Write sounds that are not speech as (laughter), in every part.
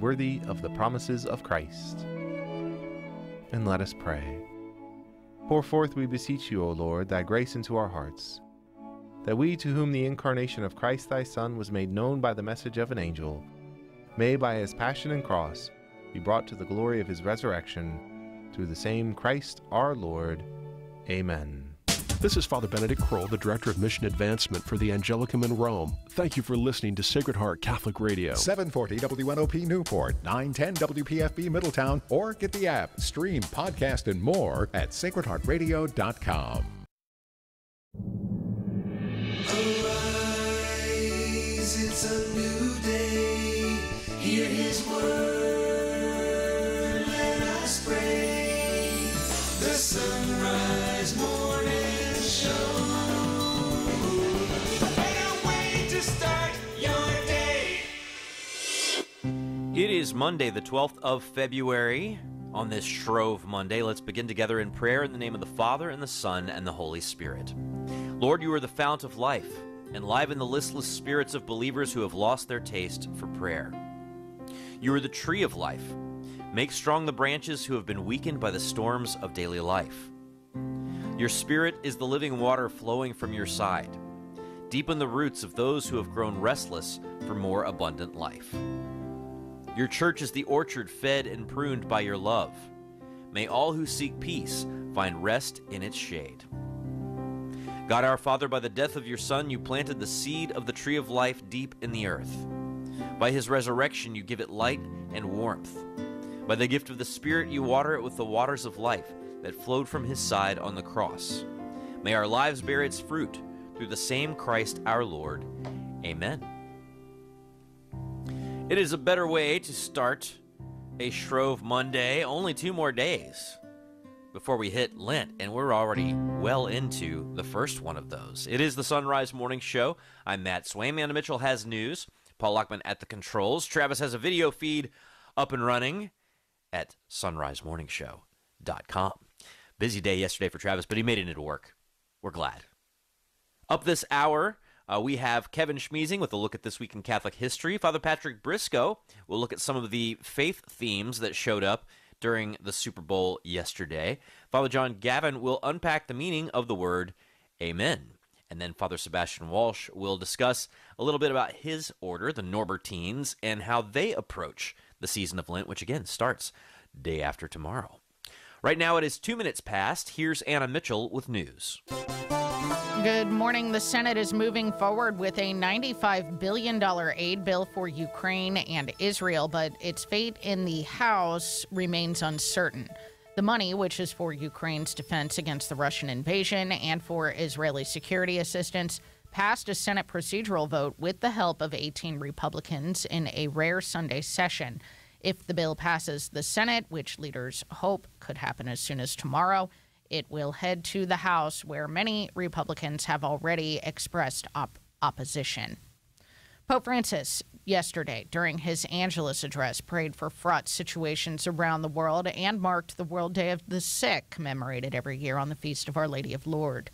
worthy of the promises of Christ. And let us pray. Pour forth, we beseech you, O Lord, thy grace into our hearts, that we, to whom the incarnation of Christ thy Son was made known by the message of an angel, may by his passion and cross be brought to the glory of his resurrection, through the same Christ our Lord. Amen. This is Father Benedict Croell, the Director of Mission Advancement for the Angelicum in Rome. Thank you for listening to Sacred Heart Catholic Radio. 740 WNOP Newport, 910 WPFB Middletown, or get the app, stream, podcast, and more at sacredheartradio.com. is Monday, the 12th of February. On this Shrove Monday, let's begin together in prayer in the name of the Father, and the Son, and the Holy Spirit. Lord, you are the fount of life. Enliven the listless spirits of believers who have lost their taste for prayer. You are the tree of life. Make strong the branches who have been weakened by the storms of daily life. Your spirit is the living water flowing from your side. Deepen the roots of those who have grown restless for more abundant life. Your church is the orchard fed and pruned by your love. May all who seek peace find rest in its shade. God our Father, by the death of your Son, you planted the seed of the tree of life deep in the earth. By his resurrection, you give it light and warmth. By the gift of the Spirit, you water it with the waters of life that flowed from his side on the cross. May our lives bear its fruit through the same Christ our Lord. Amen. It is a better way to start a Shrove Monday. Only two more days before we hit Lent, and we're already well into the first one of those. It is the Sunrise Morning Show. I'm Matt Swaim. Amanda Mitchell has news. Paul Lockman at the controls. Travis has a video feed up and running at sunrisemorningshow.com. Busy day yesterday for Travis, but he made it into work. We're glad. Up this hour, uh, we have Kevin Schmiesing with a look at this week in Catholic history. Father Patrick Briscoe will look at some of the faith themes that showed up during the Super Bowl yesterday. Father John Gavin will unpack the meaning of the word Amen. And then Father Sebastian Walsh will discuss a little bit about his order, the Norbertines, and how they approach the season of Lent, which again starts day after tomorrow. Right now it is two minutes past. Here's Anna Mitchell with news. Good morning. The Senate is moving forward with a $95 billion aid bill for Ukraine and Israel, but its fate in the House remains uncertain. The money, which is for Ukraine's defense against the Russian invasion and for Israeli security assistance, passed a Senate procedural vote with the help of 18 Republicans in a rare Sunday session. If the bill passes the Senate, which leaders hope could happen as soon as tomorrow, it will head to the House, where many Republicans have already expressed op- opposition. Pope Francis, yesterday, during his Angelus address, prayed for fraught situations around the world and marked the World Day of the Sick, commemorated every year on the Feast of Our Lady of Lourdes.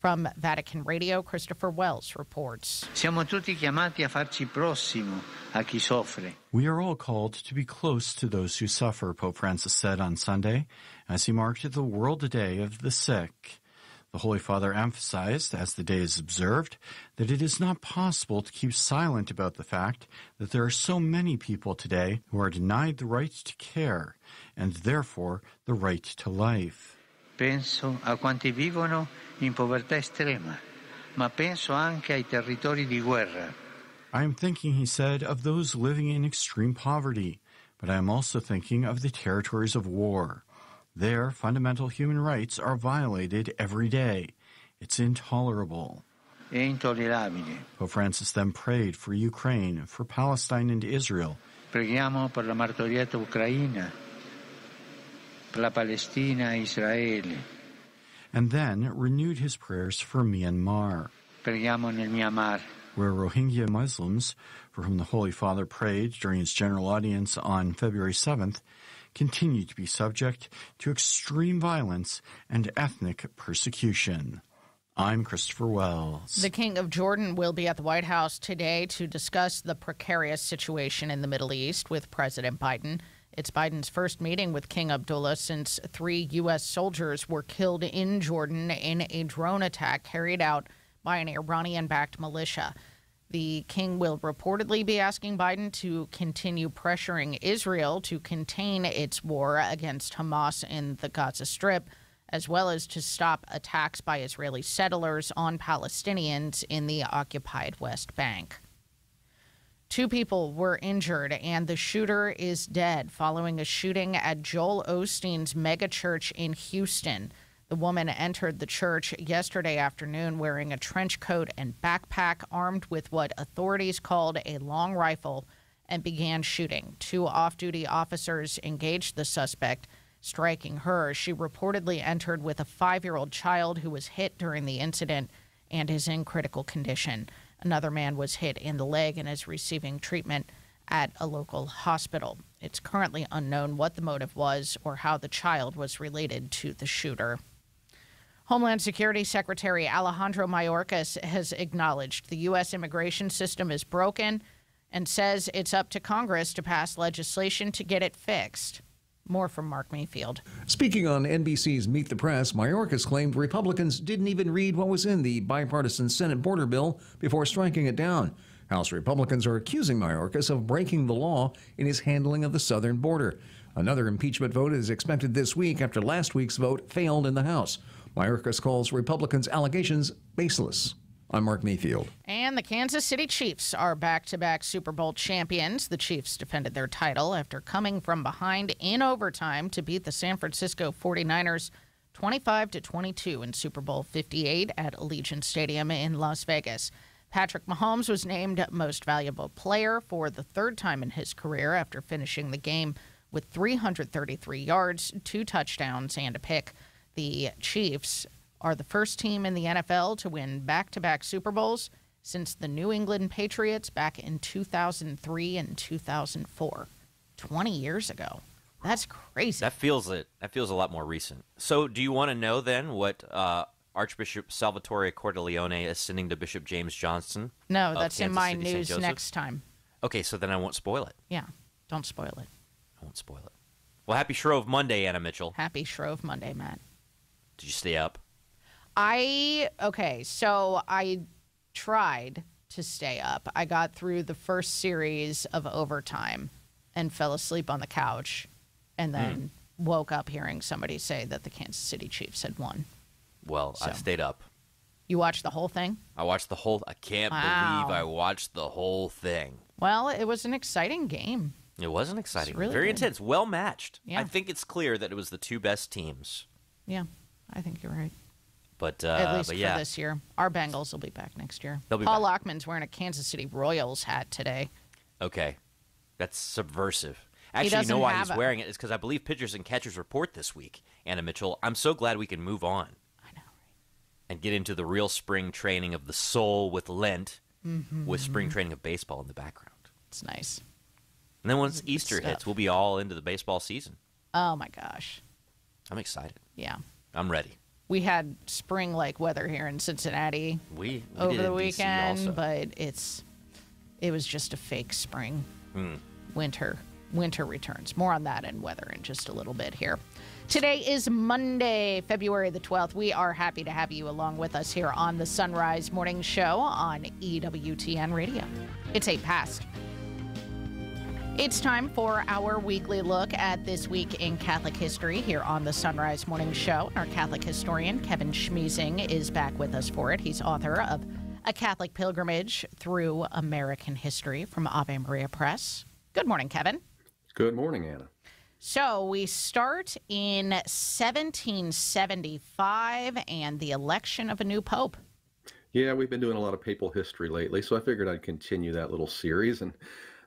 From Vatican Radio, Christopher Wells reports. Siamo tutti chiamati a farci prossimo a chi soffre. We are all called to be close to those who suffer, Pope Francis said on Sunday as he marked the World Day of the Sick. The Holy Father emphasized, as the day is observed, that it is not possible to keep silent about the fact that there are so many people today who are denied the right to care and therefore the right to life. Penso a quanti vivono in povertà estrema, ma penso anche ai territori di guerra. I am thinking, he said, of those living in extreme poverty, but I am also thinking of the territories of war. There, fundamental human rights are violated every day. It's intolerable. È intollerabile. Pope Francis then prayed for Ukraine, for Palestine and Israel, Preghiamo per la martoriata Ucraina, la Palestina Israele. and then renewed his prayers for Myanmar, Preghiamo nel Myanmar. where Rohingya Muslims, for whom the Holy Father prayed during his general audience on February 7th, continue to be subject to extreme violence and ethnic persecution. I'm Christopher Wells. The King of Jordan will be at the White House today to discuss the precarious situation in the Middle East with President Biden. It's Biden's first meeting with King Abdullah since three U.S. soldiers were killed in Jordan in a drone attack carried out by an Iranian backed militia. The king will reportedly be asking Biden to continue pressuring Israel to contain its war against Hamas in the Gaza Strip as well as to stop attacks by Israeli settlers on Palestinians in the occupied West Bank. Two people were injured, and the shooter is dead following a shooting at Joel Osteen's megachurch in Houston. The woman entered the church yesterday afternoon wearing a trench coat and backpack, armed with what authorities called a long rifle, and began shooting. Two off duty officers engaged the suspect striking her. She reportedly entered with a five year old child who was hit during the incident and is in critical condition. Another man was hit in the leg and is receiving treatment at a local hospital. It's currently unknown what the motive was or how the child was related to the shooter. Homeland Security Secretary Alejandro Mayorkas has acknowledged the U.S. immigration system is broken and says it's up to Congress to pass legislation to get it fixed. More from Mark Mayfield. Speaking on NBC's Meet the Press, Mayorkas claimed Republicans didn't even read what was in the bipartisan Senate border bill before striking it down. House Republicans are accusing Mayorkas of breaking the law in his handling of the southern border. Another impeachment vote is expected this week after last week's vote failed in the House. Mayorkas calls Republicans' allegations baseless. I'm Mark Mayfield. And the Kansas City Chiefs are back to back Super Bowl champions. The Chiefs defended their title after coming from behind in overtime to beat the San Francisco 49ers 25 to 22 in Super Bowl 58 at Allegiant Stadium in Las Vegas. Patrick Mahomes was named most valuable player for the third time in his career after finishing the game with 333 yards, two touchdowns, and a pick. The Chiefs are the first team in the NFL to win back to back Super Bowls since the New England Patriots back in 2003 and 2004. 20 years ago. That's crazy. That feels it. That feels a lot more recent. So, do you want to know then what uh, Archbishop Salvatore Cordileone is sending to Bishop James Johnson? No, that's in my City, news next time. Okay, so then I won't spoil it. Yeah, don't spoil it. I won't spoil it. Well, happy Shrove Monday, Anna Mitchell. Happy Shrove Monday, Matt. Did you stay up? I okay, so I tried to stay up. I got through the first series of overtime and fell asleep on the couch and then mm. woke up hearing somebody say that the Kansas City Chiefs had won. Well, so. I stayed up. You watched the whole thing? I watched the whole I can't wow. believe I watched the whole thing. Well, it was an exciting game. It was an exciting, really very good. intense, well matched. Yeah. I think it's clear that it was the two best teams. Yeah, I think you're right. But uh, at least but for this year, our Bengals will be back next year. They'll be Paul back. Lockman's wearing a Kansas City Royals hat today. Okay, that's subversive. Actually, you know why he's a... wearing it is because I believe pitchers and catchers report this week. Anna Mitchell, I'm so glad we can move on. I know, right? And get into the real spring training of the soul with Lent, mm-hmm. with spring training of baseball in the background. It's nice. And then once Easter hits, we'll be all into the baseball season. Oh my gosh! I'm excited. Yeah, I'm ready we had spring like weather here in Cincinnati we, we over the weekend, but it's it was just a fake spring. Hmm. Winter winter returns. More on that and weather in just a little bit here. Today is Monday, February the 12th. We are happy to have you along with us here on the Sunrise Morning Show on EWTN Radio. It's 8 past. It's time for our weekly look at this week in Catholic history here on the Sunrise Morning Show. Our Catholic historian, Kevin Schmiesing, is back with us for it. He's author of A Catholic Pilgrimage Through American History from Ave Maria Press. Good morning, Kevin. Good morning, Anna. So we start in 1775 and the election of a new pope. Yeah, we've been doing a lot of papal history lately, so I figured I'd continue that little series. And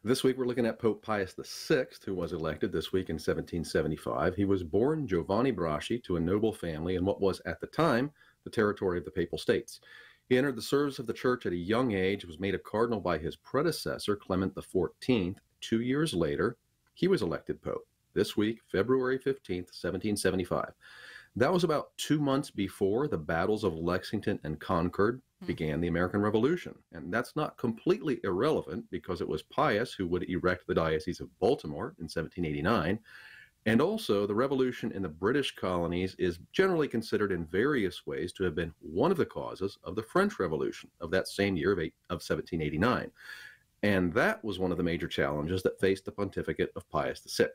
this week we're looking at Pope Pius VI, who was elected this week in 1775. He was born Giovanni Braschi to a noble family in what was at the time the territory of the Papal States. He entered the service of the church at a young age, was made a cardinal by his predecessor, Clement XIV. Two years later, he was elected pope. This week, February 15th, 1775. That was about two months before the battles of Lexington and Concord Hmm. began the American Revolution. And that's not completely irrelevant because it was Pius who would erect the Diocese of Baltimore in 1789. And also, the revolution in the British colonies is generally considered in various ways to have been one of the causes of the French Revolution of that same year of, eight, of 1789. And that was one of the major challenges that faced the pontificate of Pius VI.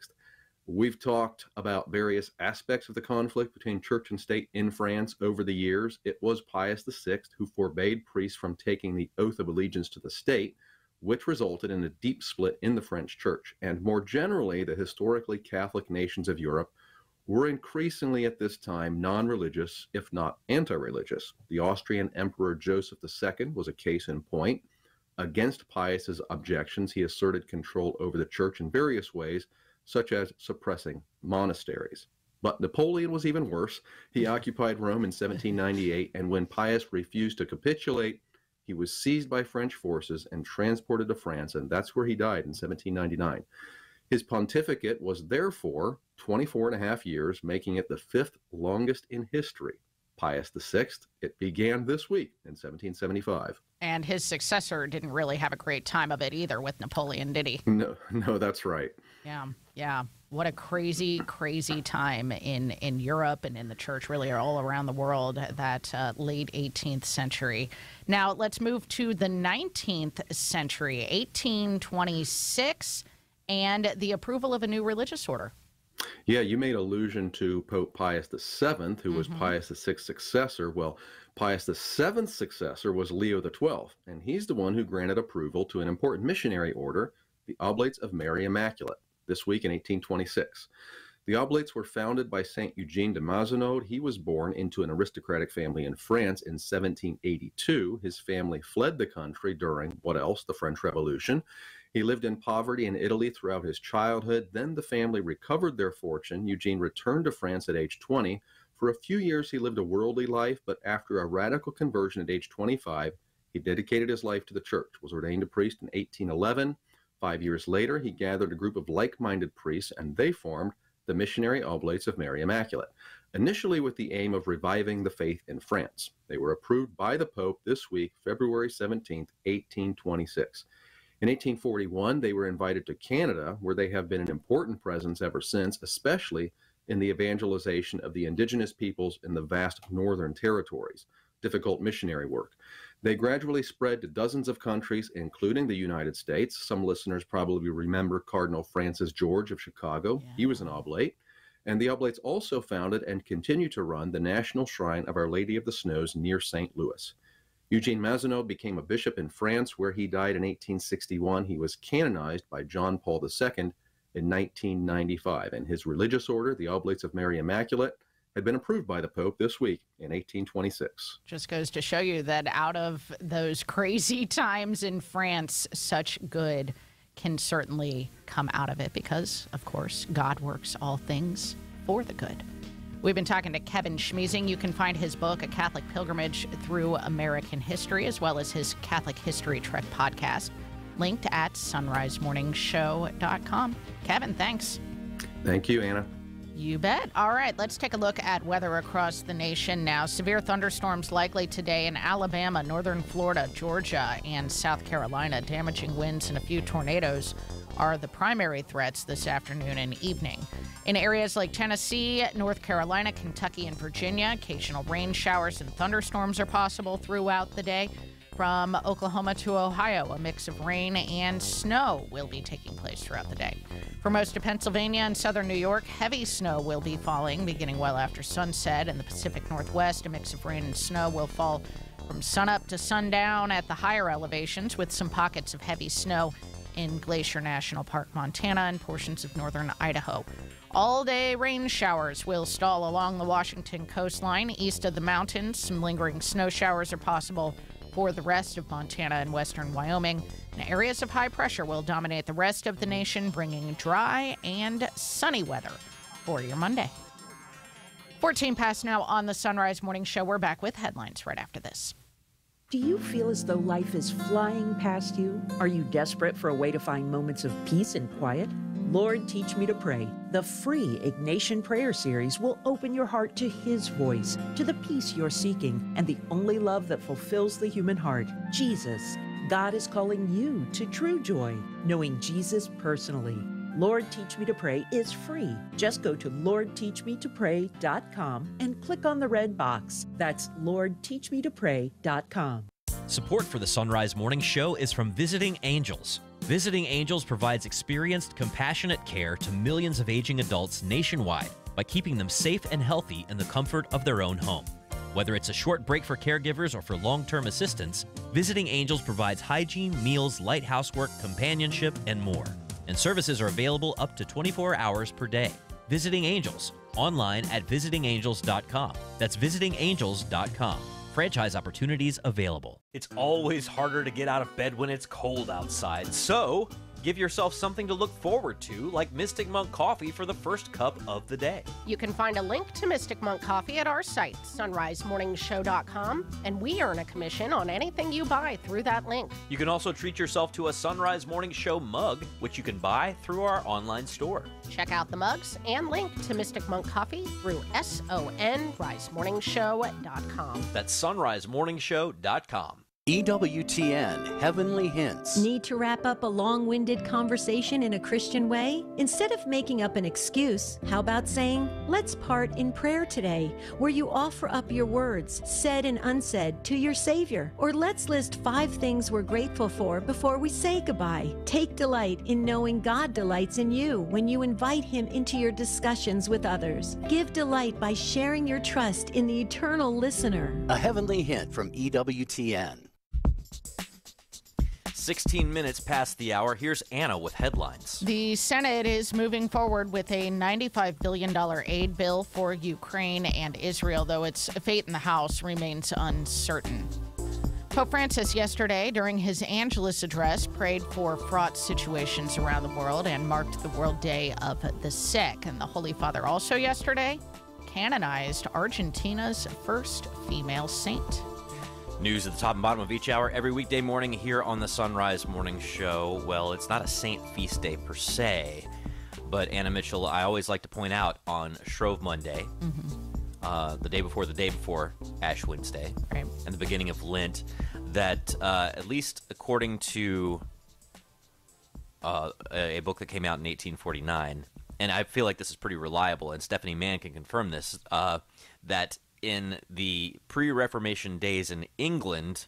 We've talked about various aspects of the conflict between church and state in France over the years. It was Pius VI who forbade priests from taking the oath of allegiance to the state, which resulted in a deep split in the French church. And more generally, the historically Catholic nations of Europe were increasingly at this time non religious, if not anti religious. The Austrian Emperor Joseph II was a case in point. Against Pius's objections, he asserted control over the church in various ways such as suppressing monasteries. But Napoleon was even worse. He mm-hmm. occupied Rome in 1798, and when Pius refused to capitulate, he was seized by French forces and transported to France, and that's where he died in 1799. His pontificate was therefore 24 and a half years, making it the fifth longest in history. Pius VI, it began this week in 1775. And his successor didn't really have a great time of it either with Napoleon, did he? (laughs) No, no, that's right. Yeah, yeah. What a crazy, crazy time in in Europe and in the church, really, all around the world. That uh, late 18th century. Now let's move to the 19th century, 1826, and the approval of a new religious order. Yeah, you made allusion to Pope Pius VII, who was Mhm. Pius VI's successor. Well, Pius VII's successor was Leo XII, and he's the one who granted approval to an important missionary order, the Oblates of Mary Immaculate, this week in 1826. The Oblates were founded by Saint Eugene de Mazenod. He was born into an aristocratic family in France in 1782. His family fled the country during what else? The French Revolution. He lived in poverty in Italy throughout his childhood. Then the family recovered their fortune. Eugene returned to France at age 20. For a few years, he lived a worldly life, but after a radical conversion at age 25, he dedicated his life to the church, was ordained a priest in 1811. Five years later, he gathered a group of like minded priests, and they formed the Missionary Oblates of Mary Immaculate, initially with the aim of reviving the faith in France. They were approved by the Pope this week, February 17, 1826. In 1841, they were invited to Canada, where they have been an important presence ever since, especially in the evangelization of the indigenous peoples in the vast northern territories. Difficult missionary work. They gradually spread to dozens of countries, including the United States. Some listeners probably remember Cardinal Francis George of Chicago. He was an oblate. And the Oblates also founded and continue to run the National Shrine of Our Lady of the Snows near St. Louis. Eugene Mazenod became a bishop in France, where he died in 1861. He was canonized by John Paul II in 1995, and his religious order, the Oblates of Mary Immaculate, had been approved by the Pope this week in 1826. Just goes to show you that out of those crazy (laughs) times in France, such good can certainly come out of it because, of course, God works all things for the good. We've been talking to Kevin Schmiesing. You can find his book, A Catholic Pilgrimage Through American History, as well as his Catholic History Trek podcast, linked at sunrisemorningshow.com. Kevin, thanks. Thank you, Anna. You bet. All right, let's take a look at weather across the nation now. Severe thunderstorms likely today in Alabama, northern Florida, Georgia, and South Carolina. Damaging winds and a few tornadoes are the primary threats this afternoon and evening. In areas like Tennessee, North Carolina, Kentucky, and Virginia, occasional rain showers and thunderstorms are possible throughout the day. From Oklahoma to Ohio, a mix of rain and snow will be taking place throughout the day. For most of Pennsylvania and southern New York, heavy snow will be falling beginning well after sunset. In the Pacific Northwest, a mix of rain and snow will fall from sunup to sundown at the higher elevations, with some pockets of heavy snow in Glacier National Park, Montana, and portions of northern Idaho. All day rain showers will stall along the Washington coastline. East of the mountains, some lingering snow showers are possible for the rest of Montana and western Wyoming. And areas of high pressure will dominate the rest of the nation, bringing dry and sunny weather for your Monday. 14 past now on the Sunrise Morning Show. We're back with headlines right after this. Do you feel as though life is flying past you? Are you desperate for a way to find moments of peace and quiet? Lord, Teach Me to Pray, the free Ignatian Prayer Series will open your heart to His voice, to the peace you're seeking, and the only love that fulfills the human heart Jesus. God is calling you to true joy, knowing Jesus personally. Lord Teach Me to Pray is free. Just go to LordTeachMeToPray.com and click on the red box. That's LordTeachMeToPray.com. Support for the Sunrise Morning Show is from Visiting Angels. Visiting Angels provides experienced, compassionate care to millions of aging adults nationwide by keeping them safe and healthy in the comfort of their own home. Whether it's a short break for caregivers or for long term assistance, Visiting Angels provides hygiene, meals, light housework, companionship, and more. And services are available up to 24 hours per day. Visiting Angels, online at visitingangels.com. That's visitingangels.com. Franchise opportunities available. It's always harder to get out of bed when it's cold outside, so give yourself something to look forward to, like Mystic Monk Coffee for the first cup of the day. You can find a link to Mystic Monk Coffee at our site, sunrisemorningshow.com, and we earn a commission on anything you buy through that link. You can also treat yourself to a Sunrise Morning Show mug, which you can buy through our online store. Check out the mugs and link to Mystic Monk Coffee through sunrisemorningshow.com. That's sunrisemorningshow.com. EWTN Heavenly Hints. Need to wrap up a long winded conversation in a Christian way? Instead of making up an excuse, how about saying, Let's part in prayer today, where you offer up your words, said and unsaid, to your Savior? Or let's list five things we're grateful for before we say goodbye. Take delight in knowing God delights in you when you invite Him into your discussions with others. Give delight by sharing your trust in the eternal listener. A Heavenly Hint from EWTN. 16 minutes past the hour. Here's Anna with headlines. The Senate is moving forward with a $95 billion aid bill for Ukraine and Israel, though its fate in the House remains uncertain. Pope Francis yesterday, during his Angelus address, prayed for fraught situations around the world and marked the World Day of the Sick. And the Holy Father also yesterday canonized Argentina's first female saint. News at the top and bottom of each hour every weekday morning here on the Sunrise Morning Show. Well, it's not a saint feast day per se, but Anna Mitchell, I always like to point out on Shrove Monday, uh, the day before the day before Ash Wednesday, Right. and the beginning of Lent, that uh, at least according to uh, a a book that came out in 1849, and I feel like this is pretty reliable, and Stephanie Mann can confirm this, uh, that in the pre-Reformation days in England,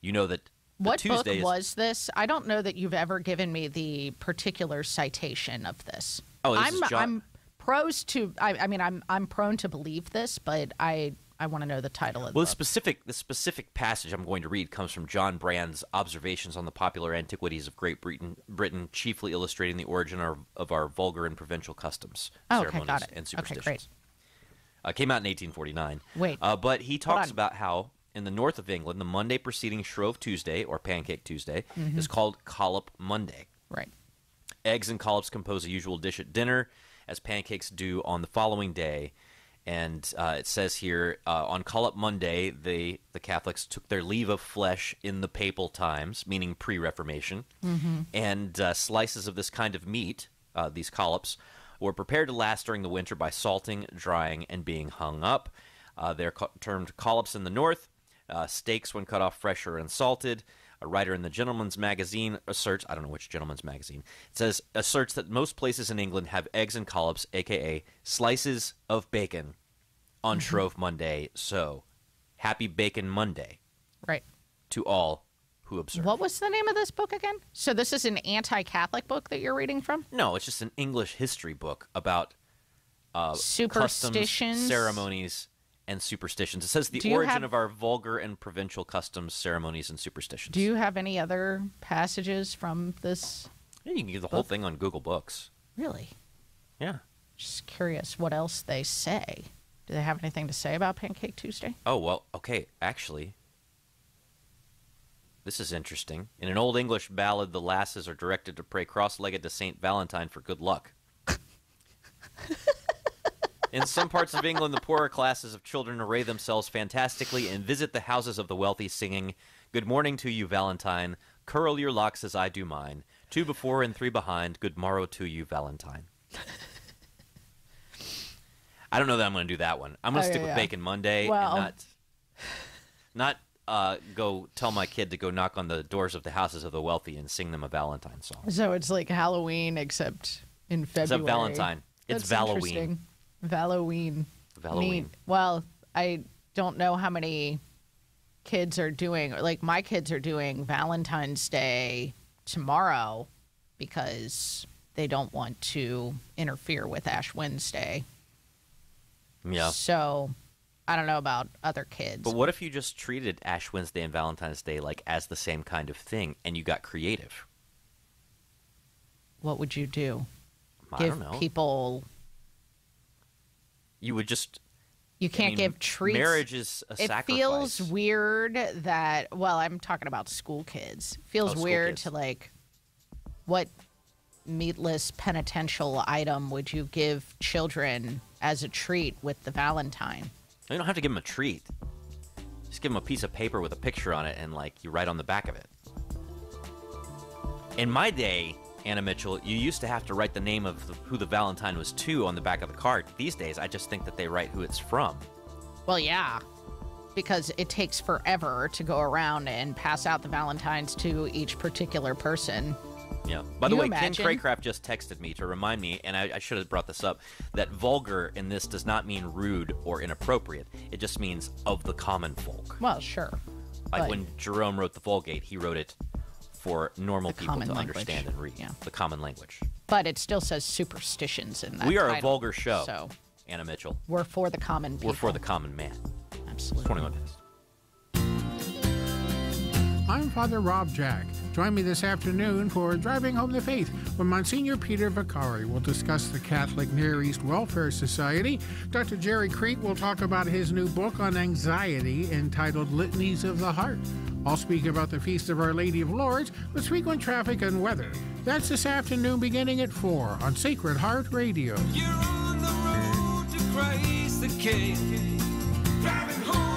you know that What book was this? I don't know that you've ever given me the particular citation of this. Oh, this I'm is John- I'm pros to. I, I mean, I'm I'm prone to believe this, but I I want to know the title of Well, the specific the specific passage I'm going to read comes from John Brand's observations on the popular antiquities of Great Britain, Britain chiefly illustrating the origin of, of our vulgar and provincial customs, Oh, okay, ceremonies, got it. and Okay, superstitions. great. Uh, came out in 1849. Wait, uh, but he talks about how in the north of England, the Monday preceding Shrove Tuesday or Pancake Tuesday Mhm. is called Collop Monday. Right. Eggs and collops compose a usual dish at dinner, as pancakes do on the following day. And uh, it says here uh, on Collop Monday, they the Catholics took their leave of flesh in the papal times, meaning pre-Reformation, Mhm. and uh, slices of this kind of meat, uh, these collops, were prepared to last during the winter by salting, drying, and being hung up. Uh, they're co- termed collops in the north. Uh, steaks, when cut off fresh or unsalted. A writer in the Gentleman's Magazine asserts, I don't know which Gentleman's Magazine, it says, asserts that most places in England have eggs and collops, aka slices of bacon, on Mhm. Shrove Monday. So, happy Bacon Monday Right. to all who observe. What was the name of this book again? So this is an anti-Catholic book that you're reading from? No, it's just an English history book about uh, Superstitions? customs, ceremonies, and superstitions. It says the origin have- of our vulgar and provincial customs, ceremonies, and superstitions. Do you have any other passages from this? Yeah, you can get the whole thing on Google Books. Really? Yeah. Just curious what else they say. Do they have anything to say about Pancake Tuesday? Oh, well, okay, actually. This is interesting. In an Old English ballad, the lasses are directed to pray cross legged to St. Valentine for good luck. In some parts of England, the poorer classes of children array themselves fantastically and visit the houses of the wealthy, singing, Good morning to you, Valentine. Curl your locks as I do mine. Two before and three behind. Good morrow to you, Valentine. I don't know that I'm going to do that one. I'm going to Oh, stick with yeah. Bacon Monday Well- and not not uh, go tell my kid to go knock on the doors of the houses of the wealthy and sing them a Valentine song. So it's like Halloween, except in February. Except Valentine. It's That's Valloween. interesting. Valloween. Valloween. Neat. Well, I don't know how many kids are doing, like my kids are doing Valentine's Day tomorrow because they don't want to interfere with Ash Wednesday. Yeah. So I don't know about other kids. But what if you just treated Ash Wednesday and Valentine's Day like as the same kind of thing and you got creative? What would you do? I Give don't know. people. You would just You can't mean, give treats. Marriage is a it sacrifice. feels weird that well i'm talking about school kids feels Oh, school weird kids. to like what meatless penitential item would you give children as a treat with the valentine You don't have to give them a treat. Just give them a piece of paper with a picture on it and like you write on the back of it. In my day, Anna Mitchell, you used to have to write the name of the, who the Valentine was to on the back of the card. These days, I just think that they write who it's from. well yeah because it takes forever to go around and pass out the valentines to each particular person Yeah. By the way, imagine? Ken Craycraft just texted me to remind me, and I, I should have brought this up, that vulgar in this does not mean rude or inappropriate. It just means of the common folk. well sure Like but- when Jerome wrote the Vulgate, he wrote it for normal The people to language. understand and read. The common language. but it still says superstitions in that we are a vulgar show, so Anna Mitchell. we're for the common people We're for the common man. Absolutely. 21 days. I'm Father Rob Jack. Join me this afternoon for Driving Home the Faith, where Monsignor Peter Vaccari will discuss the Catholic Near East Welfare Society. Dr. Gerry Crete will talk about his new book on anxiety entitled Litanies of the Heart. I'll speak about the Feast of Our Lady of Lourdes with frequent traffic and weather. That's this afternoon beginning at 4 on Sacred Heart Radio. You're on the road to Christ the King, driving home.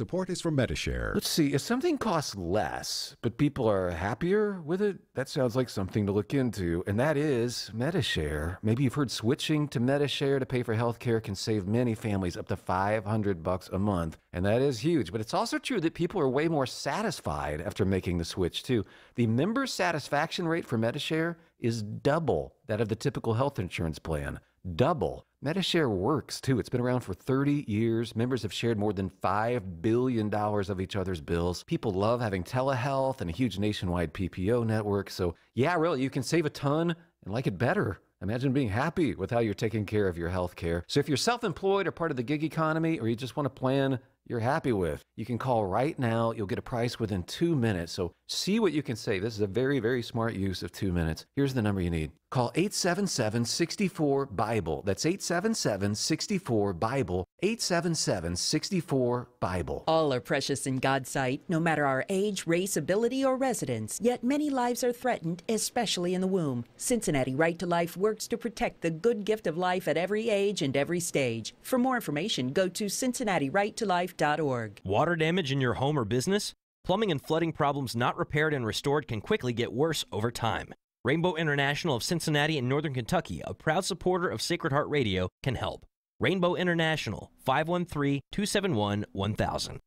Support is from Medi-Share. Let's see, if something costs less, but people are happier with it, that sounds like something to look into, and that is Medi-Share. Maybe you've heard switching to Medi-Share to pay for healthcare can save many families up to 500 bucks a month, and that is huge. But it's also true that people are way more satisfied after making the switch too. The member satisfaction rate for Medi-Share is double that of the typical health insurance plan. Double. Medi-Share works too. It's been around for 30 years. Members have shared more than $5 billion of each other's bills. People love having telehealth and a huge nationwide PPO network. So, yeah, really, you can save a ton and like it better. Imagine being happy with how you're taking care of your health care. So, if you're self employed or part of the gig economy, or you just want a plan you're happy with, you can call right now. You'll get a price within two minutes. So, see what you can save. This is a very, very smart use of two minutes. Here's the number you need call 877 64 Bible. That's 877 64 Bible. 877 64 Bible. All are precious in God's sight, no matter our age, race, ability, or residence. Yet many lives are threatened, especially in the womb. Cincinnati Right to Life works to protect the good gift of life at every age and every stage. For more information, go to cincinnatirighttolife.org. Water damage in your home or business? Plumbing and flooding problems not repaired and restored can quickly get worse over time. Rainbow International of Cincinnati and Northern Kentucky, a proud supporter of Sacred Heart Radio, can help. Rainbow International, 513 271 1000.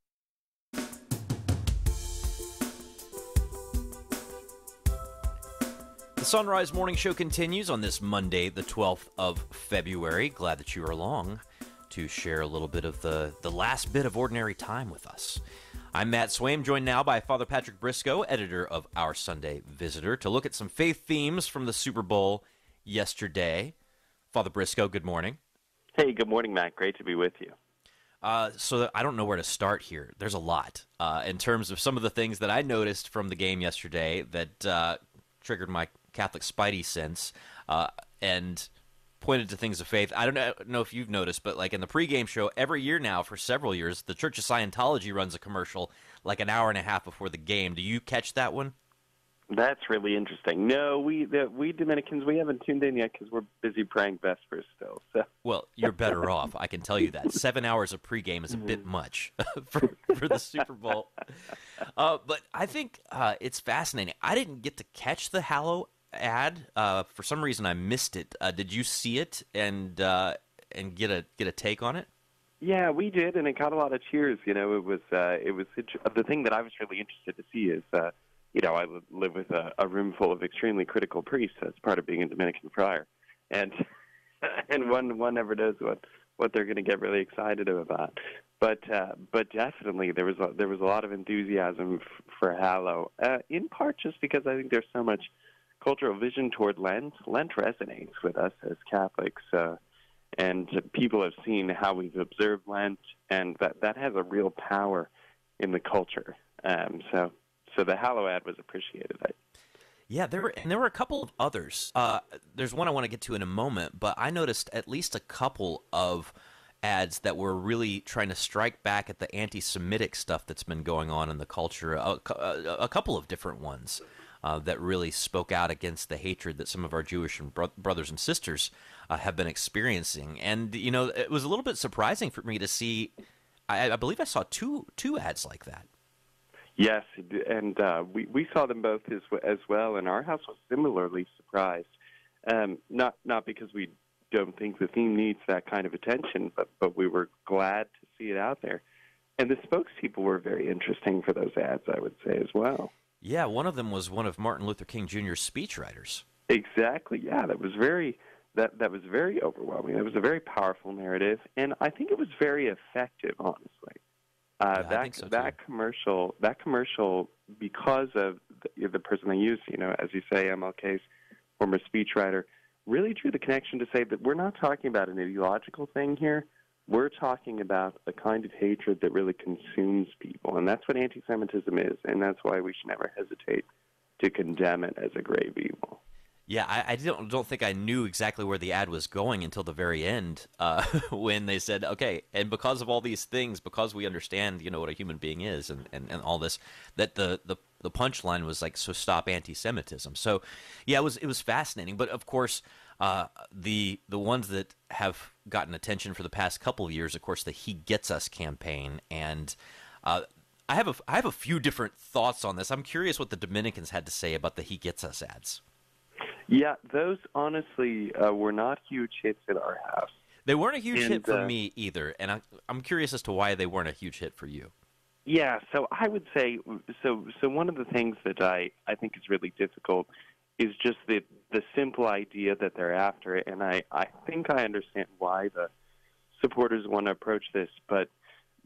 The Sunrise Morning Show continues on this Monday, the 12th of February. Glad that you are along to share a little bit of the, the last bit of ordinary time with us. I'm Matt Swaim, joined now by Father Patrick Briscoe, editor of Our Sunday Visitor, to look at some faith themes from the Super Bowl yesterday. Father Briscoe, good morning. Hey, good morning, Matt. Great to be with you. Uh, so I don't know where to start here. There's a lot uh, in terms of some of the things that I noticed from the game yesterday that uh, triggered my Catholic spidey sense uh, and pointed to things of faith. I don't know, if you've noticed, but like in the pregame show, every year now for several years, the Church of Scientology runs a commercial like an hour and a half before the game. Do you catch that one? That's really interesting. No, we the, we Dominicans we haven't tuned in yet because we're busy praying Vespers still. So Well, you're better off. I can tell you that. Seven hours of pregame is a bit much (laughs) for, for the Super Bowl. Uh, but I think uh, it's fascinating. I didn't get to catch the Hallow ad. Uh, for some reason, I missed it. Uh, did you see it and uh, and get a get a take on it? yeah, we did, and it got a lot of cheers. You know, it was uh, it was the thing that I was really interested to see is. Uh, you know, I live with a, a room full of extremely critical priests as part of being a Dominican friar, and (laughs) and one one never knows what what they're going to get really excited about. But uh, but definitely there was a, there was a lot of enthusiasm f- for Hallow, uh, in part just because I think there's so much cultural vision toward Lent. Lent resonates with us as Catholics, uh, and people have seen how we've observed Lent, and that that has a real power in the culture. Um, so so the Hallow ad was appreciated. I, Yeah, there were and there were a couple of others. Uh, there's one I want to get to in a moment, but I noticed at least a couple of ads that were really trying to strike back at the anti-Semitic stuff that's been going on in the culture. A, a, a couple of different ones uh, that really spoke out against the hatred that some of our Jewish and bro- brothers and sisters uh, have been experiencing. And you know, it was a little bit surprising for me to see. I, I believe I saw two two ads like that. Yes, and uh, we we saw them both as as well, and our house was similarly surprised. Um, not not because we don't think the theme needs that kind of attention, but but we were glad to see it out there. And the spokespeople were very interesting for those ads, I would say as well. Yeah, one of them was one of Martin Luther King Jr.'s speechwriters. Exactly. Yeah, that was very that that was very overwhelming. It was a very powerful narrative, and I think it was very effective. Honestly, uh, I that think so, that commercial that commercial because of the, the person they used, you know, as you say, MLK's former speechwriter, really drew the connection to say that we're not talking about an ideological thing here. We're talking about a kind of hatred that really consumes people, and that's what anti-Semitism is, and that's why we should never hesitate to condemn it as a grave evil. Yeah, I, I don't don't think I knew exactly where the ad was going until the very end, uh, (laughs) when they said, "Okay, and because of all these things, because we understand, you know, what a human being is, and, and, and all this, that the the the punchline was like, so stop anti-Semitism." So, yeah, it was it was fascinating, but of course, uh, the the ones that have gotten attention for the past couple of years, of course, the "He Gets Us" campaign, and uh, I have a I have a few different thoughts on this. I'm curious what the Dominicans had to say about the "He Gets Us" ads. Yeah, those honestly uh, were not huge hits in our house. They weren't a huge And, hit for uh, me either, and I, I'm curious as to why they weren't a huge hit for you. Yeah, so I would say so. So one of the things that I I think is really difficult is just the the simple idea that they're after it, and I I think I understand why the supporters want to approach this, but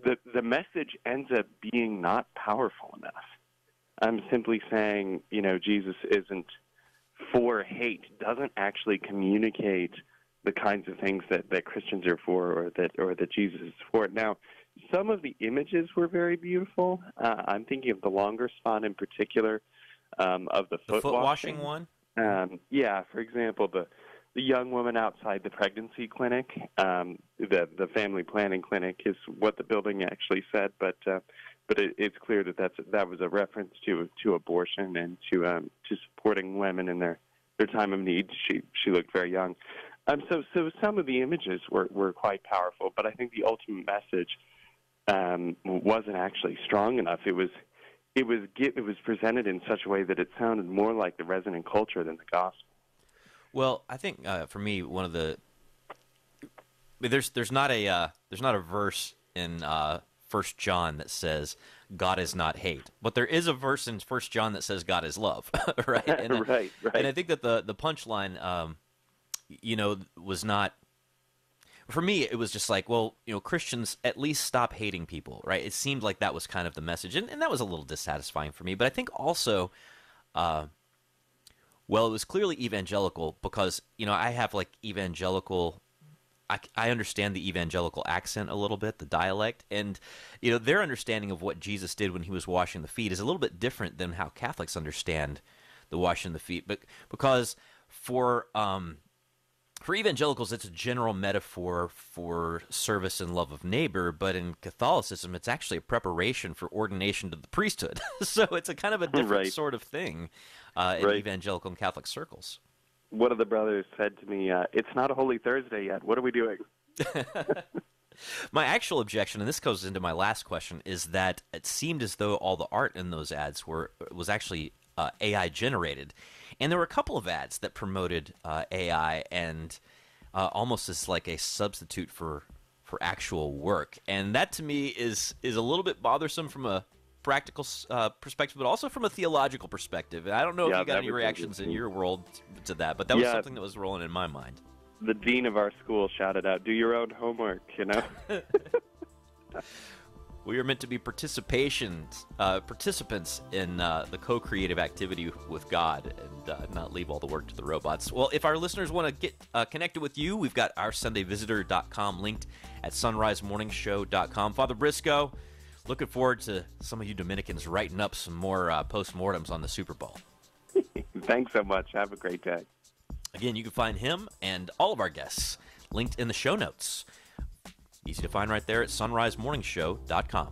the the message ends up being not powerful enough. I'm simply saying, you know, Jesus isn't for hate, doesn't actually communicate the kinds of things that, that Christians are for or that or that Jesus is for. Now, some of the images were very beautiful. Uh, I'm thinking of the longer spot in particular um, of the, The foot, foot washing one. Um, yeah, for example, the the young woman outside the pregnancy clinic, um, the the family planning clinic is what the building actually said, but uh, but it, it's clear that that's that was a reference to to abortion and to um, to supporting women in their their time of need. She she looked very young. Um, so so some of the images were were quite powerful, but I think the ultimate message um, wasn't actually strong enough. It was it was it was presented in such a way that it sounded more like the resonant culture than the gospel. Well, I think uh, for me, one of the there's there's not a uh, there's not a verse in uh, First John that says God is not hate, but there is a verse in First John that says God is love, (laughs) right? And, I- (laughs) Right, right. And I think that the the punchline, um, you know, was not. For me, it was just like, well, you know, Christians at least stop hating people, right? It seemed like that was kind of the message, and, and that was a little dissatisfying for me. But I think also, uh, well, it was clearly evangelical because you know I have like evangelical. I, I understand the evangelical accent a little bit, the dialect, and you know their understanding of what Jesus did when he was washing the feet is a little bit different than how Catholics understand the washing the feet. But because for um, for evangelicals, it's a general metaphor for service and love of neighbor, but in Catholicism, it's actually a preparation for ordination to the priesthood. (laughs) so it's a kind of a different Right. sort of thing. uh, in Right. evangelical and Catholic circles. One of the brothers said to me, uh, "It's not a Holy Thursday yet. What are we doing?" (laughs) (laughs) My actual objection, and this goes into my last question, is that it seemed as though all the art in those ads were was actually uh, AI generated, and there were a couple of ads that promoted uh, AI and uh, almost as like a substitute for for actual work, and that to me is is a little bit bothersome from a practical uh, perspective, but also from a theological perspective. And I don't know Yeah, if you got any reactions in your world to that, but that was something that was rolling in my mind. The dean of our school shouted out, "Do your own homework," you know. (laughs) We are meant to be participations, uh, participants in uh, the co-creative activity with God, and uh, not leave all the work to the robots. Well, if our listeners want to get uh, connected with you, we've got our SundayVisitor.com linked at SunriseMorningshow.com. Father Briscoe, looking forward to some of you Dominicans writing up some more uh, postmortems on the Super Bowl. (laughs) Thanks so much. Have a great day. Again, you can find him and all of our guests linked in the show notes. Easy to find right there at sunrisemorningshow.com.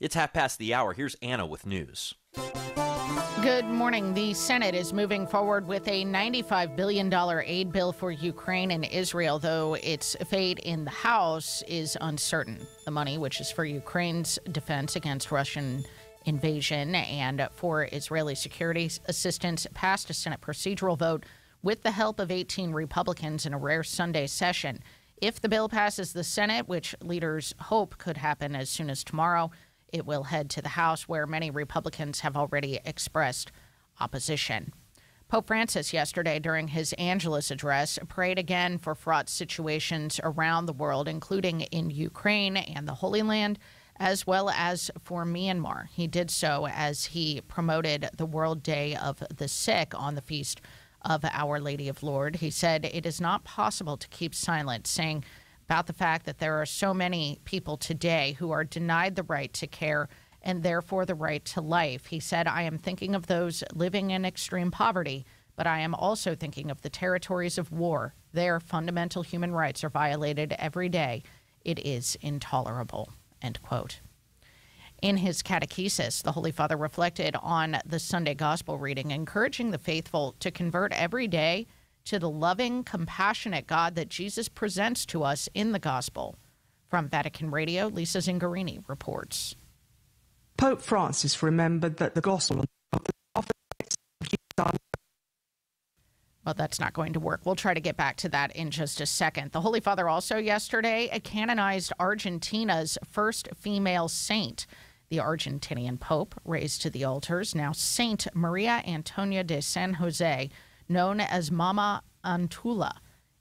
It's half past the hour. Here's Anna with news. Good morning. The Senate is moving forward with a $95 billion aid bill for Ukraine and Israel, though its fate in the House is uncertain. The money, which is for Ukraine's defense against Russian invasion and for Israeli security assistance, passed a Senate procedural vote with the help of 18 Republicans in a rare Sunday session. If the bill passes the Senate, which leaders hope could happen as soon as tomorrow, it will head to the House, where many Republicans have already expressed opposition. Pope Francis, yesterday during his Angelus address, prayed again for fraught situations around the world, including in Ukraine and the Holy Land, as well as for Myanmar. He did so as he promoted the World Day of the Sick on the feast of Our Lady of Lourdes. He said, It is not possible to keep silent, saying, about the fact that there are so many people today who are denied the right to care and therefore the right to life. He said, I am thinking of those living in extreme poverty, but I am also thinking of the territories of war. Their fundamental human rights are violated every day. It is intolerable. End quote. In his catechesis, the Holy Father reflected on the Sunday Gospel reading, encouraging the faithful to convert every day to the loving, compassionate God that Jesus presents to us in the Gospel. From Vatican Radio, Lisa Zengarini reports. Pope Francis remembered that the gospel of the Well, that's not going to work. We'll try to get back to that in just a second. The Holy Father also yesterday canonized Argentina's first female saint. The Argentinian Pope raised to the altars now Saint Maria Antonia de San Jose, known as Mama Antula.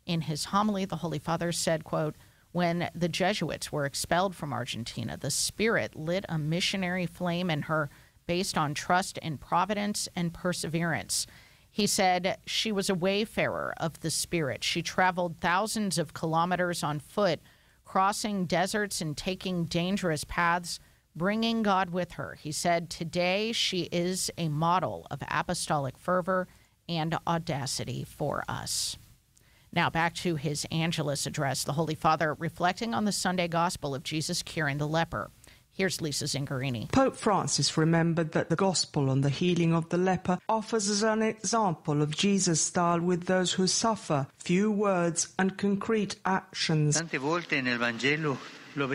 In his homily, the Holy Father said, quote, when the Jesuits were expelled from Argentina, the Spirit lit a missionary flame in her based on trust in providence and perseverance. He said she was a wayfarer of the Spirit. She traveled thousands of kilometers on foot, crossing deserts and taking dangerous paths, bringing God with her. He said, Today she is a model of apostolic fervor and audacity for us. Now, back to his Angelus address, the Holy Father reflecting on the Sunday gospel of Jesus curing the leper. Here's Lisa Zengarini. Pope Francis remembered that the gospel on the healing of the leper offers us an example of Jesus' style with those who suffer, few words and concrete actions. Tante volte nel Vangelo The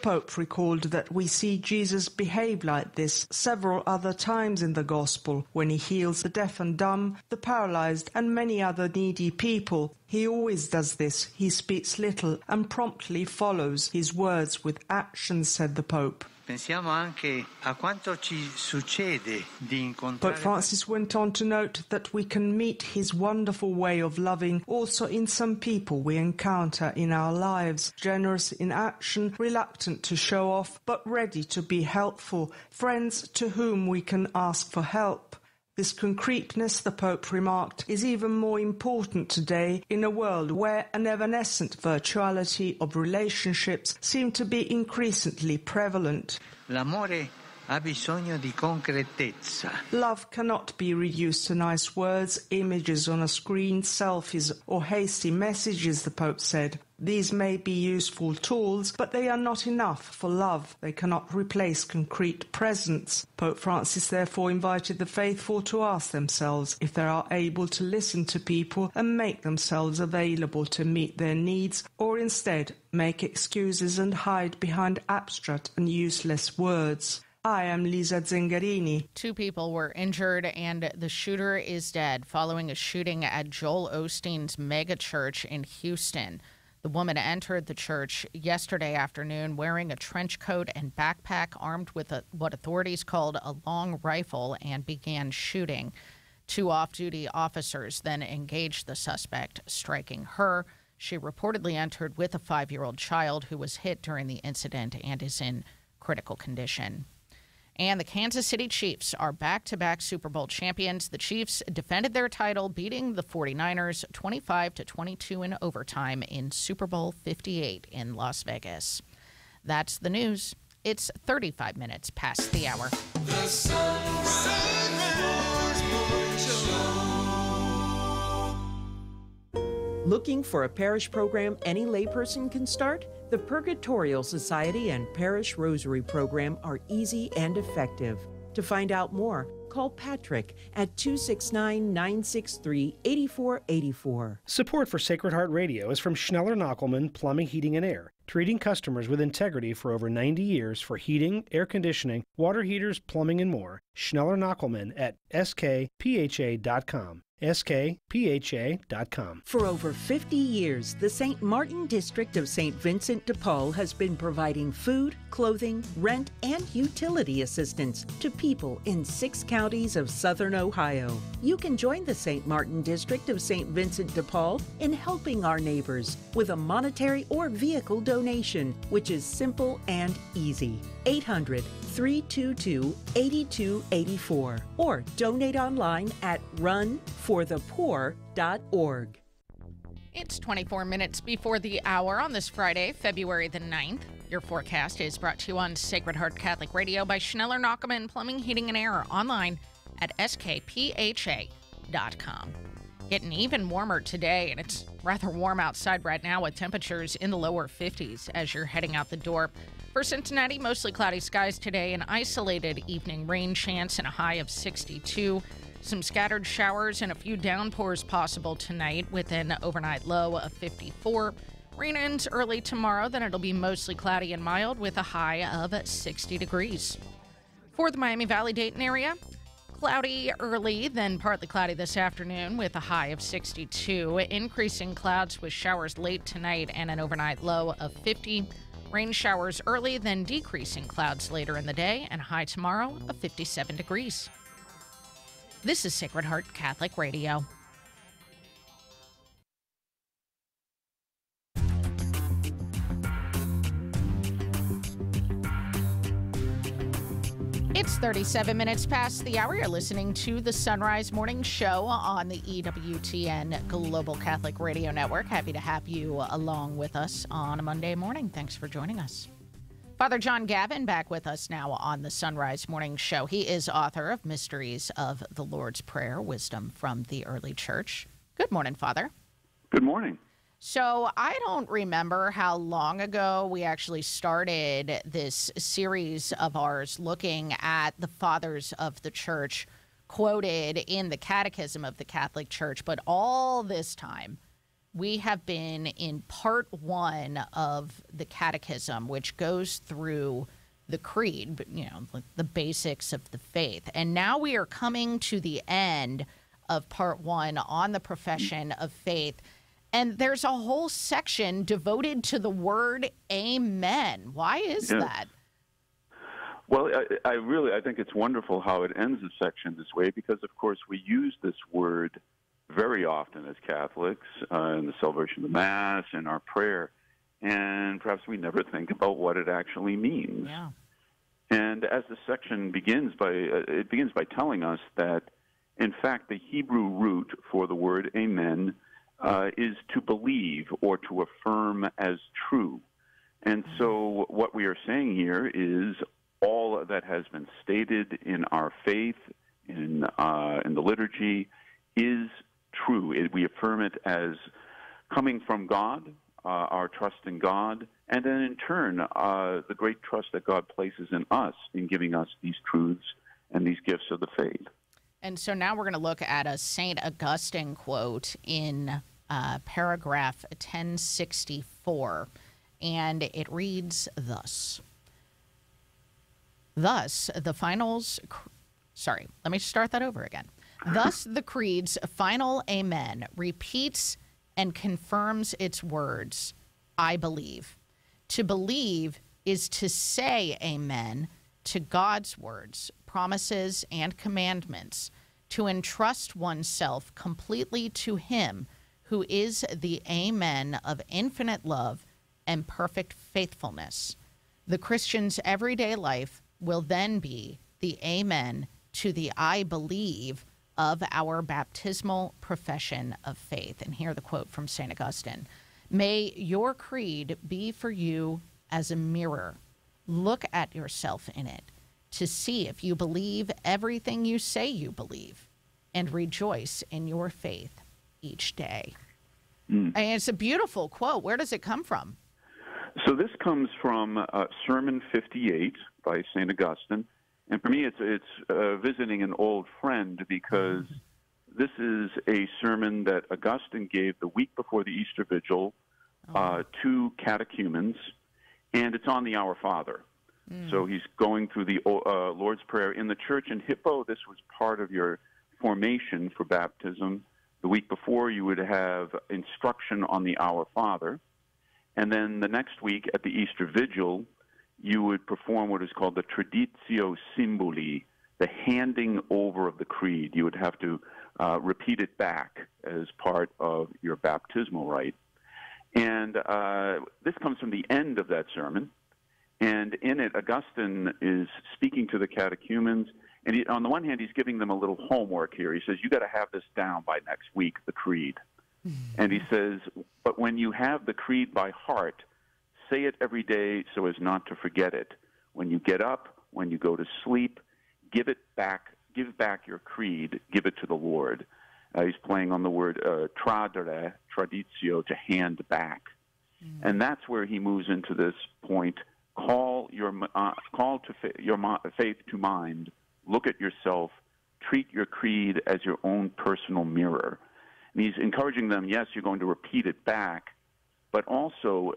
Pope recalled that we see Jesus behave like this several other times in the Gospel when he heals the deaf and dumb, the paralyzed, and many other needy people. He always does this. He speaks little and promptly follows his words with actions, said the Pope. Pope Francis went on to note that we can meet his wonderful way of loving also in some people we encounter in our lives, generous in action, reluctant to show off, but ready to be helpful, friends to whom we can ask for help. This concreteness, the Pope remarked, is even more important today in a world where an evanescent virtuality of relationships seem to be increasingly prevalent. L'amore ha bisogno di concretezza. Love cannot be reduced to nice words, images on a screen, selfies, or hasty messages, the Pope said. These may be useful tools, but they are not enough for love. They cannot replace concrete presence. Pope Francis therefore invited the faithful to ask themselves if they are able to listen to people and make themselves available to meet their needs, or instead make excuses and hide behind abstract and useless words. I am Lisa Zengarini. Two people were injured and the shooter is dead following a shooting at Joel Osteen's megachurch in Houston. The woman entered the church yesterday afternoon wearing a trench coat and backpack armed with a, what authorities called a long rifle and began shooting. Two off duty officers then engaged the suspect, striking her. She reportedly entered with a five year old child who was hit during the incident and is in critical condition. And the Kansas City Chiefs are back to back Super Bowl champions. The Chiefs defended their title, beating the 49ers 25 to 22 in overtime in Super Bowl 58 in Las Vegas. That's the news. It's 35 minutes past the hour. The Looking for a parish program any layperson can start? The Purgatorial Society and Parish Rosary Program are easy and effective. To find out more, call Patrick at 269 963 8484. Support for Sacred Heart Radio is from Schneller Knochelmann Plumbing, Heating, and Air, treating customers with integrity for over 90 years for heating, air conditioning, water heaters, plumbing, and more. Schneller Knochelmann at skpha.com skpha.com. For over 50 years, the St. Martin District of St. Vincent de Paul has been providing food, clothing, rent, and utility assistance to people in six counties of southern Ohio. You can join the St. Martin District of St. Vincent de Paul in helping our neighbors with a monetary or vehicle donation, which is simple and easy. 800 322 8284 or donate online at runforthepoor.org. It's 24 minutes before the hour on this Friday, February the 9th. Your forecast is brought to you on Sacred Heart Catholic Radio by Schneller Knochelmann Plumbing, Heating, and Air online at skpha.com. Getting even warmer today, and it's rather warm outside right now with temperatures in the lower 50s as you're heading out the door. For Cincinnati, mostly cloudy skies today, an isolated evening rain chance and a high of 62. Some scattered showers and a few downpours possible tonight with an overnight low of 54. Rain ends early tomorrow, then it'll be mostly cloudy and mild with a high of 60 degrees. For the Miami Valley Dayton area, cloudy early, then partly cloudy this afternoon with a high of 62. Increasing clouds with showers late tonight and an overnight low of 50. Rain showers early, then decreasing clouds later in the day, and high tomorrow of 57 degrees. This is Sacred Heart Catholic Radio. It's 37 minutes past the hour. You're listening to the Sunrise Morning Show on the EWTN Global Catholic Radio Network. Happy to have you along with us on a Monday morning. Thanks for joining us. Father John Gavin back with us now on the Sunrise Morning Show. He is author of Mysteries of the Lord's Prayer Wisdom from the Early Church. Good morning, Father. Good morning. So, I don't remember how long ago we actually started this series of ours looking at the fathers of the church quoted in the Catechism of the Catholic Church, but all this time we have been in part one of the Catechism, which goes through the creed, but you know, the basics of the faith. And now we are coming to the end of part one on the profession of faith. And there's a whole section devoted to the word amen. Why is Yeah. that? Well, I, I really I think it's wonderful how it ends the section this way because, of course, we use this word very often as Catholics uh, in the celebration of the Mass and our prayer, and perhaps we never (laughs) think about what it actually means. Yeah. And as the section begins by uh, it begins by telling us that, in fact, the Hebrew root for the word "amen" uh, is to believe or to affirm as true. And so, what we are saying here is all that has been stated in our faith, in, uh, in the liturgy, is true. It, we affirm it as coming from God, uh, our trust in God, and then in turn, uh, the great trust that God places in us in giving us these truths and these gifts of the faith. And so now we're going to look at a St. Augustine quote in uh, paragraph 1064, and it reads thus Thus, the finals. Sorry, let me start that over again. Thus, the Creed's final Amen repeats and confirms its words I believe. To believe is to say Amen to God's words, promises, and commandments, to entrust oneself completely to Him who is the Amen of infinite love and perfect faithfulness. The Christian's everyday life will then be the Amen to the I believe of our baptismal profession of faith. And here the quote from St. Augustine May your creed be for you as a mirror. Look at yourself in it to see if you believe everything you say you believe and rejoice in your faith each day. Mm. And it's a beautiful quote. Where does it come from? So this comes from uh, Sermon 58 by St. Augustine. And for me, it's, it's uh, visiting an old friend because this is a sermon that Augustine gave the week before the Easter Vigil uh, to catechumens, and it's on the Our Father. Mm. So he's going through the uh, Lord's Prayer. In the church in Hippo, this was part of your formation for baptism. The week before, you would have instruction on the Our Father. And then the next week at the Easter Vigil, you would perform what is called the Traditio Symboli, the handing over of the creed. You would have to uh, repeat it back as part of your baptismal rite. And uh, this comes from the end of that sermon. And in it, Augustine is speaking to the catechumens. And he, on the one hand, he's giving them a little homework here. He says, You got to have this down by next week, the creed. Mm-hmm. And he says, But when you have the creed by heart, say it every day so as not to forget it. When you get up, when you go to sleep, give it back, give back your creed, give it to the Lord. Uh, he's playing on the word uh, tradere, traditio, to hand back. Mm. And that's where he moves into this point call your uh, call to fa- your faith to mind look at yourself treat your creed as your own personal mirror and he's encouraging them yes you're going to repeat it back but also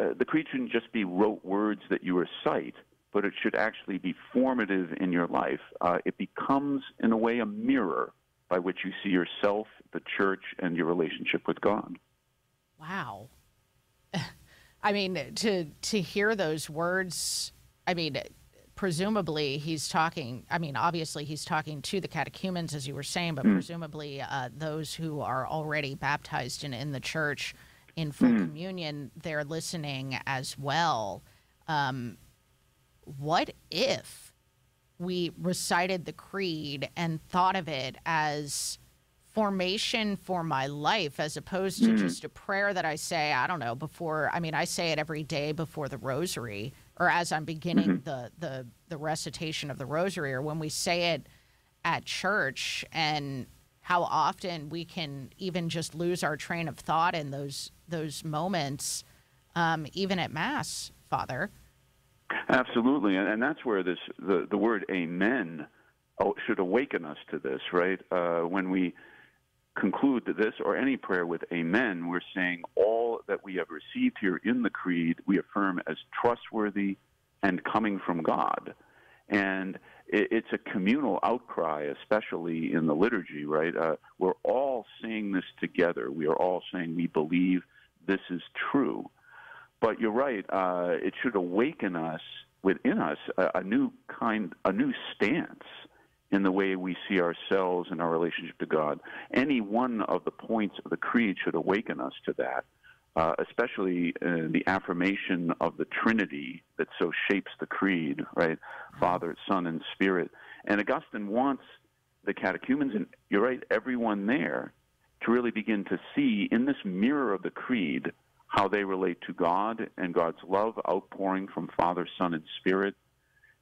uh, the creed shouldn't just be rote words that you recite but it should actually be formative in your life uh, it becomes in a way a mirror by which you see yourself the church and your relationship with god wow (laughs) I mean, to to hear those words, I mean, presumably he's talking. I mean, obviously he's talking to the catechumens, as you were saying, but mm. presumably uh, those who are already baptized in in the church in full mm. communion, they're listening as well. Um, what if we recited the creed and thought of it as formation for my life as opposed to mm. just a prayer that I say, I don't know, before I mean I say it every day before the rosary or as I'm beginning mm-hmm. the, the the recitation of the rosary or when we say it at church and how often we can even just lose our train of thought in those those moments um, even at mass father absolutely and, that's where this the, the word amen oh, should awaken us to this right uh, when we conclude this or any prayer with Amen, we're saying all that we have received here in the Creed we affirm as trustworthy and coming from God. And it's a communal outcry, especially in the liturgy, right? Uh, we're all saying this together. We are all saying we believe this is true. But you're right, uh, it should awaken us within us a, a new kind, a new stance in the way we see ourselves and our relationship to God. Any one of the points of the creed should awaken us to that, uh, especially uh, the affirmation of the Trinity that so shapes the creed, right? Father, Son, and Spirit. And Augustine wants the catechumens, and you're right, everyone there, to really begin to see in this mirror of the creed how they relate to God and God's love outpouring from Father, Son, and Spirit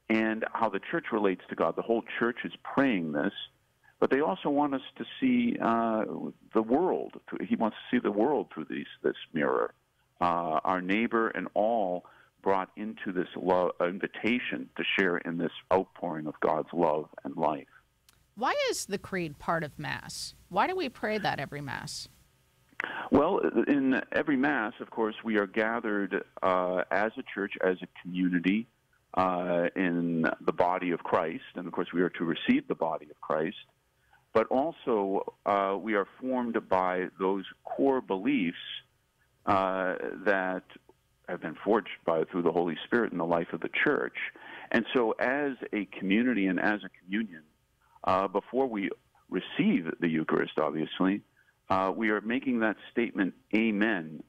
and how the church relates to God. The whole church is praying this, but they also want us to see uh, the world. He wants to see the world through these, this mirror. Uh, our neighbor and all brought into this love, invitation to share in this outpouring of God's love and life. Why is the creed part of Mass? Why do we pray that every Mass? Well, in every Mass, of course, we are gathered uh, as a church, as a community, uh, in the body of Christ, and of course, we are to receive the body of Christ. But also, uh, we are formed by those core beliefs uh, that have been forged by through the Holy Spirit in the life of the church. And so, as a community and as a communion, uh, before we receive the Eucharist, obviously, uh, we are making that statement, Amen,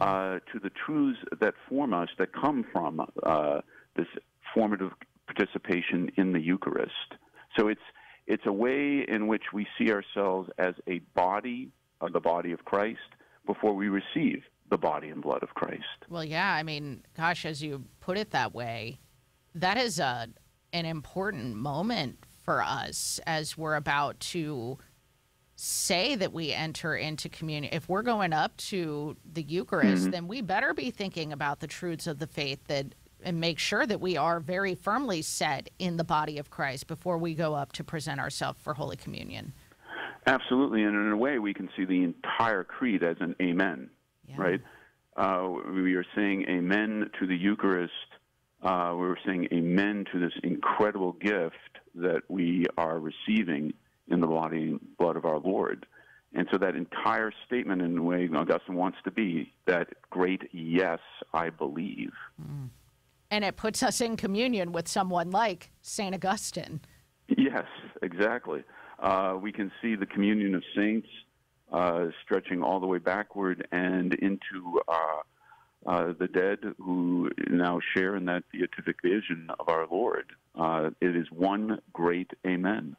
uh, to the truths that form us, that come from uh, this formative participation in the Eucharist. So it's it's a way in which we see ourselves as a body of the body of Christ before we receive the body and blood of Christ. Well, yeah, I mean, gosh, as you put it that way, that is a an important moment for us as we're about to say that we enter into communion. If we're going up to the Eucharist, Mm-hmm. then we better be thinking about the truths of the faith that and make sure that we are very firmly set in the body of Christ before we go up to present ourselves for Holy Communion. Absolutely, and in a way, we can see the entire creed as an amen, right? Uh, we are saying amen to the Eucharist. Uh, we're saying amen to this incredible gift that we are receiving in the body and blood of our Lord. And so that entire statement, in the way Augustine wants to be, that great yes, I believe. And it puts us in communion with someone like St. Augustine. Yes, exactly. Uh, we can see the communion of saints uh, stretching all the way backward and into uh, uh, the dead who now share in that beatific vision of our Lord. Uh, it is one great Amen.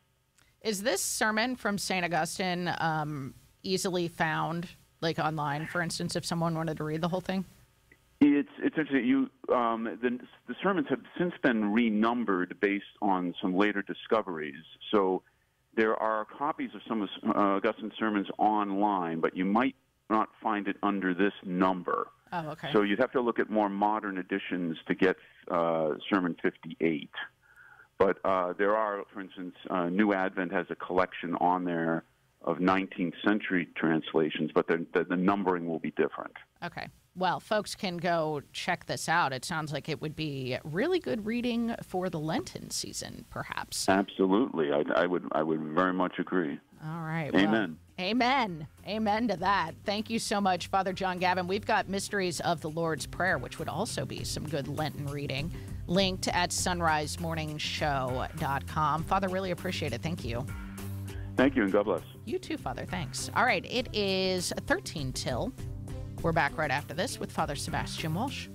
Is this sermon from St. Augustine um, easily found, like online, for instance, if someone wanted to read the whole thing? It's it's interesting. You um, the the sermons have since been renumbered based on some later discoveries. So there are copies of some of uh, Augustine's sermons online, but you might not find it under this number. Oh, okay. So you'd have to look at more modern editions to get uh, Sermon 58. But uh, there are, for instance, uh, New Advent has a collection on there of 19th century translations, but the, the, numbering will be different. Okay. Well, folks can go check this out. It sounds like it would be really good reading for the Lenten season, perhaps. Absolutely, I, I would I would very much agree. All right. well, Amen. amen. To that. Thank you so much, Father John Gavin. We've got Mysteries of the Lord's Prayer, which would also be some good Lenten reading, linked at sunrisemorningshow.com. Father, really appreciate it. Thank you. Thank you, and God bless. You too, Father. Thanks. All right. It is 13 till. We're back right after this with Father Sebastian Walsh.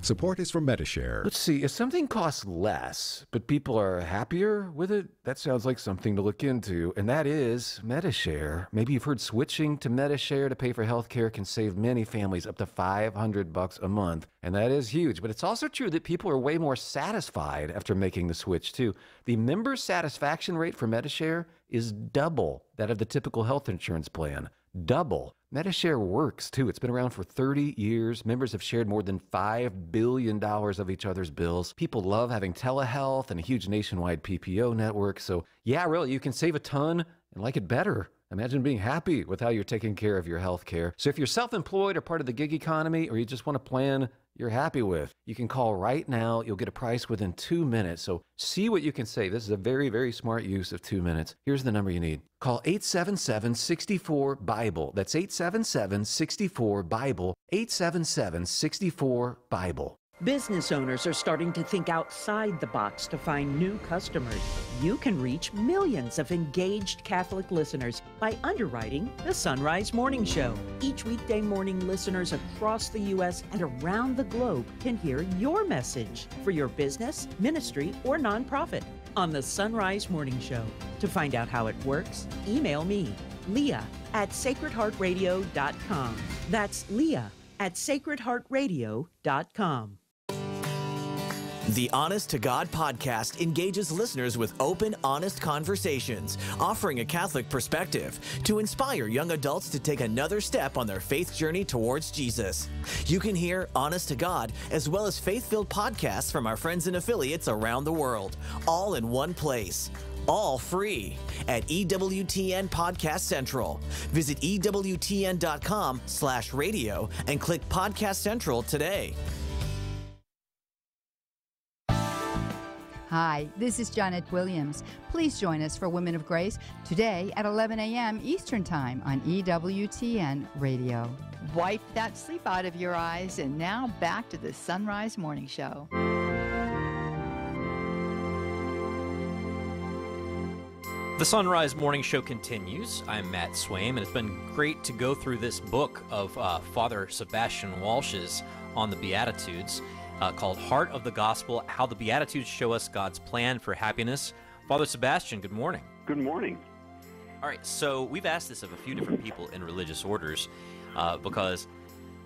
Support is from Medi-Share. Let's see, if something costs less, but people are happier with it, that sounds like something to look into, and that is Medi-Share. Maybe you've heard switching to Medi-Share to pay for healthcare can save many families up to 500 bucks a month, and that is huge. But it's also true that people are way more satisfied after making the switch too. The member satisfaction rate for Medi-Share is double that of the typical health insurance plan. Double. Medi-Share works too. It's been around for 30 years. Members have shared more than $5 billion of each other's bills. People love having telehealth and a huge nationwide PPO network. So, yeah, really, you can save a ton and like it better. Imagine being happy with how you're taking care of your health care. So, if you're self employed or part of the gig economy, or you just want to plan you're happy with, you can call right now. You'll get a price within two minutes. So, see what you can save. This is a very, very smart use of two minutes. Here's the number you need call 877 64 Bible. That's 877 64 Bible. 877 64 Bible. Business owners are starting to think outside the box to find new customers. You can reach millions of engaged Catholic listeners by underwriting the Sunrise Morning Show. Each weekday morning, listeners across the U.S. and around the globe can hear your message for your business, ministry, or nonprofit on the Sunrise Morning Show. To find out how it works, email me, Leah at sacredheartradio.com. That's Leah at sacredheartradio.com. The Honest to God podcast engages listeners with open, honest conversations, offering a Catholic perspective to inspire young adults to take another step on their faith journey towards Jesus. You can hear Honest to God as well as faith filled podcasts from our friends and affiliates around the world, all in one place. All free at EWTN Podcast Central. Visit EWTN.com slash radio and click Podcast Central today. Hi, this is Janet Williams. Please join us for Women of Grace today at 11 a.m. Eastern Time on EWTN Radio. Wipe that sleep out of your eyes, and now back to the Sunrise Morning Show. The Sunrise Morning Show continues. I'm Matt Swaim, and it's been great to go through this book of uh, Father Sebastian Walsh's on the Beatitudes uh, called Heart of the Gospel How the Beatitudes Show Us God's Plan for Happiness. Father Sebastian, good morning. Good morning. All right, so we've asked this of a few different people in religious orders uh, because,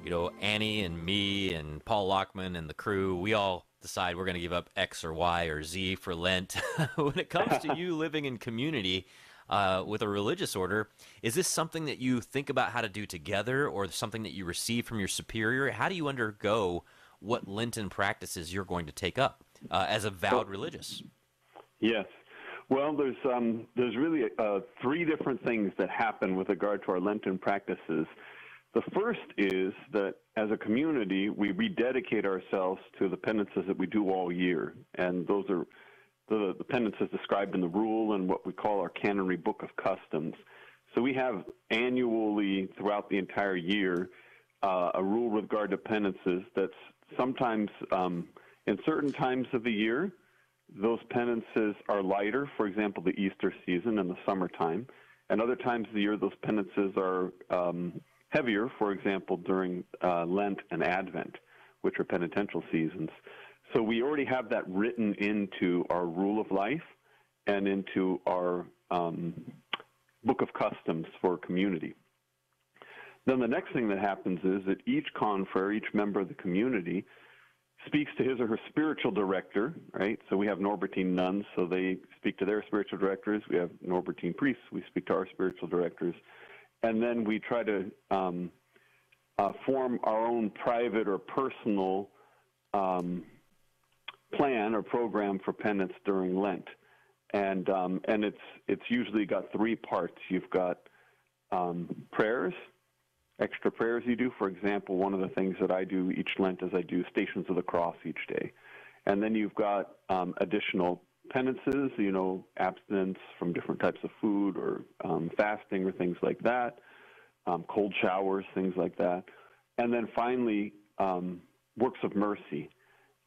you know, Annie and me and Paul Lockman and the crew, we all decide we're going to give up X or Y or Z for Lent. (laughs) when it comes to you (laughs) living in community uh, with a religious order, is this something that you think about how to do together or something that you receive from your superior? How do you undergo what Lenten practices you're going to take up uh, as a vowed religious? Yes. Well, there's um, there's really uh, three different things that happen with regard to our Lenten practices. The first is that as a community, we rededicate ourselves to the penances that we do all year, and those are the, the penances described in the rule and what we call our canonry book of customs. So we have annually throughout the entire year uh, a rule with regard to penances that's sometimes um, in certain times of the year those penances are lighter, for example, the Easter season and the summertime. And other times of the year, those penances are um, heavier, for example, during uh, Lent and Advent, which are penitential seasons. So we already have that written into our rule of life and into our um, book of customs for community. Then the next thing that happens is that each confrere, each member of the community, speaks to his or her spiritual director, right? So we have Norbertine nuns, so they speak to their spiritual directors. We have Norbertine priests, we speak to our spiritual directors. And then we try to um, uh, form our own private or personal um, plan or program for penance during Lent. And, um, and it's, it's usually got three parts. You've got um, prayers, extra prayers you do. For example, one of the things that I do each Lent is I do Stations of the Cross each day. And then you've got um, additional penances, you know, abstinence from different types of food or um, fasting or things like that, um, cold showers, things like that. And then finally, um, works of mercy.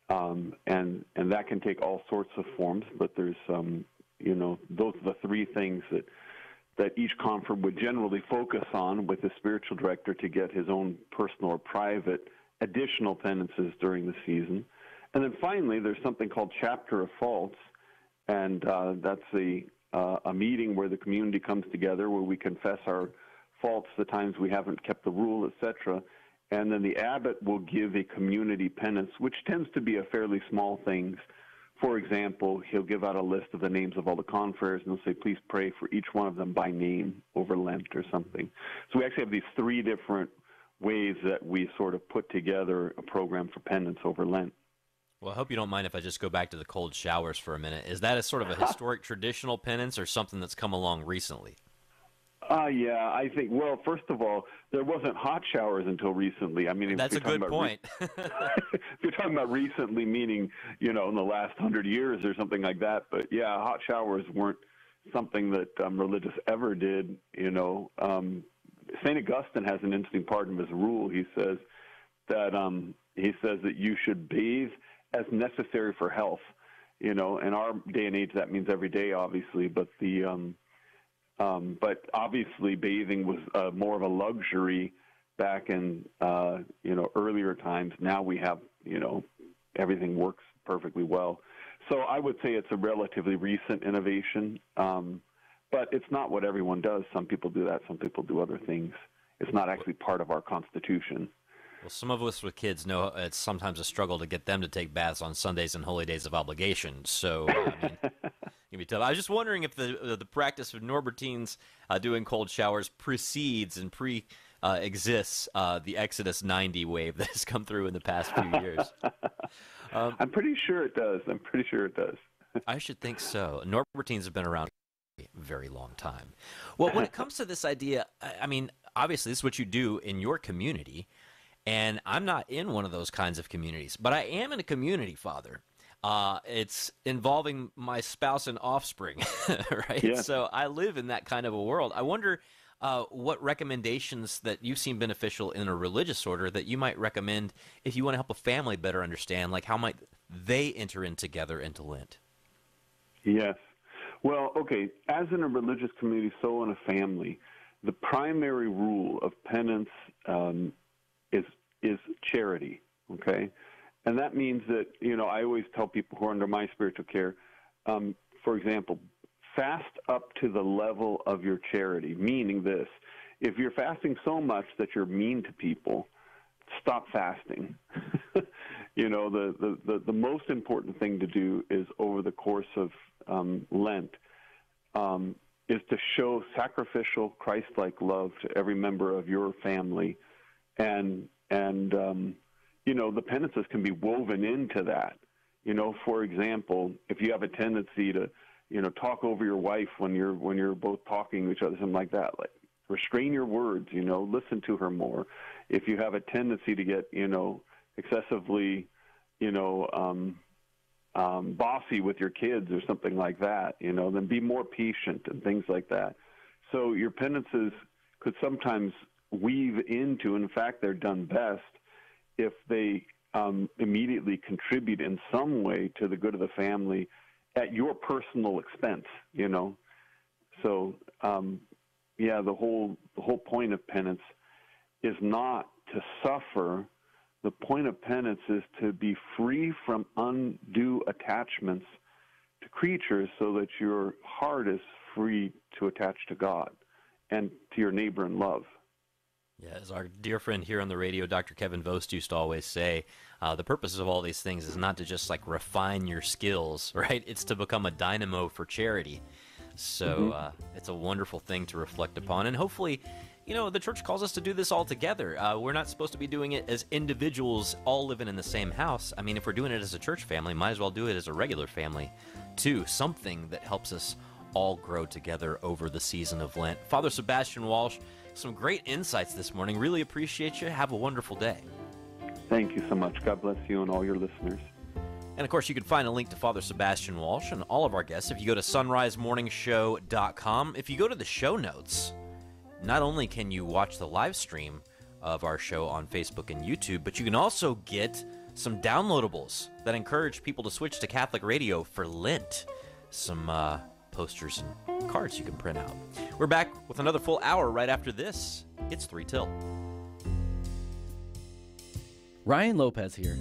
Um, and, and that can take all sorts of forms, but there's, um, you know, those are the three things that that each confrere would generally focus on with the spiritual director to get his own personal or private additional penances during the season. And then finally, there's something called Chapter of Faults, and uh, that's a, uh, a meeting where the community comes together where we confess our faults, the times we haven't kept the rule, etc. And then the abbot will give a community penance, which tends to be a fairly small things for example, he'll give out a list of the names of all the confreres and he'll say, please pray for each one of them by name over Lent or something. So we actually have these three different ways that we sort of put together a program for penance over Lent. Well, I hope you don't mind if I just go back to the cold showers for a minute. Is that a sort of a historic (laughs) traditional penance or something that's come along recently? Uh, yeah, I think. Well, first of all, there wasn't hot showers until recently. I mean, That's a good point. (laughs) if you're talking about recently, meaning you know in the last hundred years or something like that. But yeah, hot showers weren't something that um, religious ever did. You know, um, Saint Augustine has an interesting part of his rule. He says that um, he says that you should bathe as necessary for health. You know, in our day and age, that means every day, obviously. But the um, um, but obviously, bathing was uh, more of a luxury back in uh, you know earlier times. Now we have you know everything works perfectly well. So I would say it's a relatively recent innovation, um, but it's not what everyone does. Some people do that. Some people do other things. It's not actually part of our constitution. Well, some of us with kids know it's sometimes a struggle to get them to take baths on Sundays and holy days of obligation. So, I mean, (laughs) can be tough. I was just wondering if the the practice of Norbertines uh, doing cold showers precedes and pre uh, exists uh, the Exodus 90 wave (laughs) that has come through in the past few years. (laughs) Um, I'm pretty sure it does. I'm pretty sure it does. (laughs) I should think so. Norbertines have been around a very long time. Well, when it comes to this idea, I mean, obviously, this is what you do in your community. And I'm not in one of those kinds of communities, but I am in a community, Father. Uh, it's involving my spouse and offspring, (laughs) right? Yeah. So I live in that kind of a world. I wonder uh, what recommendations that you've seen beneficial in a religious order that you might recommend if you want to help a family better understand, like how might they enter in together into Lent? Yes. Well, okay. As in a religious community, so in a family, the primary rule of penance um, is is charity. Okay, and that means that you know I always tell people who are under my spiritual care, um, for example, fast up to the level of your charity. Meaning this: if you're fasting so much that you're mean to people, stop fasting. (laughs) you know, the, the, the, the, most important thing to do is over the course of um, Lent um, is to show sacrificial Christ-like love to every member of your family, and and um, you know the penances can be woven into that. You know, for example, if you have a tendency to you know talk over your wife when you're when you're both talking to each other, something like that, like restrain your words. You know, listen to her more. If you have a tendency to get you know excessively you know um, um, bossy with your kids or something like that, you know, then be more patient and things like that. So your penances could sometimes weave into, in fact, they're done best if they um, immediately contribute in some way to the good of the family at your personal expense, you know. So, um, yeah, the whole the whole point of penance is not to suffer the point of penance is to be free from undue attachments to creatures so that your heart is free to attach to God and to your neighbor in love. Yeah, as our dear friend here on the radio, Dr. Kevin Vost, used to always say, uh, the purpose of all these things is not to just like refine your skills, (laughs) right? It's to become a dynamo for charity. So mm-hmm. uh, it's a wonderful thing to reflect upon. And hopefully, you know, the church calls us to do this all together. Uh, we're not supposed to be doing it as individuals all living in the same house. I mean, if we're doing it as a church family, might as well do it as a regular family, too. Something that helps us all grow together over the season of Lent. Father Sebastian Walsh, some great insights this morning. Really appreciate you. Have a wonderful day. Thank you so much. God bless you and all your listeners. And of course, you can find a link to Father Sebastian Walsh and all of our guests if you go to sunrisemorningshow.com. If you go to the show notes, not only can you watch the live stream of our show on Facebook and YouTube, but you can also get some downloadables that encourage people to switch to Catholic radio for Lent. Some uh, posters and cards you can print out. We're back with another full hour right after this. It's 3 Till. Ryan Lopez here.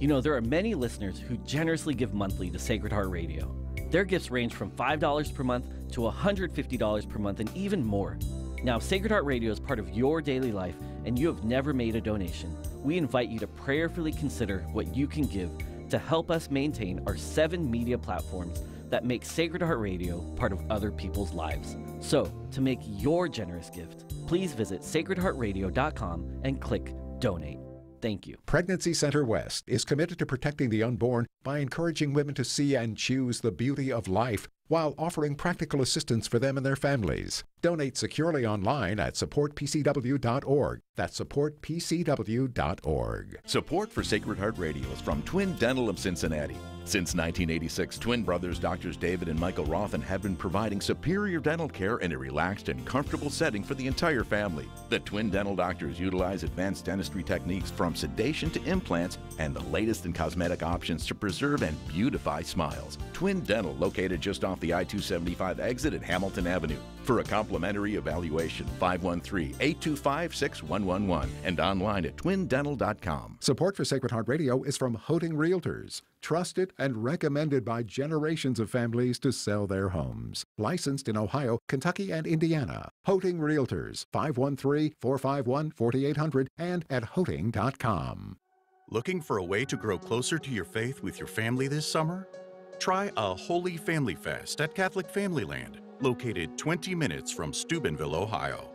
You know, there are many listeners who generously give monthly to Sacred Heart Radio. Their gifts range from $5 per month to $150 per month and even more. Now, Sacred Heart Radio is part of your daily life and you have never made a donation. We invite you to prayerfully consider what you can give to help us maintain our seven media platforms that make Sacred Heart Radio part of other people's lives. So, to make your generous gift, please visit sacredheartradio.com and click donate. Thank you. Pregnancy Center West is committed to protecting the unborn by encouraging women to see and choose the beauty of life while offering practical assistance for them and their families. Donate securely online at supportpcw.org. That's supportpcw.org. Support for Sacred Heart Radio is from Twin Dental of Cincinnati. Since 1986, twin brothers Doctors David and Michael Rothen have been providing superior dental care in a relaxed and comfortable setting for the entire family. The twin dental doctors utilize advanced dentistry techniques from sedation to implants and the latest in cosmetic options to preserve and beautify smiles. Twin Dental, located just off the I 275 exit at Hamilton Avenue. For a complimentary evaluation, 513 825 6111 and online at twindental.com. Support for Sacred Heart Radio is from Holding Realtors, trusted and recommended by generations of families to sell their homes. Licensed in Ohio, Kentucky, and Indiana. Holding Realtors, 513 451 4800 and at holding.com. Looking for a way to grow closer to your faith with your family this summer? Try a Holy Family Fest at Catholic Familyland, located 20 minutes from Steubenville, Ohio.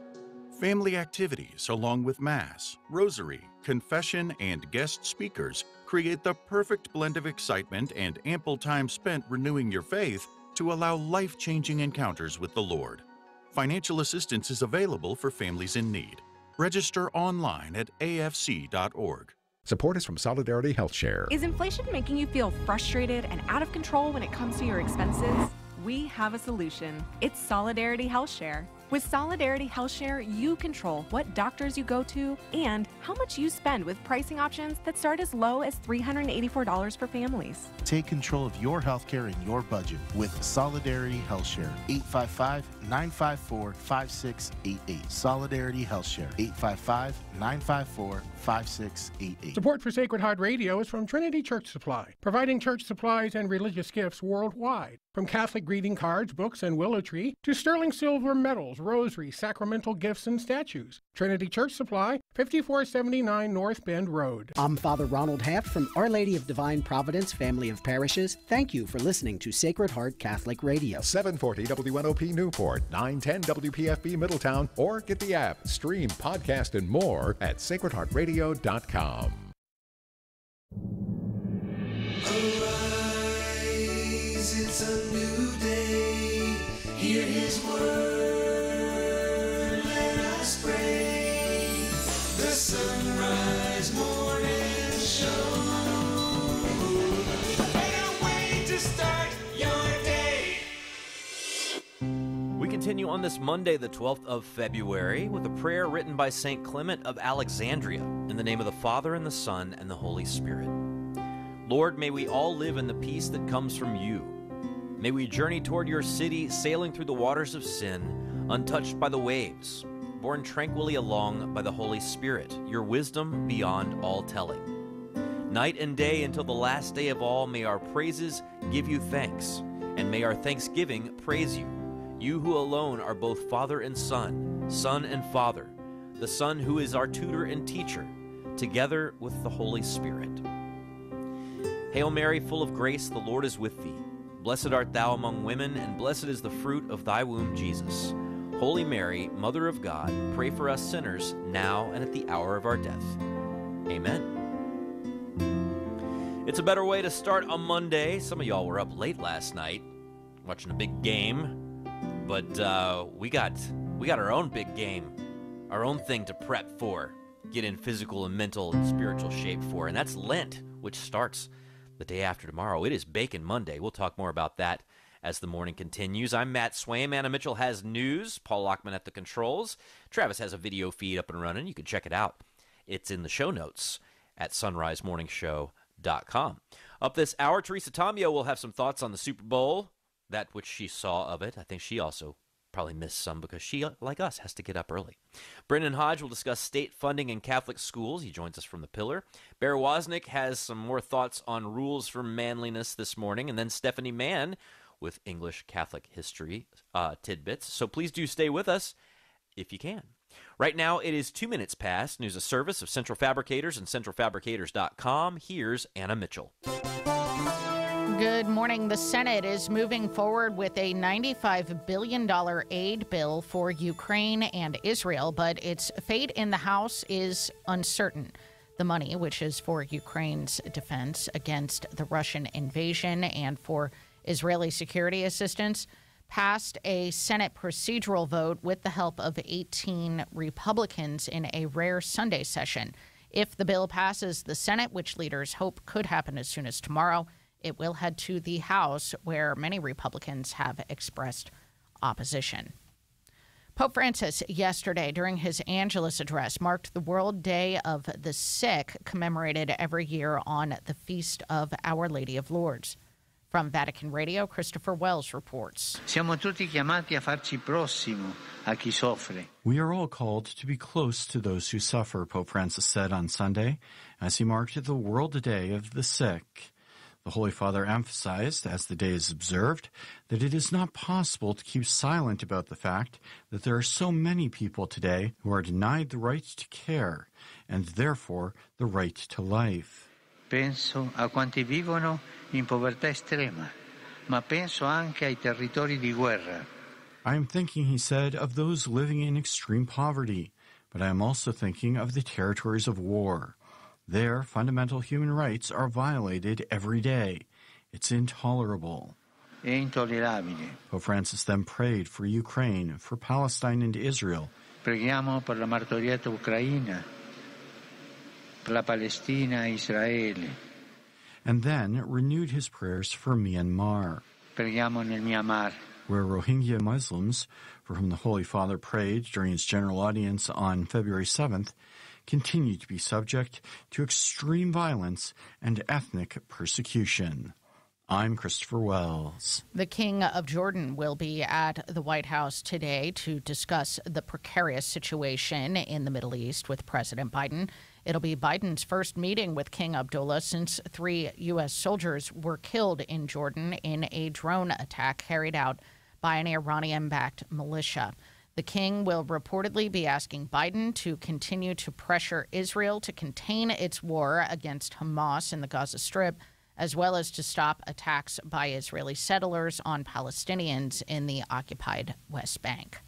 Family activities, along with Mass, Rosary, confession, and guest speakers, create the perfect blend of excitement and ample time spent renewing your faith to allow life changing encounters with the Lord. Financial assistance is available for families in need. Register online at afc.org. Support is from Solidarity Health Share. Is inflation making you feel frustrated and out of control when it comes to your expenses? We have a solution. It's Solidarity Health Share. With Solidarity HealthShare, you control what doctors you go to and how much you spend with pricing options that start as low as $384 for families. Take control of your healthcare and your budget with Solidarity Health Share. 855 954 5688. Solidarity Health Share. 855 954 5688. Support for Sacred Heart Radio is from Trinity Church Supply, providing church supplies and religious gifts worldwide. From Catholic greeting cards, books, and willow tree to sterling silver medals, rosary, sacramental gifts, and statues. Trinity Church Supply, 5479 North Bend Road. I'm Father Ronald Haft from Our Lady of Divine Providence Family of Parishes. Thank you for listening to Sacred Heart Catholic Radio. 740 WNOP Newport, 910 WPFB Middletown, or get the app, stream, podcast, and more at sacredheartradio.com. continue on this Monday, the 12th of February, with a prayer written by St. Clement of Alexandria in the name of the Father, and the Son, and the Holy Spirit. Lord, may we all live in the peace that comes from you. May we journey toward your city, sailing through the waters of sin, untouched by the waves, borne tranquilly along by the Holy Spirit, your wisdom beyond all telling. Night and day until the last day of all, may our praises give you thanks, and may our thanksgiving praise you. You who alone are both Father and Son, Son and Father, the Son who is our tutor and teacher, together with the Holy Spirit. Hail Mary, full of grace, the Lord is with thee. Blessed art thou among women, and blessed is the fruit of thy womb, Jesus. Holy Mary, Mother of God, pray for us sinners, now and at the hour of our death. Amen. It's a better way to start a Monday. Some of y'all were up late last night watching a big game, but uh, we got we got our own big game, our own thing to prep for, get in physical and mental and spiritual shape for, and that's Lent, which starts the day after tomorrow. It is Bacon Monday. We'll talk more about that as the morning continues. I'm Matt Swaim. Anna Mitchell has news. Paul Lockman at the controls. Travis has a video feed up and running. You can check it out. It's in the show notes at sunrisemorningshow.com. Up this hour, Teresa Tomeo will have some thoughts on the Super Bowl, that which she saw of it. I think she also probably missed some because she, like us, has to get up early. Brendan Hodge will discuss state funding in Catholic schools. He joins us from the Pillar. Bear Woznick has some more thoughts on rules for manliness this morning. And then Stephanie Mann with English Catholic history uh, tidbits. So please do stay with us if you can. Right now, it is two minutes past. News a service of Central Fabricators and centralfabricators.com. Here's Anna Mitchell. Good morning. The Senate is moving forward with a $95 billion aid bill for Ukraine and Israel, but its fate in the House is uncertain. The money, which is for Ukraine's defense against the Russian invasion and for Israeli security assistance, passed a Senate procedural vote with the help of 18 Republicans in a rare Sunday session. If the bill passes the Senate, which leaders hope could happen as soon as tomorrow, it will head to the House, where many Republicans have expressed opposition. Pope Francis, yesterday during his Angelus address, marked the World Day of the Sick, commemorated every year on the Feast of Our Lady of Lourdes. From Vatican Radio, Christopher Wells reports. Siamo tutti chiamati a farci prossimo a chi soffre. We are all called to be close to those who suffer, Pope Francis said on Sunday as he marked the World Day of the Sick. The Holy Father emphasized, as the day is observed, that it is not possible to keep silent about the fact that there are so many people today who are denied the right to care and therefore the right to life. Penso a quanti vivono in povertà estrema, ma penso anche ai territori di guerra. I am thinking, he said, of those living in extreme poverty, but I am also thinking of the territories of war. There, fundamental human rights are violated every day. It's intolerable. Pope Francis then prayed for Ukraine, for Palestine and Israel, Preghiamo per la martoriata Ucraina, per la Palestina e Israele. and then renewed his prayers for Myanmar, Preghiamo nel Myanmar. where Rohingya Muslims, for whom the Holy Father prayed during his general audience on February 7th, continue to be subject to extreme violence and ethnic persecution. I'm Christopher Wells. The King of Jordan will be at the White House today to discuss the precarious situation in the Middle East with President Biden. It'll be Biden's first meeting with King Abdullah since three U.S. soldiers were killed in Jordan in a drone attack carried out by an Iranian backed militia. The king will reportedly be asking Biden to continue to pressure Israel to contain its war against Hamas in the Gaza Strip, as well as to stop attacks by Israeli settlers on Palestinians in the occupied West Bank.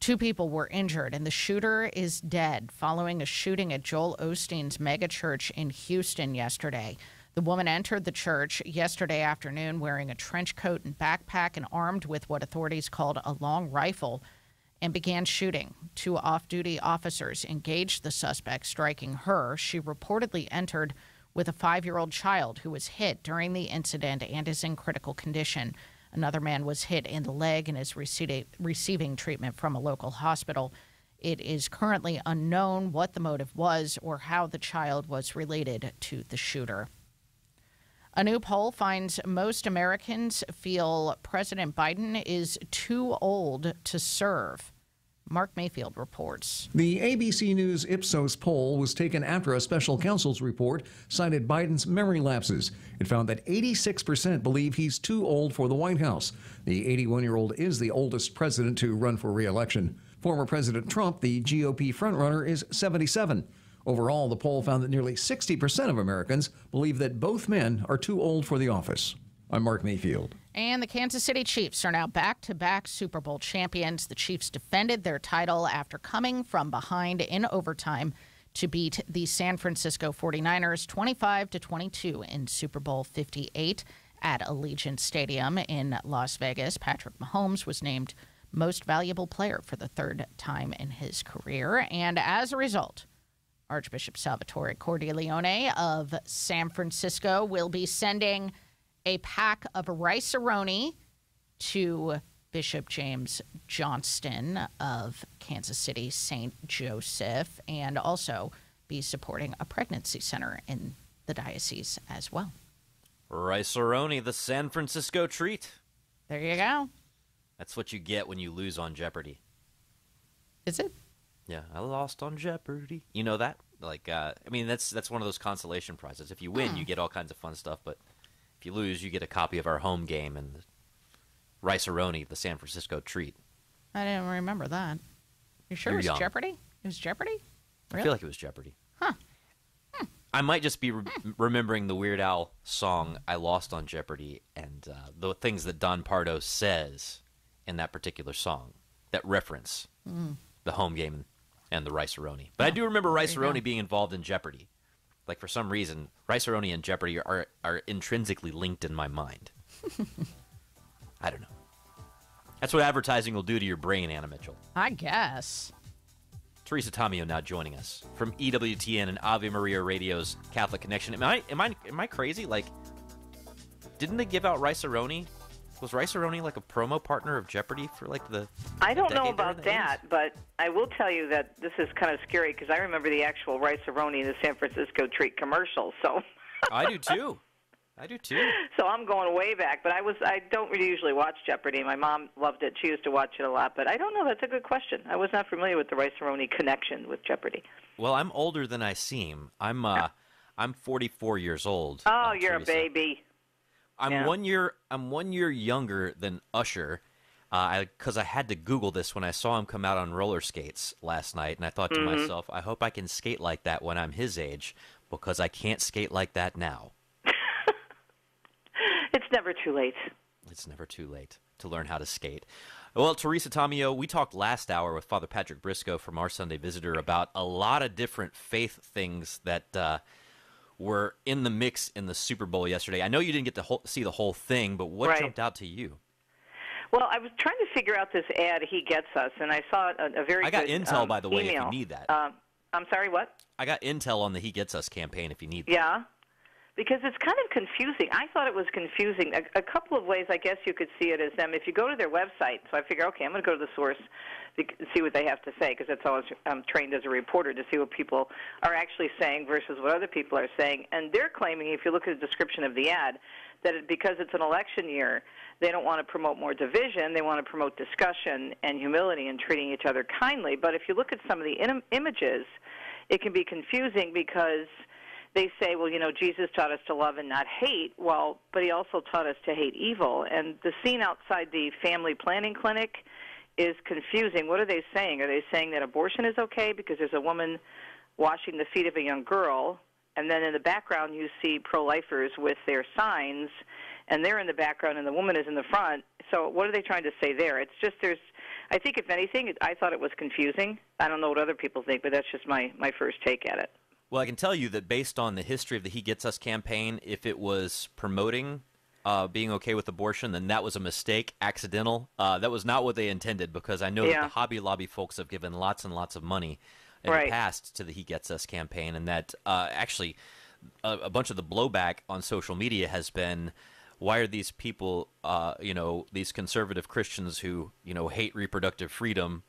Two people were injured, and the shooter is dead following a shooting at Joel Osteen's megachurch in Houston yesterday. The woman entered the church yesterday afternoon wearing a trench coat and backpack and armed with what authorities called a long rifle and began shooting. Two off duty officers engaged the suspect, striking her. She reportedly entered with a five year old child who was hit during the incident and is in critical condition. Another man was hit in the leg and is receiving, receiving treatment from a local hospital. It is currently unknown what the motive was or how the child was related to the shooter. A new poll finds most Americans feel President Biden is too old to serve. Mark Mayfield reports. The ABC News Ipsos poll was taken after a special counsel's report cited Biden's memory lapses. It found that 86% believe he's too old for the White House. The 81 year old is the oldest president to run for re election. Former President Trump, the GOP frontrunner, is 77. Overall, the poll found that nearly 60% of Americans believe that both men are too old for the office. I'm Mark Mayfield. And the Kansas City Chiefs are now back to back Super Bowl champions. The Chiefs defended their title after coming from behind in overtime to beat the San Francisco 49ers 25 to 22 in Super Bowl 58 at Allegiant Stadium in Las Vegas. Patrick Mahomes was named most valuable player for the third time in his career. And as a result, Archbishop Salvatore Cordileone of San Francisco will be sending a pack of rice to Bishop James Johnston of Kansas City St. Joseph and also be supporting a pregnancy center in the diocese as well. Rice the San Francisco treat. There you go. That's what you get when you lose on Jeopardy. Is it? Yeah, I lost on Jeopardy. You know that? Like, uh, I mean, that's that's one of those consolation prizes. If you win, Hmm. you get all kinds of fun stuff. But if you lose, you get a copy of our home game and the Rice the San Francisco treat. I didn't remember that. You sure You're it was young. Jeopardy? It was Jeopardy? I feel like it was Jeopardy. Huh. I might just be re- remembering the Weird Al song "I Lost on Jeopardy" and uh, the things that Don Pardo says in that particular song that reference Mm. the home game and the rice But I do remember rice go. being involved in Jeopardy. Like for some reason, rice and Jeopardy are are intrinsically linked in my mind. (laughs) I don't know. That's what advertising will do to your brain, Anna Mitchell. I guess. Teresa Tomeo now joining us from EWTN and Ave Maria Radio's Catholic Connection. Am I am I am I crazy? Like, didn't they give out Rice Was Rice-A-Roni like a promo partner of Jeopardy for like the? I don't know decade there in about that, but I will tell you that this is kind of scary because I remember the actual rice aroni in the San Francisco treat commercial. So (laughs) I do too. I do too. So I'm going way back, but I was I don't really usually watch Jeopardy. My mom loved it; she used to watch it a lot. But I don't know. That's a good question. I was not familiar with the Rice-A-Roni connection with Jeopardy. Well, I'm older than I seem. I'm uh, (laughs) I'm 44 years old. Oh, uh, you're Teresa. a baby. I'm Yeah. one year. I'm one year younger than Usher. Uh, because I, had to Google this when I saw him come out on roller skates last night, and I thought to Mhm. myself, I hope I can skate like that when I'm his age, because I can't skate like that now. (laughs) It's never too late. It's never too late to learn how to skate. Well, Teresa Tomeo, we talked last hour with Father Patrick Briscoe from our Sunday Visitor about a lot of different faith things that uh, were in the mix in the Super Bowl yesterday. I know you didn't get to whole, see the whole thing, but what Right. jumped out to you? Well, I was trying to figure out this ad he gets us, and I saw a, a very I got good, intel, um, by the way, if you email. need that. Um, I'm sorry, what? I got intel on the He Gets Us campaign if you need that. Yeah, because it's kind of confusing. I thought it was confusing. A, a couple of ways, I guess you could see it as them. If you go to their website, so I figure, okay, I'm going to go to the source see what they have to say, because that's always I'm trained as a reporter to see what people are actually saying versus what other people are saying. And they're claiming, if you look at the description of the ad, that it, because it's an election year, they don't want to promote more division. They want to promote discussion and humility and treating each other kindly. But if you look at some of the in- images, it can be confusing because they say, well, you know, Jesus taught us to love and not hate. Well, but he also taught us to hate evil. And the scene outside the family planning clinic is confusing. What are they saying? Are they saying that abortion is okay because there's a woman washing the feet of a young girl, and then in the background you see pro-lifers with their signs, and they're in the background and the woman is in the front. So what are they trying to say there? It's just there's I think if anything, I thought it was confusing. I don't know what other people think, but that's just my my first take at it. Well, I can tell you that based on the history of the He Gets Us campaign, if it was promoting uh, being okay with abortion, then that was a mistake, accidental. Uh, that was not what they intended because I know Yeah. that the Hobby Lobby folks have given lots and lots of money in Right. the past to the He Gets Us campaign, and that uh, actually a, a bunch of the blowback on social media has been. Why are these people, uh, you know, these conservative Christians who, you know, hate reproductive freedom,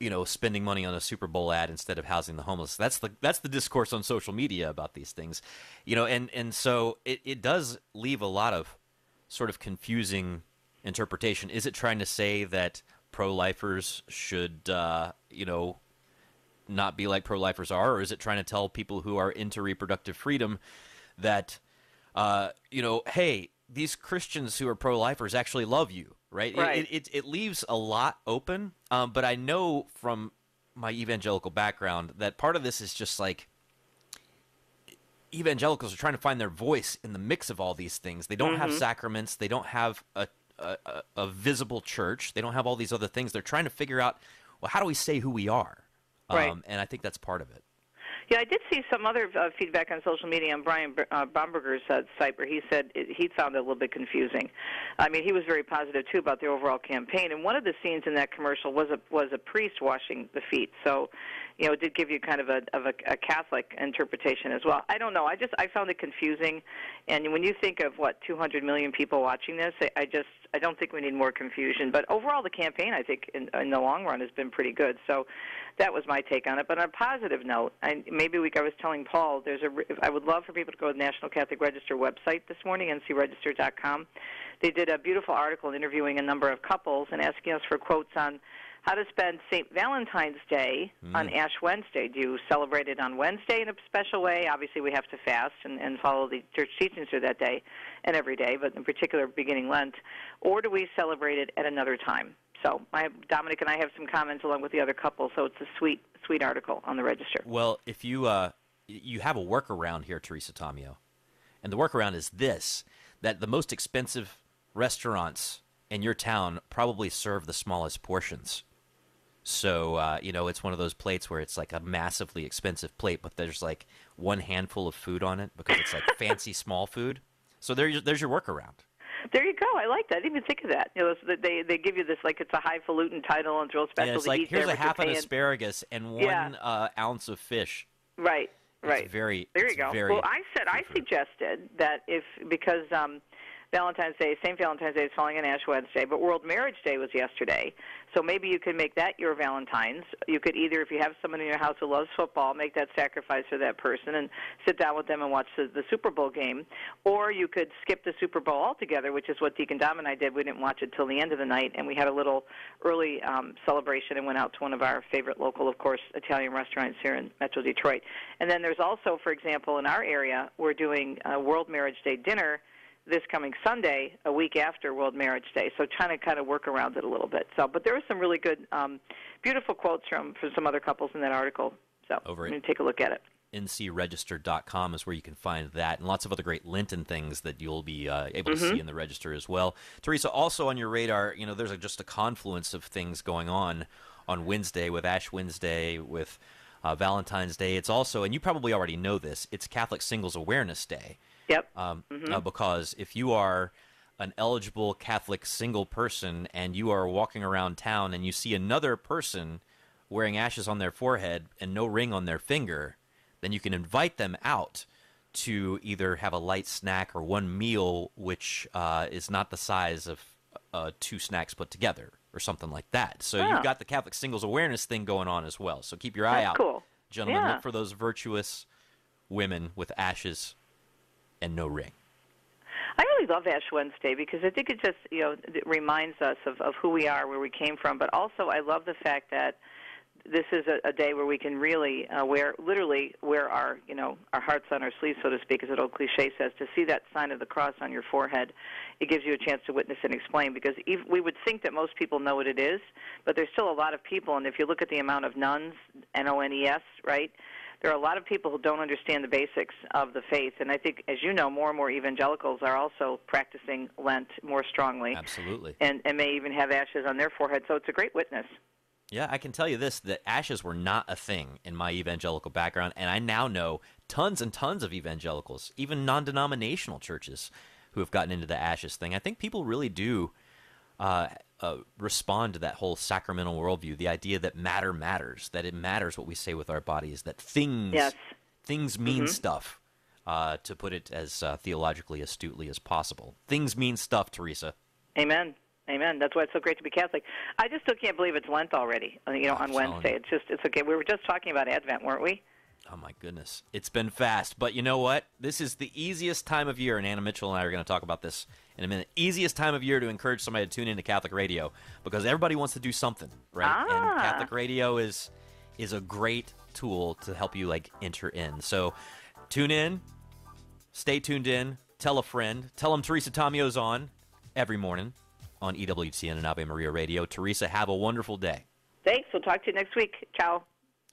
you know, spending money on a Super Bowl ad instead of housing the homeless. That's the that's the discourse on social media about these things, you know, and and so it, it does leave a lot of sort of confusing interpretation. Is it trying to say that pro-lifers should, uh, you know, not be like pro-lifers are, or is it trying to tell people who are into reproductive freedom that, uh, you know, hey, these Christians who are pro-lifers actually love you, right? It- Right. It, it, it leaves a lot open, um, but I know from my evangelical background that part of this is just like evangelicals are trying to find their voice in the mix of all these things. They don't have Mhm. sacraments. They don't have a, a, a- a visible church. They don't have all these other things. They're trying to figure out, well, how do we say who we are? Right. Um, and I think that's part of it. Yeah, I did see some other uh, feedback on social media on Ryan uh, Bomberger's uh, site where he said it, he found it a little bit confusing. I mean, he was very positive too about the overall campaign. And one of the scenes in that commercial was a was a priest washing the feet. So, you know, it did give you kind of a of a, a Catholic interpretation as well. I don't know. I just I found it confusing. And when you think of what 200 million people watching this, I, I just I don't think we need more confusion. But overall, the campaign I think in, in the long run has been pretty good. So that was my take on it. But on a positive note, I, maybe we, I was telling Paul, there's a. I would love for people to go to the National Catholic Register website this morning, ncregister.com. They did a beautiful article interviewing a number of couples and asking us for quotes on how to spend St. Valentine's Day on Ash Wednesday. Do you celebrate it on Wednesday in a special way? Obviously, we have to fast and, and follow the church teachings for that day and every day, but in particular, beginning Lent. Or do we celebrate it at another time? So, my, Dominic and I have some comments along with the other couple. So it's a sweet, sweet article on the register. Well, if you uh, you have a workaround here, Teresa Tomeo, and the workaround is this: that the most expensive restaurants in your town probably serve the smallest portions. So uh, you know, it's one of those plates where it's like a massively expensive plate, but there's like one handful of food on it because it's like (laughs) fancy small food. So there, there's your workaround. There you go. I like that. I didn't even think of that. You know, they they give you this like it's a highfalutin title and it's real special Yeah, it's like here's there, a half an asparagus and one Yeah. uh, ounce of fish. Right. It's Right. very. There you go. Well, I said I suggested that if because um, Valentine's Day, St. Valentine's Day is falling on Ash Wednesday, but World Marriage Day was yesterday. So maybe you could make that your Valentine's. You could either, if you have someone in your house who loves football, make that sacrifice for that person and sit down with them and watch the, the Super Bowl game. Or you could skip the Super Bowl altogether, which is what Deacon Dom and I did. We didn't watch it till the end of the night, and we had a little early um, celebration and went out to one of our favorite local, of course, Italian restaurants here in Metro Detroit. And then there's also, for example, in our area, we're doing a World Marriage Day dinner this coming Sunday, a week after World Marriage Day. So trying to kind of work around it a little bit. So, but there were some really good, um, beautiful quotes from from some other couples in that article. So Over I'm going to take a look at it. ncregister.com is where you can find that and lots of other great Lenten things that you'll be uh, able to Mhm. see in the register as well. Teresa, also on your radar, you know, there's a, just a confluence of things going on on Wednesday with Ash Wednesday, with uh, Valentine's Day. It's also, and you probably already know this, it's Catholic Singles Awareness Day. Yep. Um, Mhm. uh, because if you are an eligible Catholic single person and you are walking around town and you see another person wearing ashes on their forehead and no ring on their finger, then you can invite them out to either have a light snack or one meal which uh, is not the size of uh, two snacks put together or something like that. So Oh. you've got the Catholic Singles Awareness thing going on as well. So keep your eye That's out. cool. Gentlemen, Yeah. look for those virtuous women with ashes and no ring. I really love Ash Wednesday because I think it just you know it reminds us of, of who we are, where we came from. But also, I love the fact that this is a, a day where we can really uh, wear literally wear our you know our hearts on our sleeves, so to speak, as an old cliche says. To see that sign of the cross on your forehead, it gives you a chance to witness and explain. Because ev we would think that most people know what it is, but there's still a lot of people. And if you look at the amount of nuns, N O N E S, right? There are a lot of people who don't understand the basics of the faith, and I think, as you know, more and more evangelicals are also practicing Lent more strongly, Absolutely. and and may even have ashes on their forehead. So it's a great witness. Yeah, I can tell you this that ashes were not a thing in my evangelical background, and I now know tons and tons of evangelicals, even non denominational churches, who have gotten into the ashes thing. I think people really do uh, uh, respond to that whole sacramental worldview the idea that matter matters, that it matters what we say with our bodies, that things, Yes. things mean Mhm. stuff, uh, to put it as uh, theologically astutely as possible. Things mean stuff, Teresa. Amen. Amen. That's why it's so great to be Catholic. I just still can't believe it's Lent already. uh, You know, on Wednesday. It's just it's okay. We were just talking about Advent, weren't we? Oh my goodness. It's been fast. But you know what? This is the easiest time of year, and Anna Mitchell and I are going to talk about this in a minute. Easiest time of year to encourage somebody to tune into Catholic radio because everybody wants to do something, right? And Ah. Catholic radio is is a great tool to help you like enter in. So tune in, stay tuned in, tell a friend, tell them Teresa Tomeo's on every morning on EWTN and Ave Maria Radio. Teresa, have a wonderful day. Thanks. We'll talk to you next week. Ciao.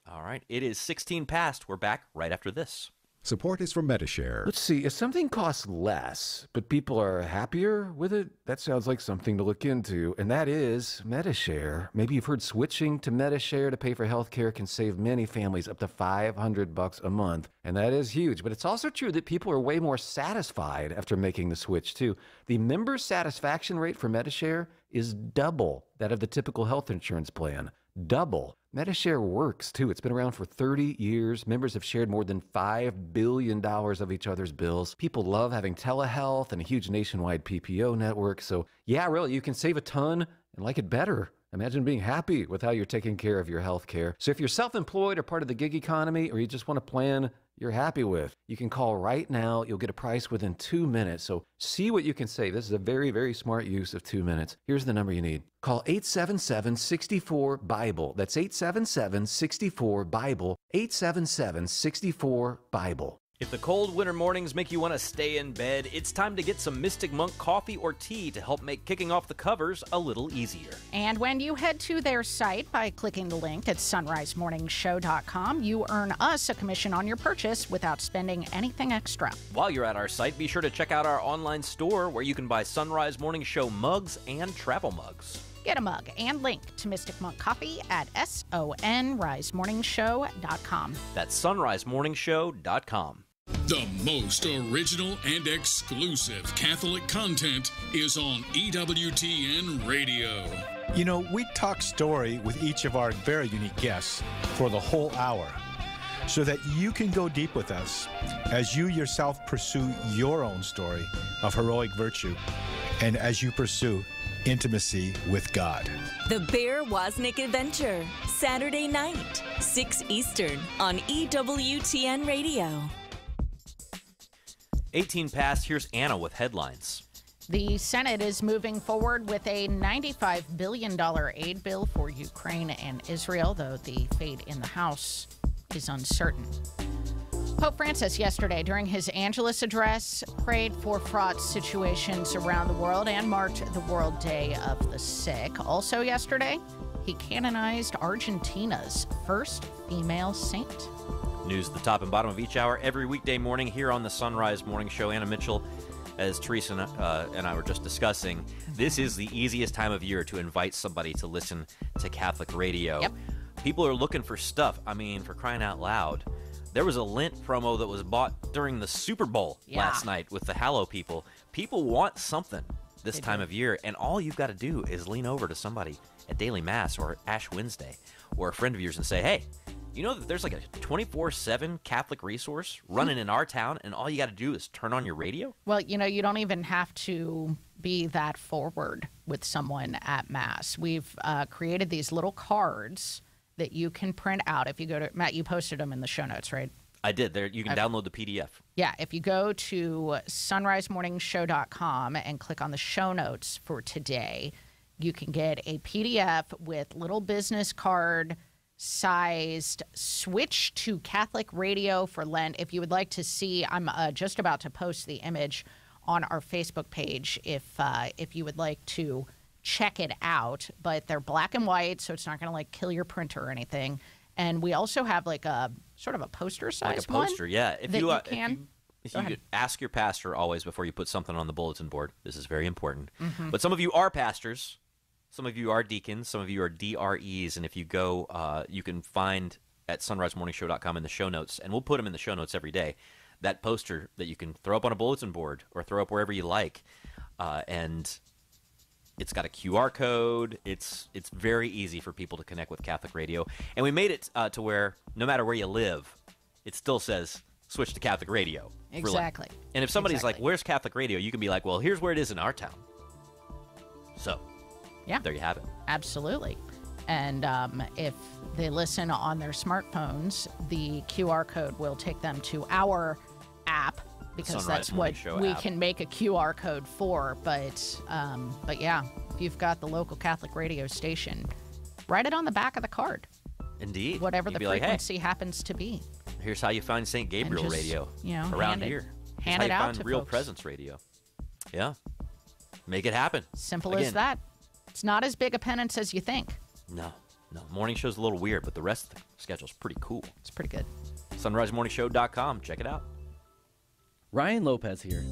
All right. It is 16 past. We're back right after this. Support is from Medi-Share. Let's see, if something costs less, but people are happier with it, that sounds like something to look into, and that is Medi-Share. Maybe you've heard switching to Medi-Share to pay for healthcare can save many families up to 500 bucks a month, and that is huge. But it's also true that people are way more satisfied after making the switch too. The member satisfaction rate for Medi-Share is double that of the typical health insurance plan. Double. Medi-Share works too. It's been around for 30 years. Members have shared more than $5 billion of each other's bills. People love having telehealth and a huge nationwide PPO network. So, yeah, really, you can save a ton and like it better. Imagine being happy with how you're taking care of your health care. So, if you're self employed or part of the gig economy, or you just want a plan you're happy with, you can call right now. You'll get a price within two minutes. So, see what you can save. This is a very, very smart use of two minutes. Here's the number you need call 877 64 Bible. That's 877 64 Bible. 877 64 Bible. If the cold winter mornings make you want to stay in bed, it's time to get some Mystic Monk coffee or tea to help make kicking off the covers a little easier. And when you head to their site by clicking the link at sunrisemorningshow.com, you earn us a commission on your purchase without spending anything extra. While you're at our site, be sure to check out our online store where you can buy Sunrise Morning Show mugs and travel mugs. Get a mug and link to Mystic Monk Coffee at sunrisemorningshow.com. That's sunrisemorningshow.com. The most original and exclusive Catholic content is on EWTN Radio. You know, we talk story with each of our very unique guests for the whole hour. so that you can go deep with us as you yourself pursue your own story of heroic virtue and as you pursue intimacy with God. The Bear Woznick Adventure, Saturday night, 6 Eastern on E EWTN Radio. 18 past, here's Anna with headlines. The Senate is moving forward with a $95 billion aid bill for Ukraine and Israel, though the fate in the House is uncertain. Pope Francis yesterday, during his Angelus address, prayed for fraught situations around the world and marked the World Day of the Sick. Also, yesterday, he canonized Argentina's first female saint. News at the top and bottom of each hour every weekday morning here on the Sunrise Morning Show. Anna Mitchell, as Teresa and, uh, and I were just discussing, this is the easiest time of year to invite somebody to listen to Catholic radio. Yep. People are looking for stuff. I mean, for crying out loud. There was a Lent promo that was bought during the Super Bowl Yeah. last night with the Hallow people. People want something this time of year, and all you've got to do is lean over to somebody at Daily Mass or Ash Wednesday or a friend of yours and say, hey, you know that there's like a 24 7 Catholic resource running in our town, and all you got to do is turn on your radio? Well, you know, you don't even have to be that forward with someone at Mass. We've uh, created these little cards that you can print out. If you go to, Matt, you posted them in the show notes, right? I did. There, you can I've- download the PDF. Yeah, if you go to sunrisemorningshow.com and click on the show notes for today, you can get a PDF with little business card sized switch to Catholic radio for Lent. If you would like to see, I'm uh, just about to post the image on our Facebook page if uh, if you would like to check it out. But they're black and white, so it's not going to like kill your printer or anything. And we also have like a sort of a poster size Like a one poster, yeah. If you, you uh, if can. you- If you could ask your pastor always before you put something on the bulletin board. This is very important. Mhm. But some of you are pastors, some of you are deacons, some of you are DREs, and if you go, uh, you can find at sunrisemorningshow.com in the show notes, and we'll put them in the show notes every day. That poster that you can throw up on a bulletin board or throw up wherever you like, uh, and it's got a QR code. It's it's very easy for people to connect with Catholic Radio, and we made it uh, to where no matter where you live, it still says switch to Catholic Radio. Exactly. And if somebody's like, "Where's Catholic Radio?" you can be like, "Well, here's where it is in our town." So, Yeah. there you have it. Absolutely. And um, if they listen on their smartphones, the QR code will take them to our app because Sunrise that's what we app. can make a QR code for. But um, but yeah, if you've got the local Catholic radio station, write it on the back of the card, Indeed. whatever You'd the be like, "Hey, frequency happens to be. here's how you find St. Gabriel just, Radio you know, around hand it- here. Here's hand how it you out find to Real folks. Presence Radio. Yeah. Make it happen. Simple Again, as that. It's not as big a penance as you think. No, no. Morning show's a little weird, but the rest of the schedule's pretty cool. It's pretty good. SunriseMorningshow.com. Check it out. Ryan Lopez here.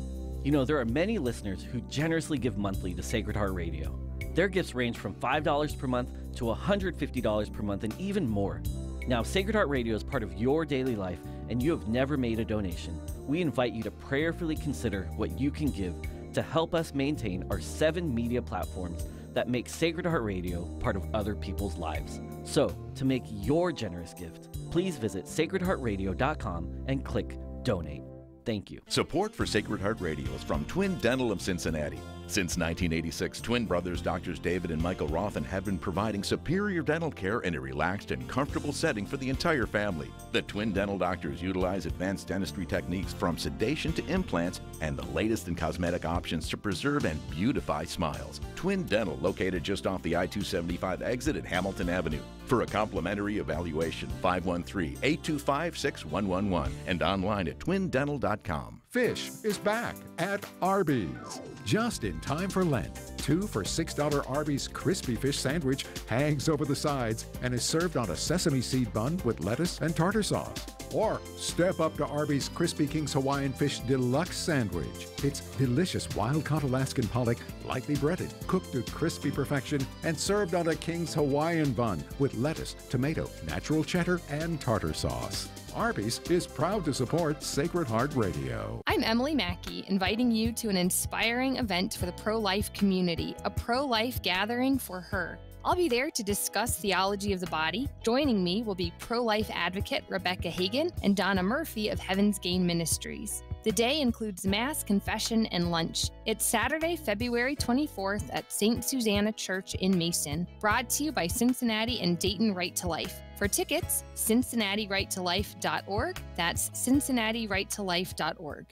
You know, there are many listeners who generously give monthly to Sacred Heart Radio. Their gifts range from $5 per month to $150 per month and even more. Now, Sacred Heart Radio is part of your daily life and you have never made a donation, we invite you to prayerfully consider what you can give to help us maintain our seven media platforms that make Sacred Heart Radio part of other people's lives. So, to make your generous gift, please visit sacredheartradio.com and click donate. Thank you. Support for Sacred Heart Radio is from Twin Dental of Cincinnati. Since 1986, twin brothers Doctors David and Michael Rothen have been providing superior dental care in a relaxed and comfortable setting for the entire family. The twin dental doctors utilize advanced dentistry techniques from sedation to implants and the latest in cosmetic options to preserve and beautify smiles. Twin Dental, located just off the I 275 exit at Hamilton Avenue. For a complimentary evaluation, 513 825 6111 and online at twindental.com. Fish is back at Arby's. Just in time for Lent. Two for $6 Arby's crispy fish sandwich hangs over the sides and is served on a sesame seed bun with lettuce and tartar sauce. Or step up to Arby's Crispy King's Hawaiian Fish Deluxe Sandwich. It's delicious wild caught Alaskan pollock, lightly breaded, cooked to crispy perfection, and served on a King's Hawaiian bun with lettuce, tomato, natural cheddar, and tartar sauce. Arby's is proud to support Sacred Heart Radio. I'm Emily Mackey, inviting you to an inspiring event for the pro life community, a pro life gathering for her. I'll be there to discuss theology of the body. Joining me will be pro life advocate Rebecca Hagan and Donna Murphy of Heaven's Gain Ministries. The day includes Mass, confession, and lunch. It's Saturday, February 24th at St. Susanna Church in Mason, brought to you by Cincinnati and Dayton Right to Life. For tickets, cincinnatirighttolife.org. That's cincinnatirighttolife.org.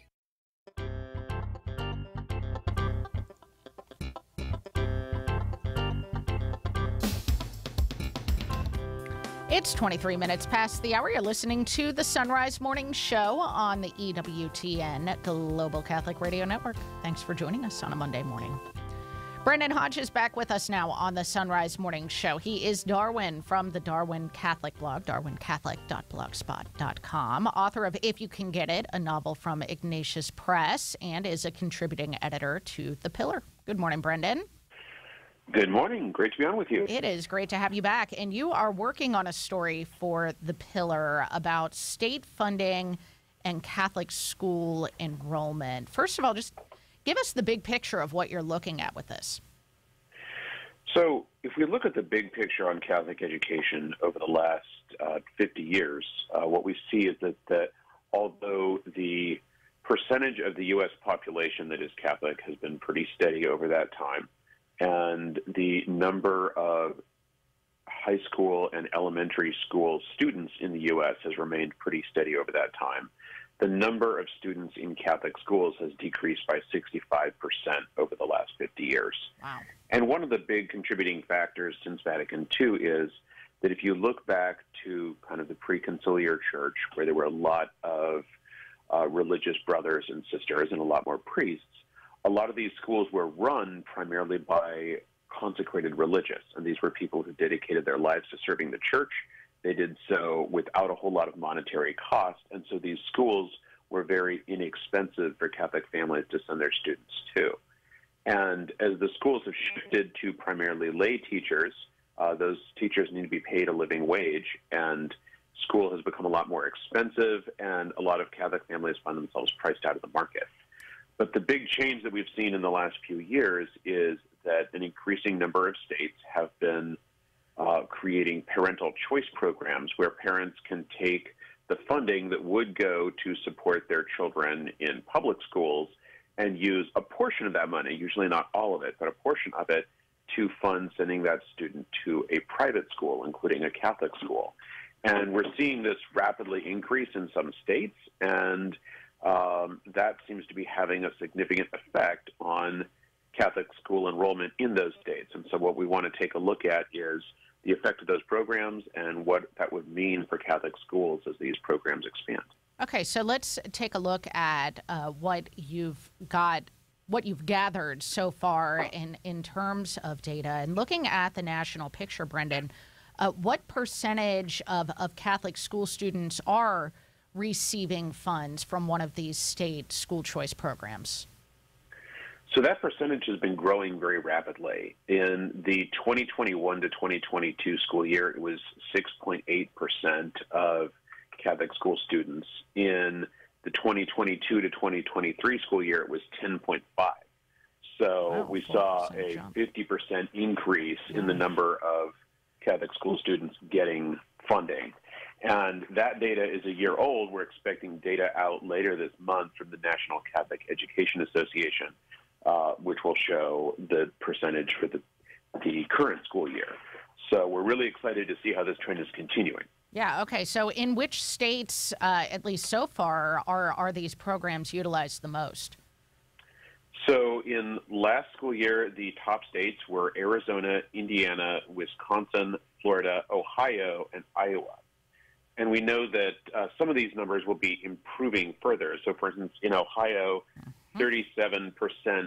It's 23 minutes past the hour. You're listening to the Sunrise Morning Show on the EWTN Global Catholic Radio Network. Thanks for joining us on a Monday morning. Brendan Hodge is back with us now on the Sunrise Morning Show. He is Darwin from the Darwin Catholic blog, darwincatholic.blogspot.com, author of If You Can Get It, a novel from Ignatius Press, and is a contributing editor to The Pillar. Good morning, Brendan. Good morning. Great to be on with you. It is great to have you back. And you are working on a story for The Pillar about state funding and Catholic school enrollment. First of all, just give us the big picture of what you're looking at with this. So, if we look at the big picture on Catholic education over the last uh, 50 years, uh, what we see is that, that although the percentage of the U.S. population that is Catholic has been pretty steady over that time, and the number of high school and elementary school students in the U.S. has remained pretty steady over that time. The number of students in Catholic schools has decreased by 65% over the last 50 years. Wow. And one of the big contributing factors since Vatican II is that if you look back to kind of the pre-conciliar church, where there were a lot of uh, religious brothers and sisters and a lot more priests, a lot of these schools were run primarily by consecrated religious, and these were people who dedicated their lives to serving the church. They did so without a whole lot of monetary cost, and so these schools were very inexpensive for Catholic families to send their students to. And as the schools have shifted to primarily lay teachers, uh, those teachers need to be paid a living wage, and school has become a lot more expensive, and a lot of Catholic families find themselves priced out of the market. But the big change that we've seen in the last few years is that an increasing number of states have been uh, creating parental choice programs where parents can take the funding that would go to support their children in public schools and use a portion of that money, usually not all of it, but a portion of it, to fund sending that student to a private school, including a Catholic school. And we're seeing this rapidly increase in some states, and um, that seems to be having a significant effect on Catholic school enrollment in those states. And so, what we want to take a look at is the effect of those programs and what that would mean for Catholic schools as these programs expand. Okay, so let's take a look at uh, what you've got, what you've gathered so far in in terms of data, and looking at the national picture, Brendan. Uh, what percentage of, of Catholic school students are receiving funds from one of these state school choice programs? So that percentage has been growing very rapidly. In the 2021 to 2022 school year, it was 6.8% of Catholic school students. In the 2022 to 2023 school year, it was 10.5. So Wow, we saw a jump. 50% increase in the number of Catholic school students getting funding. And that data is a year old. We're expecting data out later this month from the National Catholic Education Association, uh, which will show the percentage for the, the current school year. So we're really excited to see how this trend is continuing. Yeah. Okay. So, in which states, uh, at least so far, are are these programs utilized the most? So in last school year, the top states were Arizona, Indiana, Wisconsin, Florida, Ohio, and Iowa. And we know that uh, some of these numbers will be improving further. So, for instance, in Ohio, 37%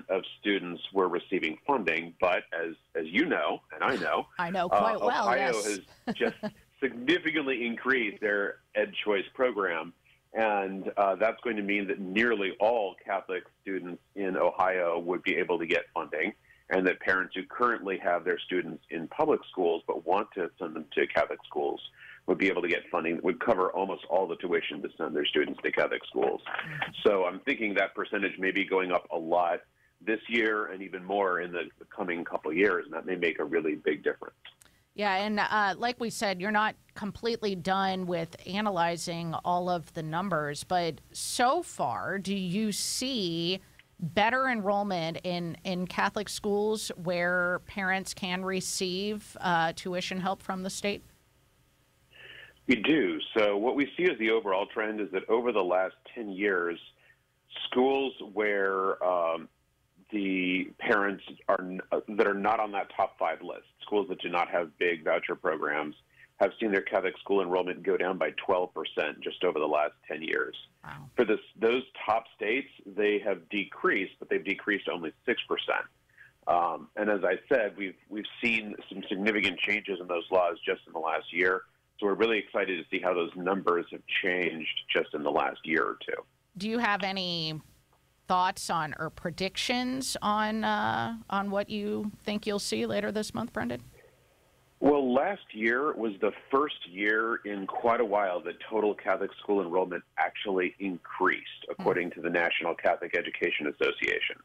of students were receiving funding, but as as you know, and I know, (laughs) I know quite uh, well. Ohio yes. has (laughs) just significantly increased their Ed Choice program, and uh, that's going to mean that nearly all Catholic students in Ohio would be able to get funding, and that parents who currently have their students in public schools but want to send them to Catholic schools would be able to get funding that would cover almost all the tuition to send their students to Catholic schools. So I'm thinking that percentage may be going up a lot this year and even more in the, coming couple years, and that may make a really big difference. Yeah, and uh, like we said, you're not completely done with analyzing all of the numbers, but so far, do you see better enrollment in, in Catholic schools where parents can receive uh, tuition help from the state? We do. So, what we see as the overall trend is that over the last 10 years, schools where um, the parents are that are not on that top five list, schools that do not have big voucher programs, have seen their Catholic school enrollment go down by 12% just over the last 10 years. Wow. For this, those top states, they have decreased, but they've decreased only 6%. Um, and as I said, we've, we've seen some significant changes in those laws just in the last year. So we're really excited to see how those numbers have changed just in the last year or two. Do you have any thoughts on or predictions on uh, on what you think you'll see later this month, Brendan? Well, last year was the first year in quite a while that total Catholic school enrollment actually increased, according to the National Catholic Education Association.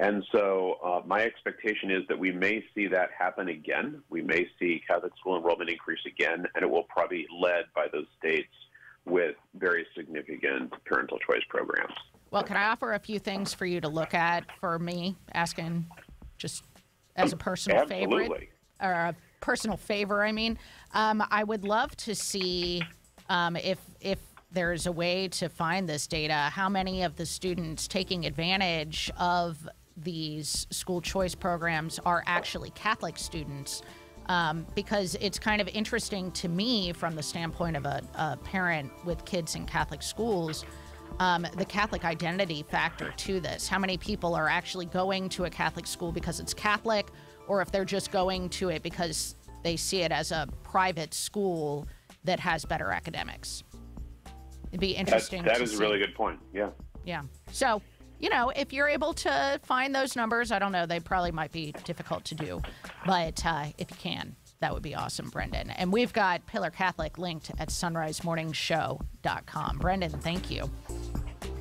And so, uh, my expectation is that we may see that happen again. We may see Catholic school enrollment increase again, and it will probably be led by those states with very significant parental choice programs. Well, can I offer a few things for you to look at for me, asking just as a personal Absolutely. favorite or a personal favor? I mean, um, I would love to see um, if if there's a way to find this data. How many of the students taking advantage of these school choice programs are actually Catholic students? Um, because it's kind of interesting to me from the standpoint of a, a parent with kids in Catholic schools um, the Catholic identity factor to this. How many people are actually going to a Catholic school because it's Catholic, or if they're just going to it because they see it as a private school that has better academics. It'd be interesting. That, that is a really good point. Yeah. Yeah. So, you know, if you're able to find those numbers, I don't know, they probably might be difficult to do, but uh, if you can, that would be awesome, Brendan. And we've got Pillar Catholic linked at sunrisemorningshow.com. Brendan, thank you.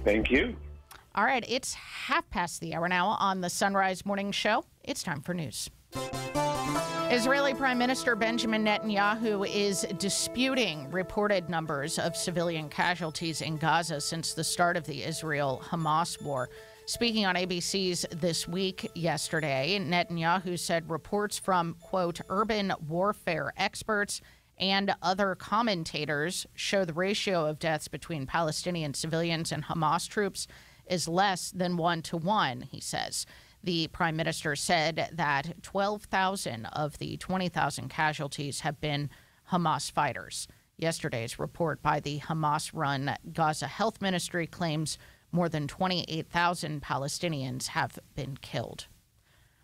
Thank you. All right, it's half past the hour now on the Sunrise Morning Show. It's time for news. Israeli Prime Minister Benjamin Netanyahu is disputing reported numbers of civilian casualties in Gaza since the start of the Israel Hamas war. Speaking on ABC's This Week yesterday, Netanyahu said reports from, quote, urban warfare experts and other commentators show the ratio of deaths between Palestinian civilians and Hamas troops is less than one to one, he says. The prime minister said that 12,000 of the 20,000 casualties have been Hamas fighters. Yesterday's report by the Hamas run Gaza Health Ministry claims more than 28,000 Palestinians have been killed.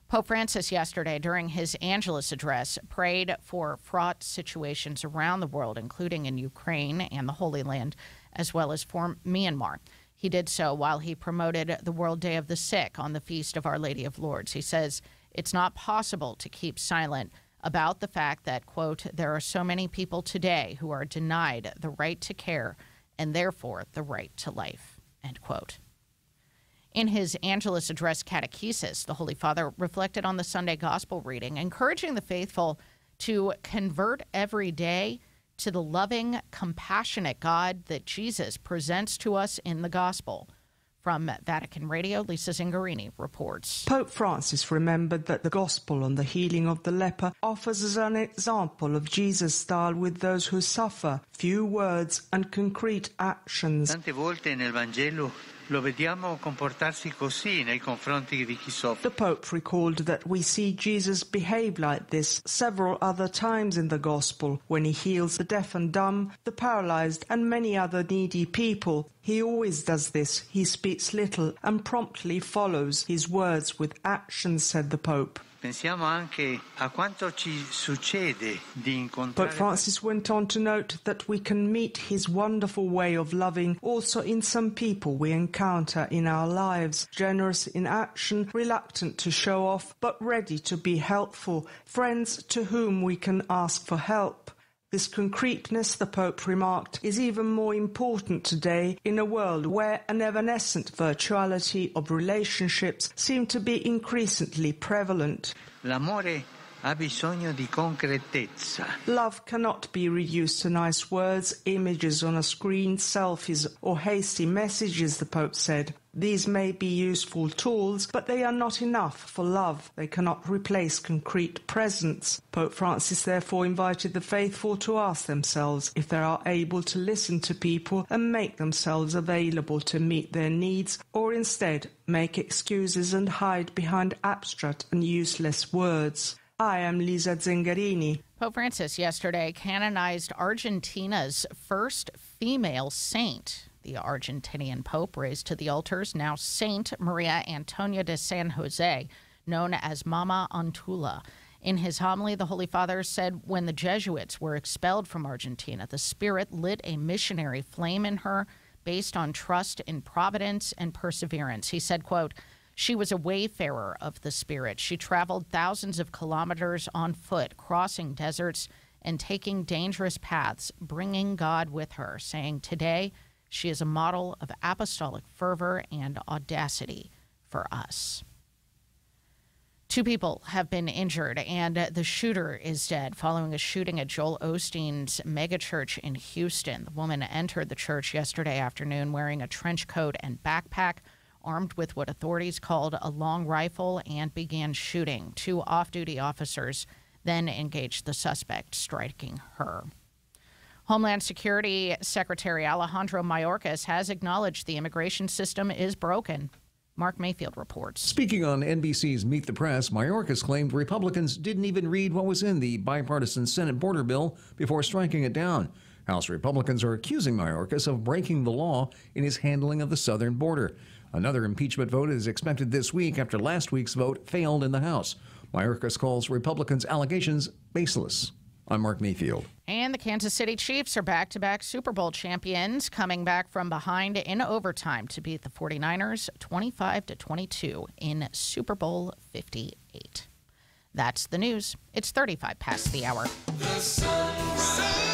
Pope Francis yesterday, during his Angelus address, prayed for fraught situations around the world, including in Ukraine and the Holy Land, as well as for Myanmar. He did so while he promoted the World Day of the Sick on the Feast of Our Lady of Lourdes. He says it's not possible to keep silent about the fact that, quote, there are so many people today who are denied the right to care and therefore the right to life, end quote. In his Angelus Address Catechesis, the Holy Father reflected on the Sunday Gospel reading, encouraging the faithful to convert every day to the loving, compassionate God that Jesus presents to us in the Gospel. From Vatican Radio, Lisa Zengarini reports. Pope Francis remembered that the Gospel on the healing of the leper offers us an example of Jesus' style with those who suffer, few words and concrete actions. Tante volte nel Vangelo The Pope recalled that we see Jesus behave like this several other times in the Gospel when he heals the deaf and dumb, the paralyzed, and many other needy people. He always does this. He speaks little and promptly follows his words with actions, said the Pope. But Francis went on to note that we can meet his wonderful way of loving also in some people we encounter in our lives, generous in action, reluctant to show off, but ready to be helpful, friends to whom we can ask for help. This concreteness, the Pope remarked, is even more important today in a world where an evanescent virtuality of relationships seem to be increasingly prevalent. L'amore Love cannot be reduced to nice words, images on a screen, selfies, or hasty messages, the Pope said. These may be useful tools, but they are not enough for love. They cannot replace concrete presence. Pope Francis therefore invited the faithful to ask themselves if they are able to listen to people and make themselves available to meet their needs, or instead make excuses and hide behind abstract and useless words. I am Lisa Zengarini. Pope Francis yesterday canonized Argentina's first female saint. The Argentinian Pope raised to the altars now Saint Maria Antonia de San Jose, known as Mama Antula. In his homily, the Holy Father said when the Jesuits were expelled from Argentina, the Spirit lit a missionary flame in her based on trust in providence and perseverance. He said, quote, she was a wayfarer of the Spirit. She traveled thousands of kilometers on foot, crossing deserts and taking dangerous paths, bringing God with her, saying, Today, she is a model of apostolic fervor and audacity for us. Two people have been injured, and the shooter is dead following a shooting at Joel Osteen's megachurch in Houston. The woman entered the church yesterday afternoon wearing a trench coat and backpack, armed with what authorities called a long rifle, and began shooting. Two off duty officers then engaged the suspect, striking her. Homeland Security Secretary Alejandro Mayorkas has acknowledged the immigration system is broken. Mark Mayfield reports. Speaking on NBC's Meet the Press, Mayorkas claimed Republicans didn't even read what was in the bipartisan Senate border bill before striking it down. House Republicans are accusing Mayorkas of breaking the law in his handling of the southern border. Another impeachment vote is expected this week after last week's vote failed in the House. Mayorkas calls Republicans' allegations baseless. I'm Mark Mayfield. And the Kansas City Chiefs are back to back Super Bowl champions, coming back from behind in overtime to beat the 49ers 25 to 22 in Super Bowl 58. That's the news. It's 35 past the hour. The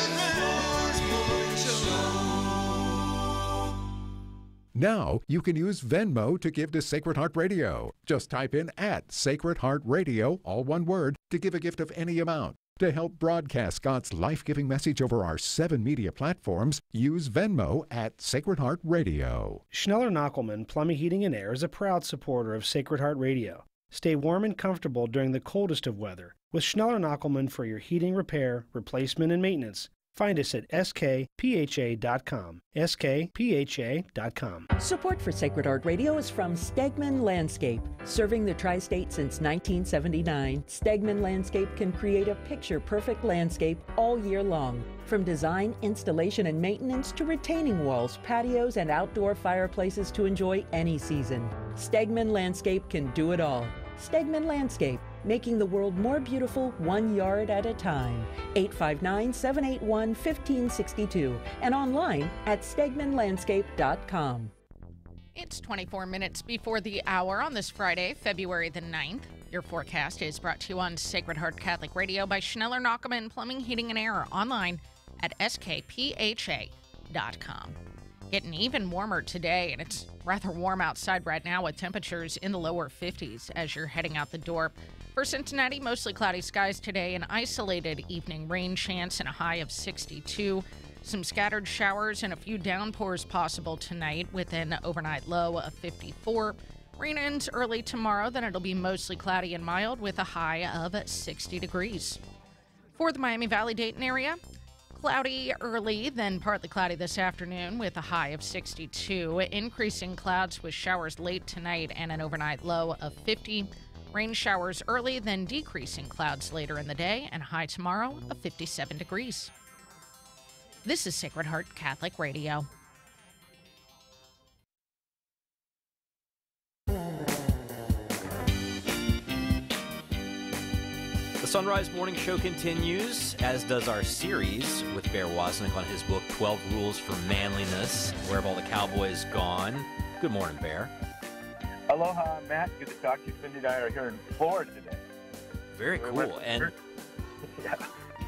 Now you can use Venmo to give to Sacred Heart Radio. Just type in at Sacred Heart Radio, all one word, to give a gift of any amount. To help broadcast God's life giving message over our seven media platforms, use Venmo at Sacred Heart Radio. Schneller Knochelmann Plumbing, Heating, and Air is a proud supporter of Sacred Heart Radio. Stay warm and comfortable during the coldest of weather with Schneller Knochelmann for your heating repair, replacement, and maintenance. Find us at skpha.com. skpha.com. Support for Sacred Heart Radio is from Stegman Landscape. Serving the tri state since 1979, Stegman Landscape can create a picture perfect landscape all year long. From design, installation, and maintenance to retaining walls, patios, and outdoor fireplaces to enjoy any season. Stegman Landscape can do it all. Stegman Landscape, making the world more beautiful one yard at a time. 859 781 1562 and online at stegmanlandscape.com. It's 24 minutes before the hour on this Friday, February the 9th. Your forecast is brought to you on Sacred Heart Catholic Radio by Schneller Knochelmann Plumbing, Heating, and Air online at skpha.com. Getting even warmer today, and it's rather warm outside right now with temperatures in the lower 50s as you're heading out the door. For Cincinnati, mostly cloudy skies today, an isolated evening rain chance and a high of 62. Some scattered showers and a few downpours possible tonight with an overnight low of 54. Rain ends early tomorrow, then it'll be mostly cloudy and mild with a high of 60 degrees. For the Miami Valley Dayton area, cloudy early, then partly cloudy this afternoon with a high of 62. Increasing clouds with showers late tonight and an overnight low of 50. Rain showers early, then decreasing clouds later in the day, and high tomorrow of 57 degrees. This is Sacred Heart Catholic Radio. Sunrise Morning Show continues, as does our series with Bear Woznick on his book, 12 Rules for Manliness. Where have all the cowboys gone? Good morning, Bear. Aloha, Matt. Good to talk to you. Cindy and I are here in Florida today. Very We're cool. with- And (laughs) yeah.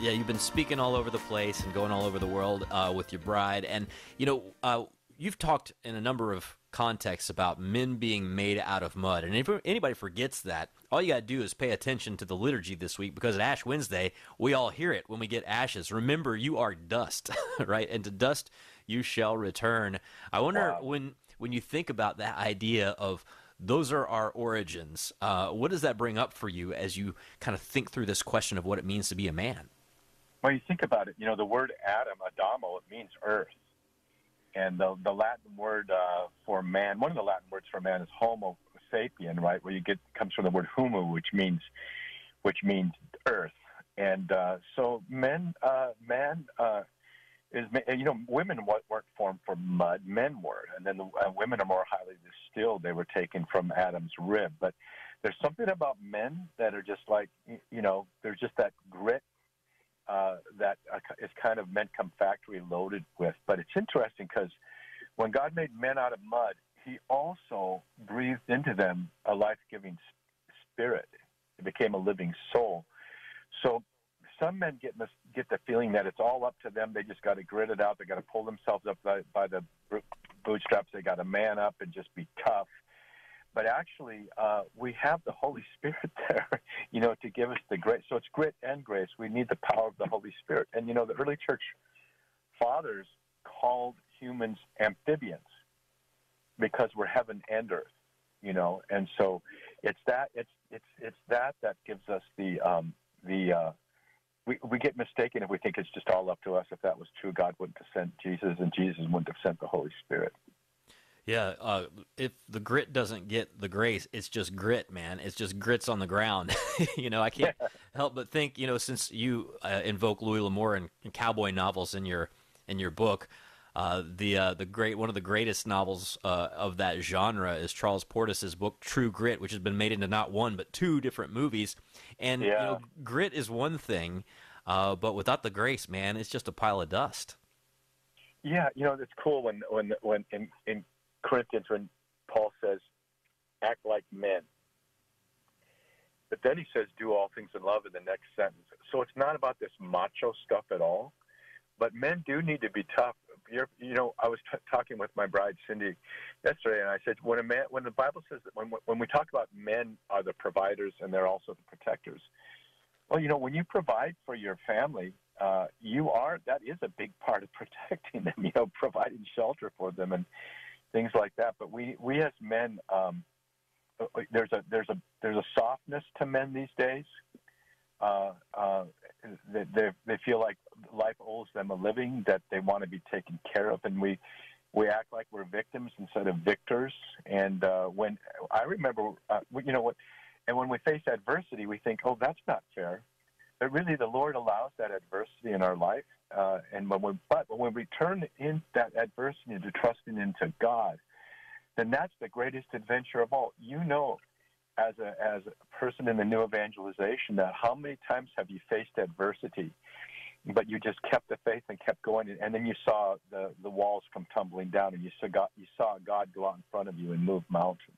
Yeah, you've been speaking all over the place and going all over the world uh, with your bride, and you know uh, you've talked in a number of contexts about men being made out of mud, and if anybody forgets that, all you got to do is pay attention to the liturgy this week because at Ash Wednesday we all hear it when we get ashes. Remember, you are dust, (laughs) right? And to dust you shall return. I wonder wow. when when you think about that idea of those are our origins. Uh, what does that bring up for you as you kind of think through this question of what it means to be a man? Well, you think about it. You know, the word Adam, Adamo, it means earth, and the the Latin word uh, for man, one of the Latin words for man is Homo sapien, right? Where you get comes from the word humu, which means which means earth. And uh, so men, uh, man uh, is you know women weren't formed from mud, men were, and then the uh, women are more highly distilled. They were taken from Adam's rib, but there's something about men that are just like you know, there's just that grit uh, that uh, is kind of men come factory loaded with. But it's interesting because when God made men out of mud, He also breathed into them a life-giving spirit. It became a living soul. So some men get get the feeling that it's all up to them. They just got to grit it out. They got to pull themselves up by, by the bootstraps. They got to man up and just be tough. But actually, uh, we have the Holy (laughs) Spirit there, you know, to give us the grace. So it's grit and grace. We need the power of the Holy Spirit. And you know, the early church fathers called humans amphibians because we're heaven and earth, you know. And so it's that it's it's it's that that gives us the um, the uh, we, we get mistaken if we think it's just all up to us. If that was true, God wouldn't have sent Jesus, and Jesus wouldn't have sent the Holy Spirit. Yeah, uh, if the grit doesn't get the grace, it's just grit, man. It's just grits on the ground. (laughs) you know, I can't (laughs) help but think, you know, since you uh, invoke Louis L'Amour and, and, cowboy novels in your in your book, uh, the uh, the great one of the greatest novels uh, of that genre is Charles Portis's book True Grit, which has been made into not one but two different movies. And yeah. you know, grit is one thing, uh, but without the grace, man, it's just a pile of dust. Yeah, you know, it's cool when when when in, in Corinthians when Paul says, "Act like men." But then he says, "Do all things in love." In the next sentence, so it's not about this macho stuff at all. But men do need to be tough you're, you know, I was t- talking with my bride Cindy yesterday, and I said when a man, when the Bible says that when when we talk about men are the providers and they're also the protectors. Well, you know, when you provide for your family, uh, you are that is a big part of (laughs) protecting them. You know, providing shelter for them and things like that. But we we as men, um, uh, there's a there's a there's a softness to men these days. Uh, uh, they, they they feel like life owes them a living, that they want to be taken care of, and we we act like we're victims instead of victors. And uh, when I remember, uh, you know what, and when we face adversity, we think, oh, that's not fair. But really, the Lord allows that adversity in our life, uh, and when we but when we turn in that adversity into trusting into God, then that's the greatest adventure of all. You know as a as a person in the new evangelization that how many times have you faced adversity but you just kept the faith and kept going and then you saw the the walls come tumbling down and you saw God, you saw God go out in front of you and move mountains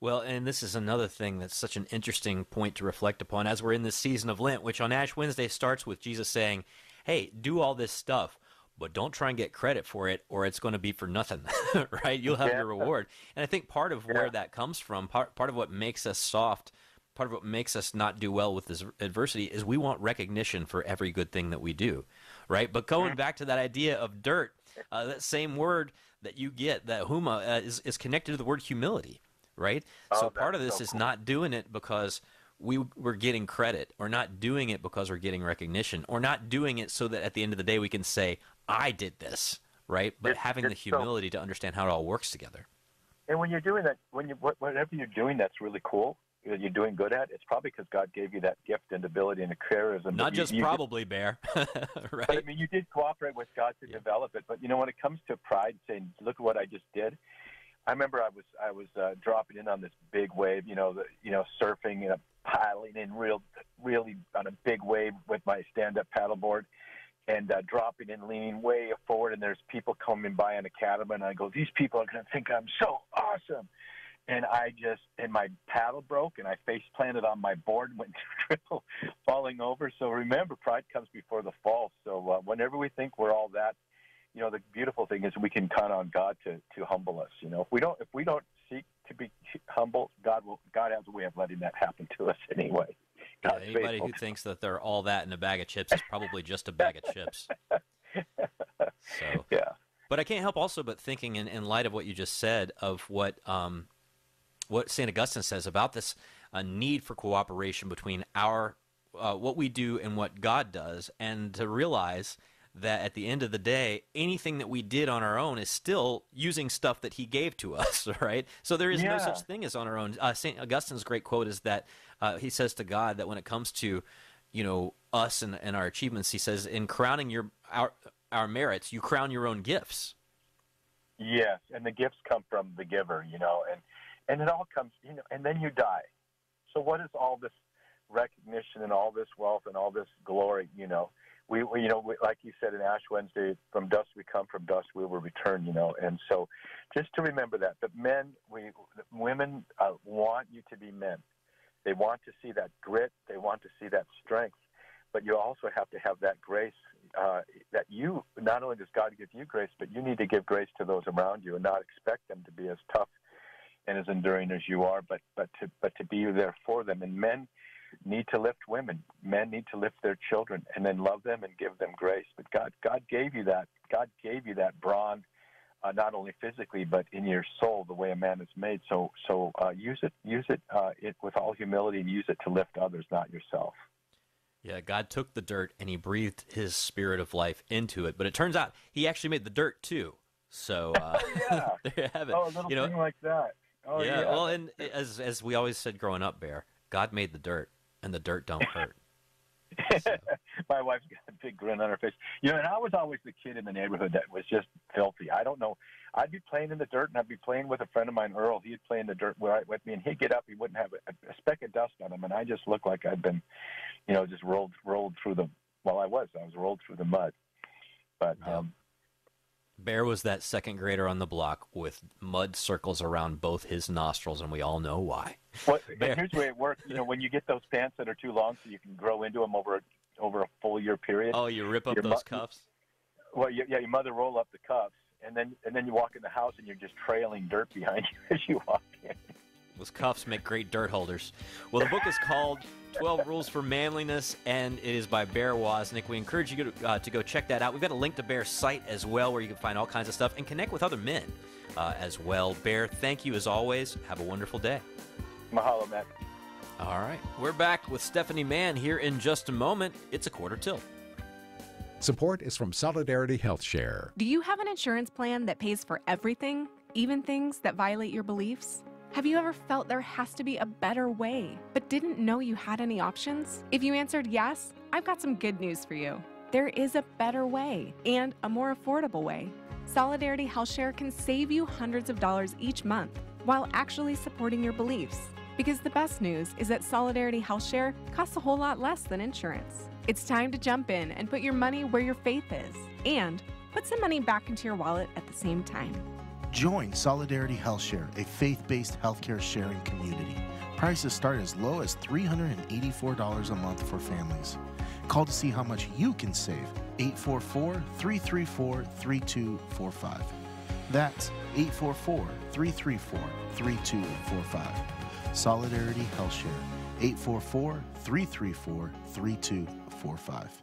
well, and this is another thing that's such an interesting point to reflect upon as we're in this season of Lent, which on Ash Wednesday starts with Jesus saying, Hey, do all this stuff, but don't try and get credit for it or it's going to be for nothing (laughs) right? You'll have yeah. your reward. And i think part of where that comes from part, part of what makes us soft part of what makes us not do well with this adversity is we want recognition for every good thing that we do right? But going back to that idea of dirt uh, that same word that you get that huma uh, is, is connected to the word humility right? Oh, so part of this so is not doing it because we we're getting credit or not doing it because we're getting recognition or not doing it so that at the end of the day we can say I did this, right? But it's, having it's the humility so, to understand how it all works together. And when you're doing that, when you whatever you're doing, that's really cool. That you're doing good at. It's probably because God gave you that gift and ability and a charisma. Not just you, probably, Bear. (laughs) right? But I mean, you did cooperate with God to yeah. develop it. But you know, when it comes to pride, saying, "Look at what I just did," I remember I was I was uh, dropping in on this big wave. You know, the, you know, surfing and piling in real, really on a big wave with my stand-up paddleboard and uh, dropping and leaning way forward, and there's people coming by on a catamaran, and I go, these people are going to think I'm so awesome. and I just and my paddle broke and I face planted on my board and went (laughs) triple falling over. So remember, pride comes before the fall. So uh, whenever we think we're all that, you know, the beautiful thing is we can count on God to to humble us. You know, if we don't if we don't seek to be humble, God will God has a way of letting that happen to us anyway. Yeah, anybody faithful. who thinks that they're all that in a bag of chips is probably just a bag of chips. (laughs) So yeah. But I can't help also but thinking in, in light of what you just said of what um, what Saint Augustine says about this uh, need for cooperation between our uh, what we do and what God does, and to realize that at the end of the day, anything that we did on our own is still using stuff that He gave to (laughs) us, right? So there is no such thing as on our own. Uh, Saint Augustine's great quote is that uh, he says to God that when it comes to you know us and, and our achievements, he says in crowning your our our merits, you crown your own gifts. Yes, and the gifts come from the giver, you know, and and it all comes, you know, and then you die. So what is all this recognition and all this wealth and all this glory, you know? We, we you know, we, like you said in Ash Wednesday, from dust we come, from dust we will return, you know. And so, just to remember that. But men, we women uh, want you to be men. They want to see that grit. They want to see that strength. But you also have to have that grace uh, that you not only does God give you grace, but you need to give grace to those around you and not expect them to be as tough and as enduring as you are, but but to but to be there for them. And men need to lift women. Men need to lift their children and then love them and give them grace. But God God gave you that. God gave you that brawn. Uh, not only physically, but in your soul, the way a man is made. So, so uh, use it, use it, uh, it with all humility, and use it to lift others, not yourself. Yeah, God took the dirt and he breathed his spirit of life into it. But it turns out he actually made the dirt too. So uh, (laughs) yeah. (laughs) there you have it. Oh, a little you know, thing like that. Oh, yeah, yeah. Well, and as as we always said growing up, Bear, God made the dirt, and the dirt don't (laughs) hurt. (laughs) My wife's got a big grin on her face. You know, and I was always the kid in the neighborhood that was just filthy. I don't know. I'd be playing in the dirt, and I'd be playing with a friend of mine, Earl. He'd play in the dirt with me, and he'd get up. He wouldn't have a, a speck of dust on him, and I just looked like I'd been, you know, just rolled rolled through the. Well, I was. I was rolled through the mud. But um, Bear was that second grader on the block with mud circles around both his nostrils, and we all know why. (laughs) And here's the way it works. You know, when you get those pants that are too long, so you can grow into them over a, over a full year period. Oh, you rip up your those mu- cuffs? Well, you, yeah, your mother roll up the cuffs, and then and then you walk in the house, and you're just trailing dirt behind (laughs) you as you walk in. Those cuffs make great dirt holders. Well, the book is called 12 Rules for Manliness, and it is by Bear Woznick. We encourage you to, uh, to go check that out. We've got a link to Bear's site as well, where you can find all kinds of stuff and connect with other men uh, as well. Bear, thank you as always. Have a wonderful day. Mahalo, Matt. All right. We're back with Stephanie Mann here in just a moment. It's a quarter till. Support is from Solidarity Health Share. Do you have an insurance plan that pays for everything, even things that violate your beliefs? Have you ever felt there has to be a better way, but didn't know you had any options? If you answered yes, I've got some good news for you. There is a better way and a more affordable way. Solidarity Health Share can save you hundreds of dollars each month while actually supporting your beliefs. Because the best news is that Solidarity Health Share costs a whole lot less than insurance. It's time to jump in and put your money where your faith is and put some money back into your wallet at the same time. Join Solidarity HealthShare, a faith based healthcare sharing community. Prices start as low as $384 a month for families. Call to see how much you can save 844 334 3245. That's 844 334 3245. Solidarity HealthShare, 844 334 3245.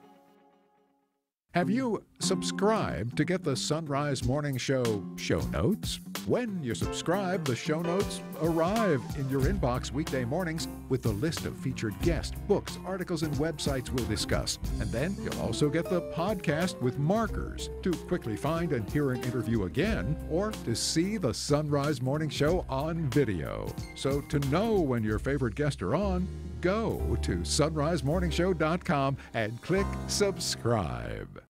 Have you subscribed to get the Sunrise Morning Show show notes? When you subscribe, the show notes arrive in your inbox weekday mornings with the list of featured guests, books, articles, and websites we'll discuss. And then you'll also get the podcast with markers to quickly find and hear an interview again or to see the Sunrise Morning Show on video. So to know when your favorite guests are on, go to sunrisemorningshow.com and click subscribe.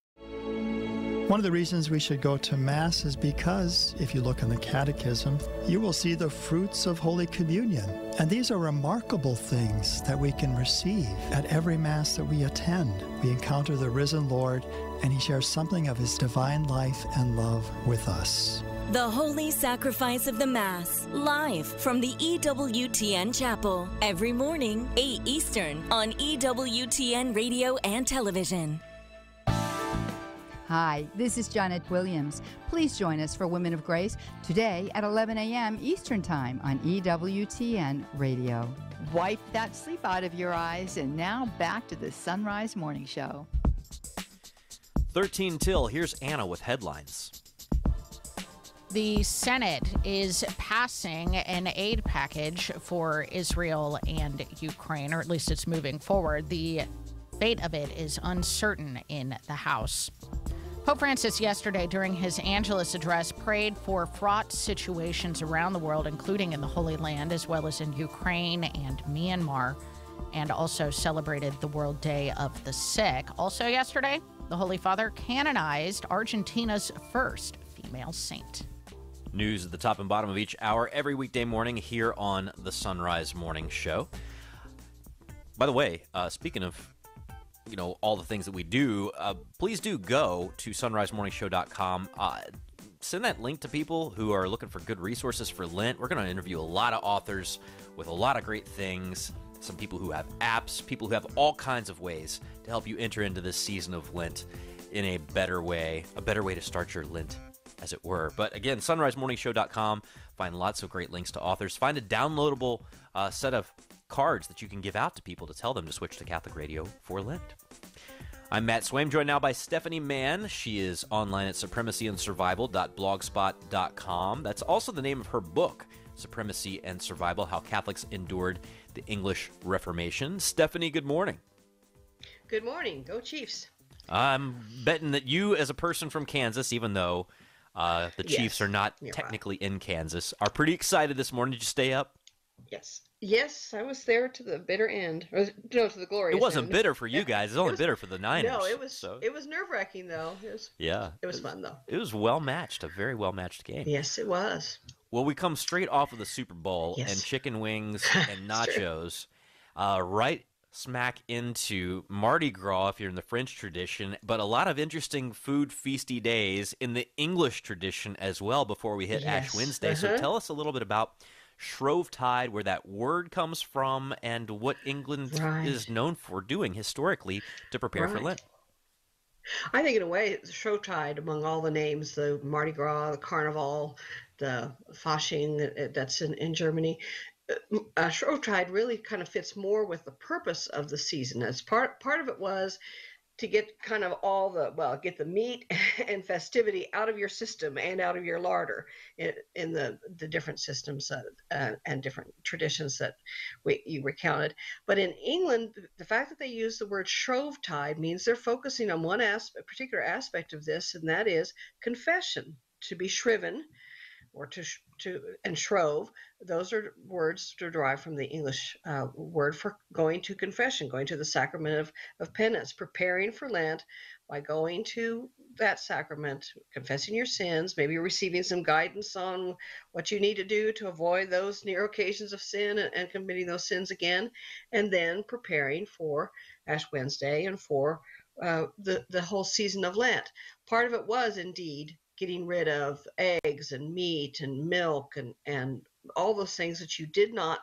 One of the reasons we should go to Mass is because, if you look in the Catechism, you will see the fruits of Holy Communion. And these are remarkable things that we can receive at every Mass that we attend. We encounter the risen Lord, and He shares something of His divine life and love with us. The Holy Sacrifice of the Mass, live from the E EWTN Chapel, every morning, 8 Eastern, on E EWTN Radio and Television. Hi, this is Janet Williams. Please join us for Women of Grace today at 11 a.m. Eastern Time on E EWTN Radio. Wipe that sleep out of your eyes, and now back to the Sunrise Morning Show. 13 till. Here's Anna with headlines. The Senate is passing an aid package for Israel and Ukraine, or at least it's moving forward. The fate of it is uncertain in the House. Pope Francis yesterday, during his Angelus address, prayed for fraught situations around the world, including in the Holy Land, as well as in Ukraine and Myanmar, and also celebrated the World Day of the Sick. Also, yesterday, the Holy Father canonized Argentina's first female saint. News at the top and bottom of each hour every weekday morning here on the Sunrise Morning Show. By the way, uh, speaking of you know all the things that we do, uh, please do go to sunrisemorningshow.com. Uh, send that link to people who are looking for good resources for Lent. We're going to interview a lot of authors with a lot of great things. Some people who have apps, people who have all kinds of ways to help you enter into this season of Lent in a better way, a better way to start your Lent as it were. But again, sunrisemorningshow.com. Find lots of great links to authors. Find a downloadable uh, set of cards that you can give out to people to tell them to switch to Catholic Radio for Lent. I'm Matt Swaim, joined now by Stephanie Mann. She is online at supremacyandsurvival.blogspot.com. That's also the name of her book, Supremacy and Survival How Catholics Endured the English Reformation. Stephanie, good morning. Good morning. Go Chiefs. I'm betting that you, as a person from Kansas, even though uh, the Chiefs are not you're right. technically in Kansas, are pretty excited this morning. Did you stay up? Yes. Yes, I was there to the bitter end. Or, no, to the glorious It wasn't end. bitter for you guys. It's only was- bitter for the Niners. No, it was so- it was nerve wracking though. It was yeah, it was fun though. It was well matched, a very well matched game. Yes, it was. Well, we come straight off of the Super Bowl Yes. and chicken wings (laughs) and nachos, uh, right smack into Mardi Gras if you're in the French tradition, but a lot of interesting food feasty days in the English tradition as well before we hit Ash Wednesday. So Uh-huh. tell us a little bit about Shrovetide, where that word comes from, and what England Right. is known for doing historically to prepare for Lent. I think in a way it's Shrovetide among all the names, the Mardi Gras, the Carnival, the Fasching that's in, in Germany. Uh, Shrovetide really kind of fits more with the purpose of the season. As part part of it was to get kind of all the well, get the meat (laughs) and festivity out of your system and out of your larder in, in the the different systems uh, uh, and different traditions that we, you recounted. But in England, the fact that they use the word Shrovetide means they're focusing on one aspect, particular aspect of this, and that is confession. To be shriven, or to to and shrove, those are words derived from the English uh, word for going to confession, going to the sacrament of, of penance, preparing for Lent by going to that sacrament, confessing your sins, maybe receiving some guidance on what you need to do to avoid those near occasions of sin and, and committing those sins again, and then preparing for Ash Wednesday and for uh, the the whole season of Lent. Part of it was indeed getting rid of eggs and meat and milk and and all those things that you did not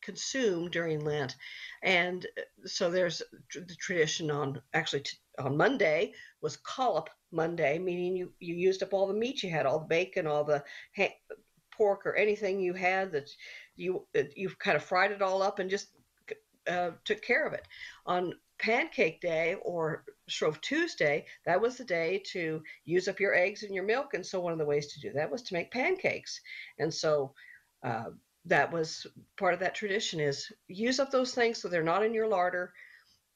consume during Lent. And uh, so there's the tradition on actually t- on Monday was collop Monday, meaning you, you used up all the meat you had, all the bacon, all the ha- pork or anything you had that you you've kind of fried it all up and just uh, took care of it. On Pancake Day or Shrove Tuesday, that was the day to use up your eggs and your milk. And so one of the ways to do that was to make pancakes. And so uh, that was part of that tradition is use up those things so they're not in your larder.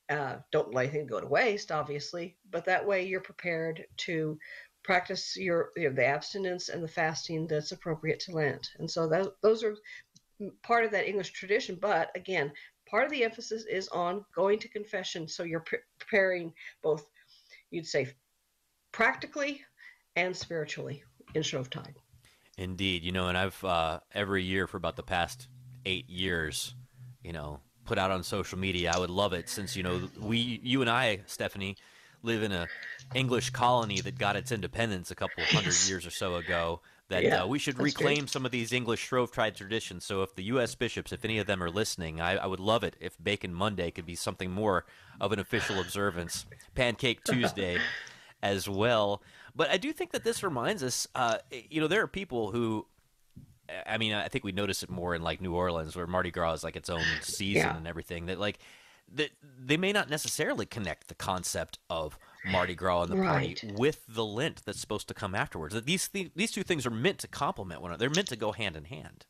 Uh, don't let anything go to waste, obviously, but that way you're prepared to practice your you know, the abstinence and the fasting that's appropriate to Lent. And so that, those are part of that English tradition. But again, part of the emphasis is on going to confession. So you're pre- preparing both, you'd say, practically and spiritually in Shrovetide. Indeed, you know, and I've uh, every year for about the past eight years, you know, put out on social media. I would love it since you know we, you and I, Stephanie, live in a English colony that got its independence a couple hundred years or so ago. That Yeah, uh, we should reclaim some of these English Shrovetide traditions. So, if the U.S. bishops, if any of them are listening, I, I would love it if Bacon Monday could be something more of an official observance. (laughs) Pancake Tuesday as well. But I do think that this reminds us, uh, you know, there are people who, I mean, I think we notice it more in like New Orleans, where Mardi Gras is like its own (laughs) season Yeah. and everything. That like, that they may not necessarily connect the concept of Mardi Gras and the party with the Lent that's supposed to come afterwards. That these th- these two things are meant to complement one another. They're meant to go hand in hand.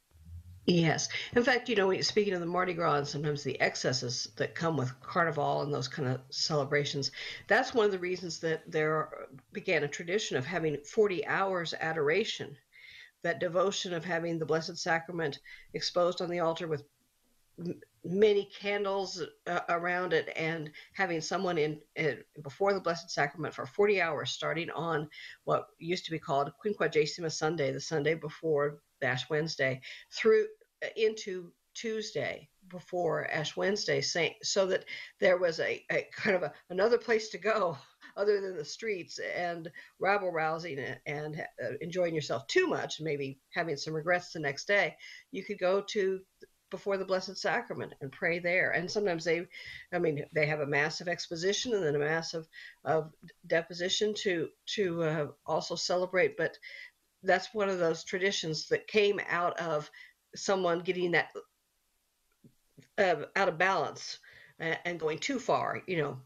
Yes. In fact, you know, speaking of the Mardi Gras and sometimes the excesses that come with Carnival and those kind of celebrations, that's one of the reasons that there began a tradition of having 40 hours adoration, that devotion of having the Blessed Sacrament exposed on the altar with many candles uh, around it and having someone in, in before the blessed sacrament for 40 hours starting on what used to be called quinquagesima sunday the sunday before ash wednesday through uh, into tuesday before ash wednesday so that there was a, a kind of a, another place to go (laughs) other than the streets and rabble rousing and, and uh, enjoying yourself too much maybe having some regrets the next day you could go to before the Blessed Sacrament and pray there. And sometimes they, I mean, they have a massive exposition and then a massive of deposition to to uh, also celebrate. But that's one of those traditions that came out of someone getting that uh, out of balance and, going too far. You know,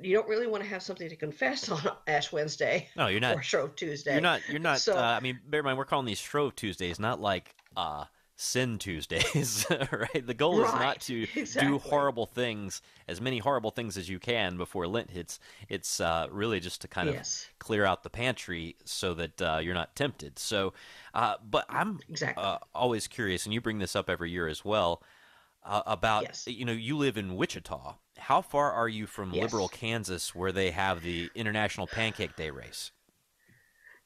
you don't really want to have something to confess on (laughs) Ash Wednesday. No, you're not. Or Shrove Tuesday. You're not. You're not. So- uh, I mean, bear in mind, we're calling these Shrove Tuesdays, not like uh, Sin Tuesdays, (laughs) right? The goal is not Right, to do horrible things, as many horrible things as you can before Lent hits. It's uh, really just to kind of clear out the pantry so that uh, you're not tempted. So, uh, but I'm uh, always curious, and you bring this up every year as well. Uh, about you know you live in Wichita. How far are you from Yes. Liberal, Kansas, where they have the International Pancake Day race?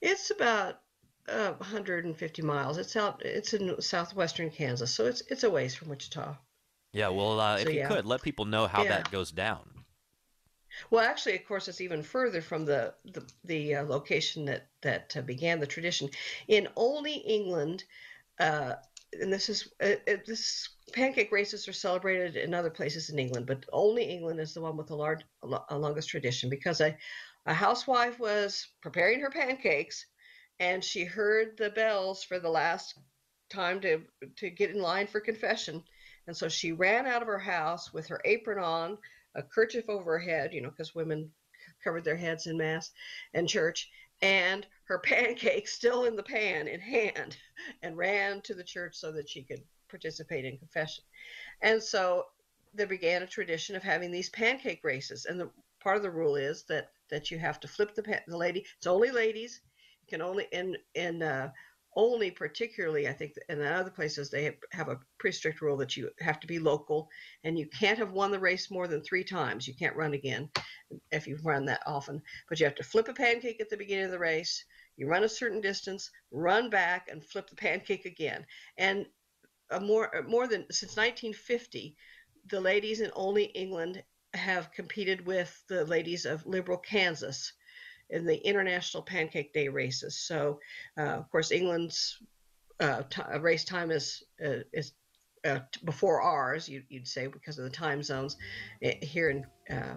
It's about uh, 150 miles. It's out. It's in southwestern Kansas, so it's it's a ways from Wichita. Yeah, well, uh, if you yeah. could let people know how Yeah. that goes down. Well, actually, of course, it's even further from the the, the uh, location that that uh, began the tradition. In Olney, England, uh, and this is uh, uh, this pancake races are celebrated in other places in England, but Olney, England, is the one with the large, uh, longest tradition because a a housewife was preparing her pancakes, and she heard the bells for the last time to to get in line for confession, and so she ran out of her house with her apron on, a kerchief over her head, you know, because women covered their heads in mass and church, and her (laughs) pancake still in the pan in hand, and ran to the church so that she could participate in confession. And so there began a tradition of having these pancake races, and the part of the rule is that that you have to flip the the lady. It's only ladies. You can only in in uh, only particularly I think in other places they have, have a pretty strict rule that you have to be local and you can't have won the race more than three times. You can't run again if you've run that often. But you have to flip a pancake at the beginning of the race. You run a certain distance, run back, and flip the pancake again. And more more than since 1950, the ladies in Olney England have competed with the ladies of Liberal Kansas in the International Pancake Day races. So, uh, of course, England's uh, uh, race time is uh, is uh, t- before ours. You, you'd say because of the time zones eh, here in uh,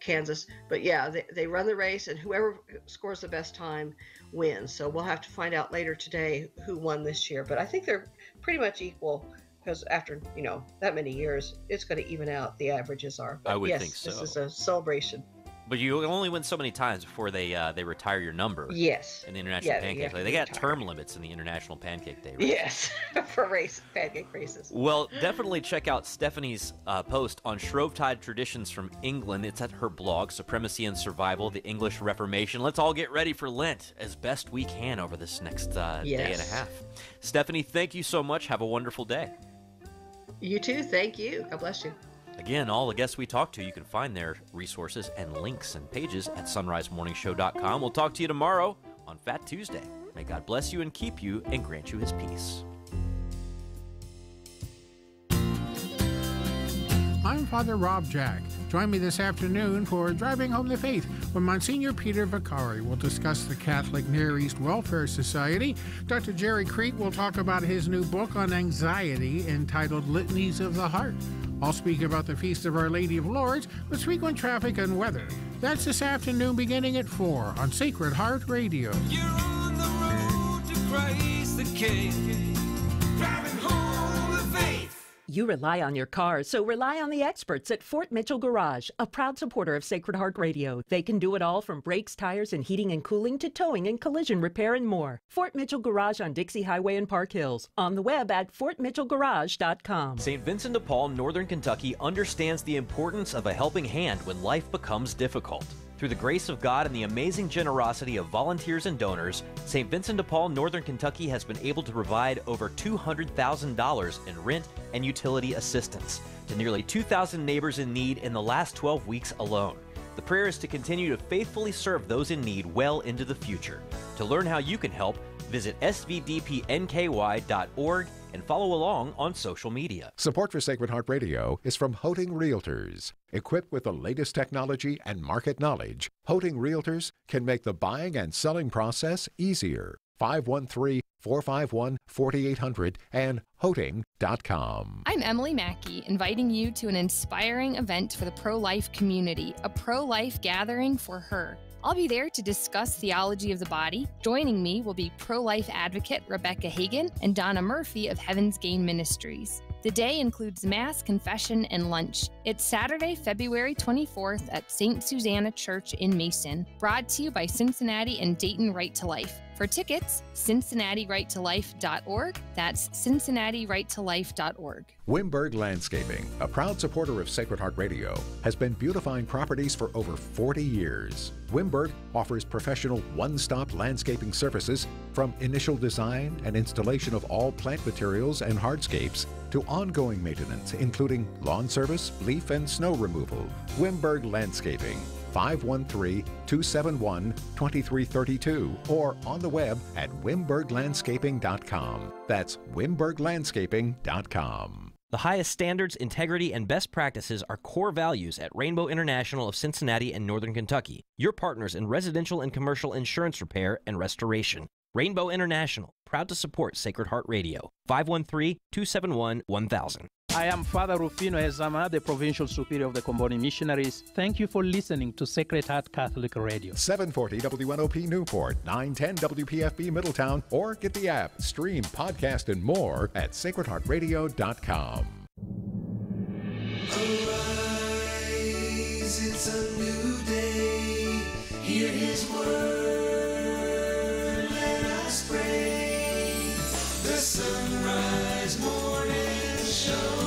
Kansas. But yeah, they, they run the race, and whoever scores the best time wins. So we'll have to find out later today who won this year. But I think they're pretty much equal. Because after you know that many years, it's going to even out. The averages are. But I would yes, think so. This is a celebration. But you only win so many times before they uh, they retire your number. Yes. In the International Yeah, Pancake they got term limits in the International Pancake Day. race. Yes, (laughs) for race pancake races. Well, definitely check out Stephanie's uh, post on Shrovetide traditions from England. It's at her blog, Supremacy and Survival: The English Reformation. Let's all get ready for Lent as best we can over this next uh, day and a half. Stephanie, thank you so much. Have a wonderful day. You too. Thank you. God bless you. Again, all the guests we talked to, you can find their resources and links and pages at sunrisemorningshow.com. We'll talk to you tomorrow on Fat Tuesday. May God bless you and keep you and grant you his peace. I'm Father Rob Jack. Join me this afternoon for Driving Home the Faith, when Monsignor Peter Vaccari will discuss the Catholic Near East Welfare Society. Dr. Gerry Crete will talk about his new book on anxiety entitled Litanies of the Heart. I'll speak about the Feast of Our Lady of Lourdes with frequent traffic and weather. That's this afternoon beginning at 4 on Sacred Heart Radio. You're on the road to Christ the King, You rely on your car, so rely on the experts at Fort Mitchell Garage, a proud supporter of Sacred Heart Radio. They can do it all from brakes, tires, and heating and cooling to towing and collision repair and more. Fort Mitchell Garage on Dixie Highway in Park Hills. On the web at fortmitchellgarage.com. St. Vincent de Paul, Northern Kentucky understands the importance of a helping hand when life becomes difficult. Through the grace of God and the amazing generosity of volunteers and donors, St. Vincent de Paul, Northern Kentucky has been able to provide over $200,000 in rent and utility assistance to nearly 2,000 neighbors in need in the last 12 weeks alone. The prayer is to continue to faithfully serve those in need well into the future. To learn how you can help, visit svdpnky.org and follow along on social media. Support for Sacred Heart Radio is from Hoting Realtors. Equipped with the latest technology and market knowledge, Hoting Realtors can make the buying and selling process easier. 513 451 4800 and Hoting.com. I'm Emily Mackey, inviting you to an inspiring event for the pro life community, a pro life gathering for her. I'll be there to discuss theology of the body. Joining me will be pro life advocate Rebecca Hagan and Donna Murphy of Heaven's Gain Ministries. The day includes Mass, confession, and lunch. It's Saturday, February 24th at St. Susanna Church in Mason, brought to you by Cincinnati and Dayton Right to Life. For tickets, cincinnatirighttolife.org. That's cincinnatirighttolife.org. Wimberg Landscaping, a proud supporter of Sacred Heart Radio, has been beautifying properties for over 40 years. Wimberg offers professional one stop landscaping services from initial design and installation of all plant materials and hardscapes to ongoing maintenance, including lawn service, leaf and snow removal. Wimberg Landscaping, 513 271 2332 or on the web at wimberglandscaping.com. That's wimberglandscaping.com. The highest standards, integrity, and best practices are core values at Rainbow International of Cincinnati and Northern Kentucky, your partners in residential and commercial insurance repair and restoration. Rainbow International, proud to support Sacred Heart Radio. 513-271-1000. I am Father Rufino Ezama, the Provincial Superior of the Comboni Missionaries. Thank you for listening to Sacred Heart Catholic Radio. 740 WNOP Newport, 910 WPFB Middletown, or get the app, stream, podcast, and more at sacredheartradio.com. Arise, it's a new day. Hear his word, let us pray the sunrise morning show.